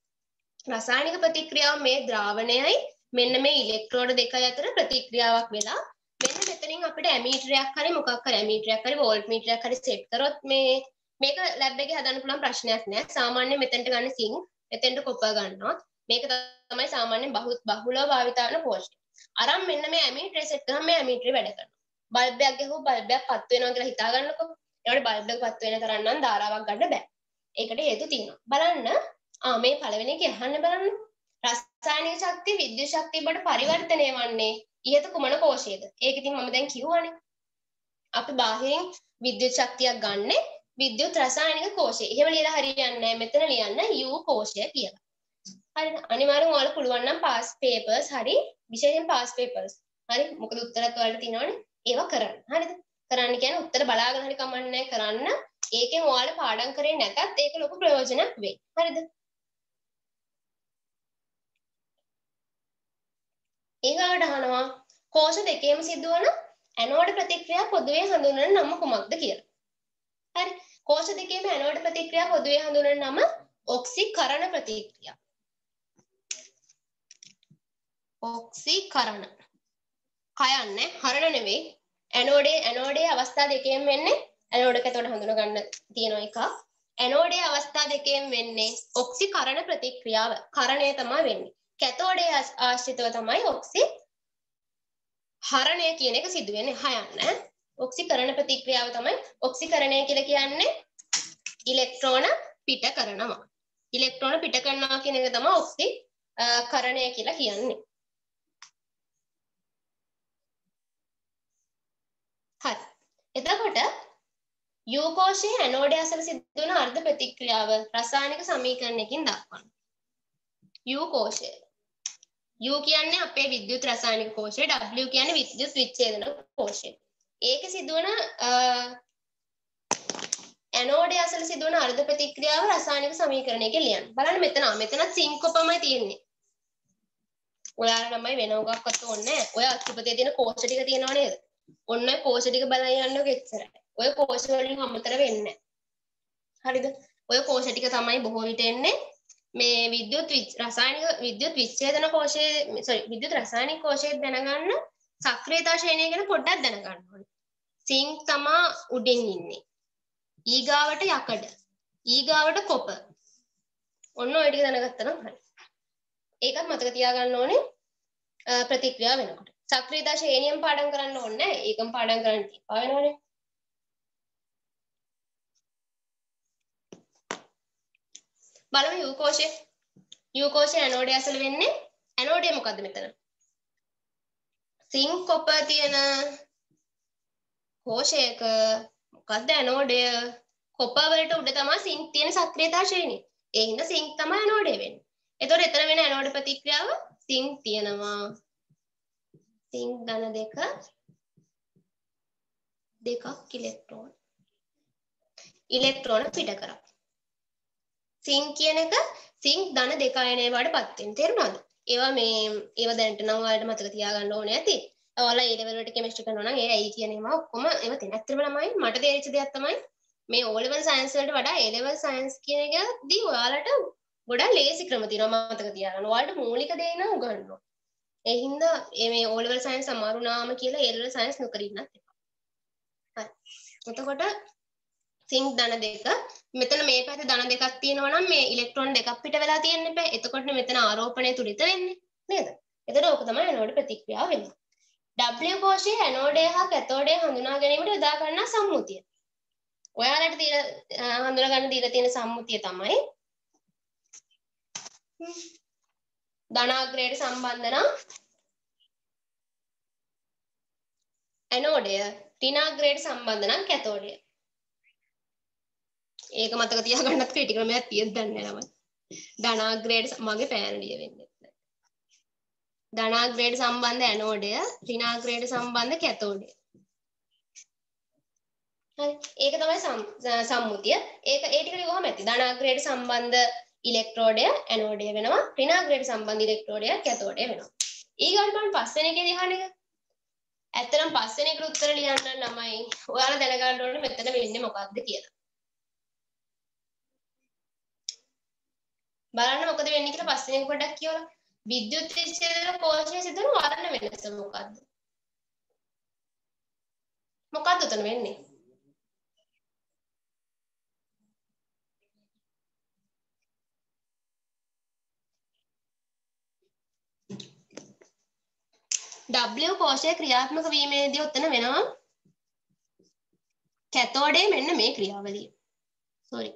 රසායනික ප්‍රතික්‍රියාව මේ ද්‍රාවණයයි මෙන්න මේ ඉලෙක්ට්‍රෝඩ දෙකයි අතර ප්‍රතික්‍රියාවක් වෙලා මෙන්න මෙතනින් අපිට ඇමීටරයක් හරි මොකක් හරි ඇමීටරයක් හරි වෝල්ට් මීටරයක් හරි සෙට් කරොත් මේ මේක ලැබ් එකේ හදන්න පුළුවන් ප්‍රශ්නයක් නෑ. සාමාන්‍යයෙන් මෙතෙන්ට ගන්න සිංක් එතෙන්ට කොපර් ගන්නවා. මේක තමයි සාමාන්‍යයෙන් බහුත් බහුලව භාවිත කරන කෝෂ්ඨ. අරන් මෙන්න මේ ඇමීටර් සෙට් කරාම මේ ඇමීටර් වැඩ කරනවා. බල්බයක් ගහුව බල්බයක් පත් වෙනවා කියලා හිතා ගන්නකො. ඒකට බල්බ් එක පත් වෙන තරම් නම් ධාරාවක් ගන්න බෑ. ඒකට හේතු තියෙනවා. බලන්න ආ මේ පළවෙනි එක අහන්න බලන්න. රසායනික ශක්තිය විද්‍යුත් ශක්තිය බඩ පරිවර්තනය වන්නේ ඉහත කුමන කෝෂයේද? ඒක ඉතින් මම දැන් කිව්වනේ. අපි බාහිරින් විද්‍යුත් ශක්තියක් ගන්නේ විද්‍යුත් රසායනික කෝෂය. එහෙම ලියලා හරියන්නේ නැහැ. මෙතන ලියන්න U කෝෂය කියලා. හරිද? අනිවාර්යෙන් ඔයාලා පුළුවන් නම් පාස් පේපර්ස් හරි විශේෂයෙන් පාස් පේපර්ස්. හරි? මොකද උත්තරත් ඔයාලට තියෙනවනේ. ඒවා කරන්න. හරිද? කරන්න කියන්නේ උත්තර බලාගෙන හරි කමන්නේ කරන්න. ඒකෙන් ඔයාලා පාඩම් කරේ නැතත් ඒක ලොකු ප්‍රයෝජනක් වෙයි. හරිද? ඊගාට අහනවා කෝෂ දෙකේම සිදුවන ඇනෝඩ ප්‍රතික්‍රියා පොදුවේ හඳුන්වන නම කුමක්ද කියලා. හරි. කෝෂ දෙකේම ඇනෝඩ ප්‍රතික්‍රියා පොදුවේ හඳුන්වන නම ඔක්සිකරණ ප්‍රතික්‍රියා. ඔක්සිකරණ. කයන්නේ හරණ නෙවෙයි. ඇනෝඩේ ඇනෝඩේ අවස්ථා දෙකෙන් වෙන්නේ ඇනෝඩ් එක එතකොට හඳුන ගන්න තියෙන එක. ඇනෝඩේ අවස්ථා දෙකෙන් වෙන්නේ ඔක්සිකරණ ප්‍රතික්‍රියාව. කරණය තමයි වෙන්නේ. කැතෝඩේ ආශ්‍රිතව තමයි ඔක්සි හරණය කියන එක සිදු වෙන්නේ හයන්න. ඔක්සිකරණ ප්‍රතික්‍රියාව තමයි ඔක්සිකරණය කියලා කියන්නේ ඉලෙක්ට්‍රෝන පිට කරනවා. ඉලෙක්ට්‍රෝන පිට කරනවා කියන එක තමයි ඔක්සි කරණය කියලා කියන්නේ. හරි. එතකොට යූ කෝෂයේ ඇනෝඩය අසල සිදුවන අර්ධ ප්‍රතික්‍රියාව රසායනික සමීකරණයකින් දක්වන්න. යූ කෝෂය. U කියන්නේ අපේ විද්‍යුත් රසායනික කෝෂය, W කියන්නේ විද්‍යුත් විච්ඡේදන කෝෂය. ඒකේ සිදුවන ඇනෝඩය අසල සිදුවන අර්ධ ප්‍රතික්‍රියාව රසායනික සමීකරණයක ලියන්න. බලන්න මෙතන මෙතනත් සිංක් කොපමයි තියෙන්නේ. ඔයාලා ළමයි වෙන උගක්වත් ඕනේ නැහැ. ඔය අත්පතේ තියෙන කෝෂ ටික තියෙනව නේද? ඔන්න ඔය කෝෂ ටික බලන් යන්නකො එච්චරයි. ඔය කෝෂ වලින් අමතර වෙන්නේ හරිද? ඔය කෝෂ ටික තමයි බොහෝ විට එන්නේ මේ විද්‍යුත් රසායනික විද්‍යුත් විච්ඡේදන කෝෂයේ සෝරි විද්‍යුත් රසායනික කෝෂයේ දැනගන්න සක්‍රියතා ශ්‍රේණිය ගැන පොඩ්ඩක් දැනගන්න ඕනේ. සිංක් තමා උඩින් ඉන්නේ. ඊගාවට යකඩ. ඊගාවට කොප. ඔන්න ඔය ටික දැනගත්තා නම් හරි. ඒකත් මතක තියාගන්න ඕනේ ප්‍රතික්‍රියා වෙනකොට. සක්‍රියතා ශ්‍රේණියම පාඩම් කරන්න ඕනේ නැහැ. ඒකම පාඩම් කරන්න තියපා වෙනවනේ. බලමු යූ කෝෂය. යූ කෝෂය ඇනෝඩය ඇසල වෙන්නේ ඇනෝඩය මොකද්ද මෙතන? සිංක් කොපර් තියෙන කෝෂයක මොකද්ද ඇනෝඩය? කොපර් වලට උඩ තමයි සිංක් තියෙන සක්‍රියතා ශ්‍රේණිය. ඒ හින්දා සිංක් තමයි ඇනෝඩය වෙන්නේ. එතකොට එතන වෙන ඇනෝඩ ප්‍රතික්‍රියාව සිංක් තියෙනවා. සිංක් ධන දෙක දෙකක් ඉලෙක්ට්‍රෝන. ඉලෙක්ට්‍රෝන පිට කරා. සිංක් කියන එක සිංක් ධන දෙක අයනය වලට පත් වෙන. තේරුණාද? ඒවා මේ ඒවා දැනට නම් ඔයාලට මතක තියාගන්න ඕනේ ඇති. ඔයාලා ඒ ලෙවල් වලට කෙමිස්ට්‍රි කරනවා නම් ඒ ඇයි කියන ඒවා ඔක්කොම ඒවා තියෙන. ඇත්තටම ළමයි මට තේරිච්ච දෙයක් තමයි මේ O level science වලට වඩා A level science කියන එකදී ඔයාලට ගොඩක් ලේසි ක්‍රම තියෙනවා මතක තියාගන්න. ඔයාලට මූලික දේ නම් උගන්වනවා. ඒ හින්දා මේ O level science අමාරුනාම කියලා A level science නොකර ඉන්නත් එපා. හරි. එතකොට සිංක් ධන දෙක මෙතන මේ පැත්තේ ධන දෙකක් තියෙනවා නම් මේ ඉලෙක්ට්‍රෝන දෙකක් පිට වෙලා තියෙන්න එපා. එතකොට මෙතන ආරෝපණය තුලිත වෙන්නේ නේද? එතකොට ඕක තමයි ඇනෝඩ් ප්‍රතික්‍රියාව වෙන්නේ. W කෝෂයේ ඇනෝඩය හා කැතෝඩය හඳුනා ගැනීමට යොදා ගන්නා සම්මුතිය. ඔයාලට තියෙන හඳුනා ගන්න දීලා තියෙන සම්මුතිය තමයි ධනාග්‍රයට සම්බන්ධ නම් ඇනෝඩය ඍණාග්‍රයට සම්බන්ධ නම් කැතෝඩය. ඒක මතක තියාගන්නත් ක්‍රිටි ක්‍රමයක් තියෙද්ද දන්නේ නැහැ ළමයි. ධනාග්‍රයට මගේ පෑන ලියවෙන්නේ නැහැ. ධනාග්‍රයට සම්බන්ධ ඇනෝඩය ඍණාග්‍රයට සම්බන්ධ කැතෝඩය. හරි ඒක තමයි සම්මුතිය. ඒක ඒ ටික ලියුවම ඇති. ධනාග්‍රයට සම්බන්ධ ඉලෙක්ට්‍රෝඩය ඇනෝඩය වෙනවා ඍණාග්‍රයට සම්බන්ධ ඉලෙක්ට්‍රෝඩය කැතෝඩය වෙනවා. ඊගොල්ලෝ මම පස්වෙනි එකේ දිහාන එක. ඇත්තටම පස්වෙනි එකට උත්තර ලියන්න ළමයි. ඔයාලා දැනගන්න ඕනේ මෙතන වෙන්නේ මොකක්ද කියලා. බලන්න මොකද වෙන්නේ කියලා පස්වෙනි එක පොඩ්ඩක් කියවලා. විද්‍යුත් විශ්ලේෂණ කෝෂයේ සිදුවන වර්ණ වෙනස මොකක්ද? මොකක්ද උතන වෙන්නේ? W කෝෂය ක්‍රියාත්මක වීමේදී උතන වෙනවා කැතෝඩේ මෙන්න මේ ක්‍රියාවලිය. sorry.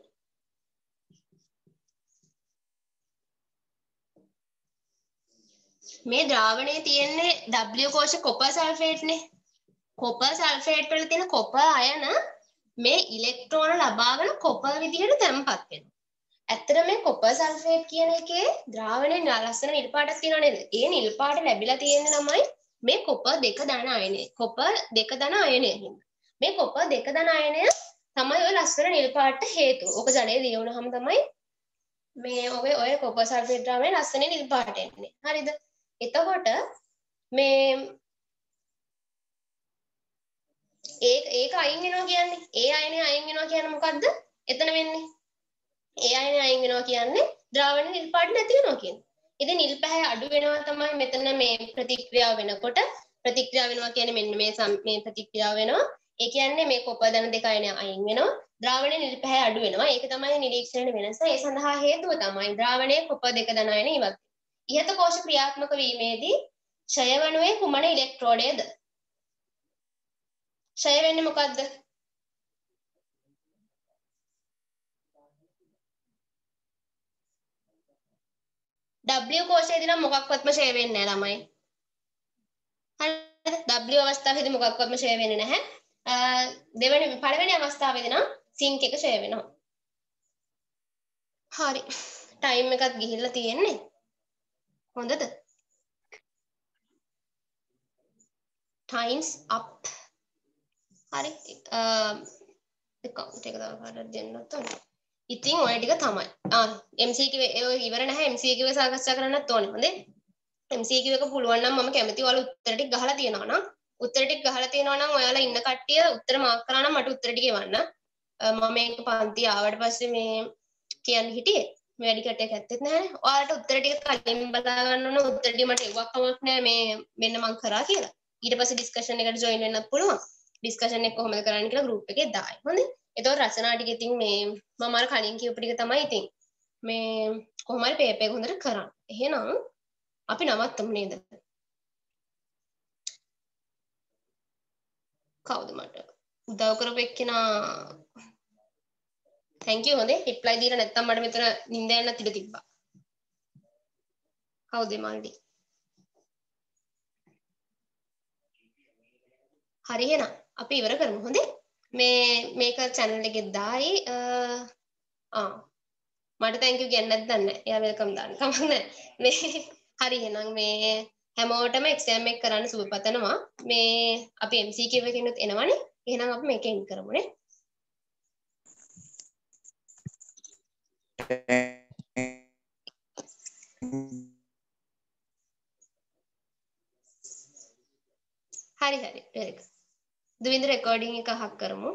මේ ද්‍රාවණයේ තියෙන්නේ W කෝෂ කොපර් සල්ෆේට්නේ. කොපර් සල්ෆේට් වල තියෙන කොපර් අයන මේ ඉලෙක්ට්‍රෝන ලබාගෙන කොපර් විදිහට තැම්පත් වෙනවා. ඇත්තට මේ කොපර් සල්ෆේට් කියන එකේ ද්‍රාවණයේ ලස්සන නිල් පාටක් තියෙනව නේද? ඒ නිල් පාට ලැබිලා තියෙන්නේ තමයි මේ කොපර් දෙක ධන අයනය. කොපර් දෙක ධන අයනය හින්දා. මේ කොපර් දෙක ධන අයනය තමයි ඔය ලස්සන නිල් පාට හේතුව. ඔක ජලයේ දියුණුවම තමයි මේ ඔගේ ඔය කොපර් සල්ෆේට් ද්‍රාවණය ලස්සන නිල් පාට එන්නේ. හරිද? එතකොට මේ ඒ ඒක අයින් වෙනවා කියන්නේ ඒ අයනේ අයින් වෙනවා කියන්නේ මොකද්ද? එතන වෙන්නේ. ඒ අයනේ අයින් වෙනවා කියන්නේ ද්‍රාවණය නිල් පාට නැති වෙනවා කියන්නේ. ඉතින් නිල් පැහැ අඩු වෙනවා තමයි මෙතන මේ ප්‍රතික්‍රියාව වෙනකොට ප්‍රතික්‍රියාව වෙනවා කියන්නේ මෙන්න මේ මේ ප්‍රතික්‍රියාව වෙනවා. ඒ කියන්නේ මේ කොපර් ධන දෙක අයන අයින් වෙනවා. ද්‍රාවණය නිල් පැහැ අඩු වෙනවා. ඒක තමයි නිරීක්ෂණය වෙනස. ඒ සඳහා හේතුව තමයි ද්‍රාවණයේ කොපර් දෙක ධන අයන ඉවත්. ඉහත කෝෂ ක්‍රියාත්මක වීමේදී ක්ෂය වනුයේ කුමන ඉලෙක්ට්‍රෝඩයද? ක්ෂය වෙන්නේ මොකද්ද? W කෝෂයේදී නම් මොකක්වත්ම ෂේ වෙන්නේ නැහැ ළමයි. හරිද? W අවස්ථාවේදී මොකක්වත්ම ෂේ වෙන්නේ නැහැ. දෙවෙනි පළවෙනි අවස්ථාවේදී නම් සිංක් එක ෂේ වෙනවා. හරි. ටයිම් එකත් ගිහිල්ලා තියෙන්නේ. හොඳද? times up. හරි. account එක තව කාටද දෙන්නත් ඕනේ. ඉතින් ඔය ටික තමයි. ආ MCQ ඉවර නැහැ MCQ එක සාකච්ඡා කරන්නත් ඕනේ. හොඳේ. MCQ එක පුළුවන් නම් මම කැමති ඔයාලා උත්තර ටික ගහලා තියෙනවා නම් උත්තර ටික ගහලා තියෙනවා නම් ඔයාලා ඉන්න කට්ටිය උත්තර මාක් කරා නම් මට උත්තර ටික එවන්න. මම මේක පන්ති ආවට පස්සේ මේ කියන්න හිටියේ. මේ වැඩි කටයක් ඇත්තෙත් නැහැනේ. ඔයාලට උත්තර ටික කලින් බලා ගන්න ඕන උත්තර ටික මට එව්වක් කමක් නැහැ මේ මෙන්න මං කරා කියලා. ඊට පස්සේ ඩිස්කෂන් එකට ජොයින් වෙන්නත් පුළුවන්. ඩිස්කෂන් එක කොහොමද කරන්න කියලා ගෲප් එකේ දායි. හොඳේ. එතකොට රචනා ටික ඉතින් මේ මම අර කලින් කියපු ටික තමයි ඉතින් මේ කොහොම හරි පේපර් එක හොඳට කරන්න. එහෙනම් අපි නවත්තමු නේද? කවුද මට උදව් කරපු එක්කෙනා thank you හොඳේ reply දීලා නැත්තම් මට මෙතන නිින්ද යන්නත් ඉඩ තිබ්බා. කවුද මල්ඩි? හරි එහෙනම් අපි ඉවර කරමු හොඳේ? මේ මේක channel එකේ දායි ආ මට thank you කියන්න නැද්ද දන්නේ එයා welcome දාන්න කමක් නැහැ මේ හරි එහෙනම් මේ හැමෝටම එක්සෑම් එක කරන්න සුබ පතනවා මේ අපි MCQ එකකිනුත් එනවනේ එහෙනම් අපි මේක එන්ඩ් කරමුනේ හරි හරි. very good දුවින්ද රෙකෝඩින් එක අහක් කරමු.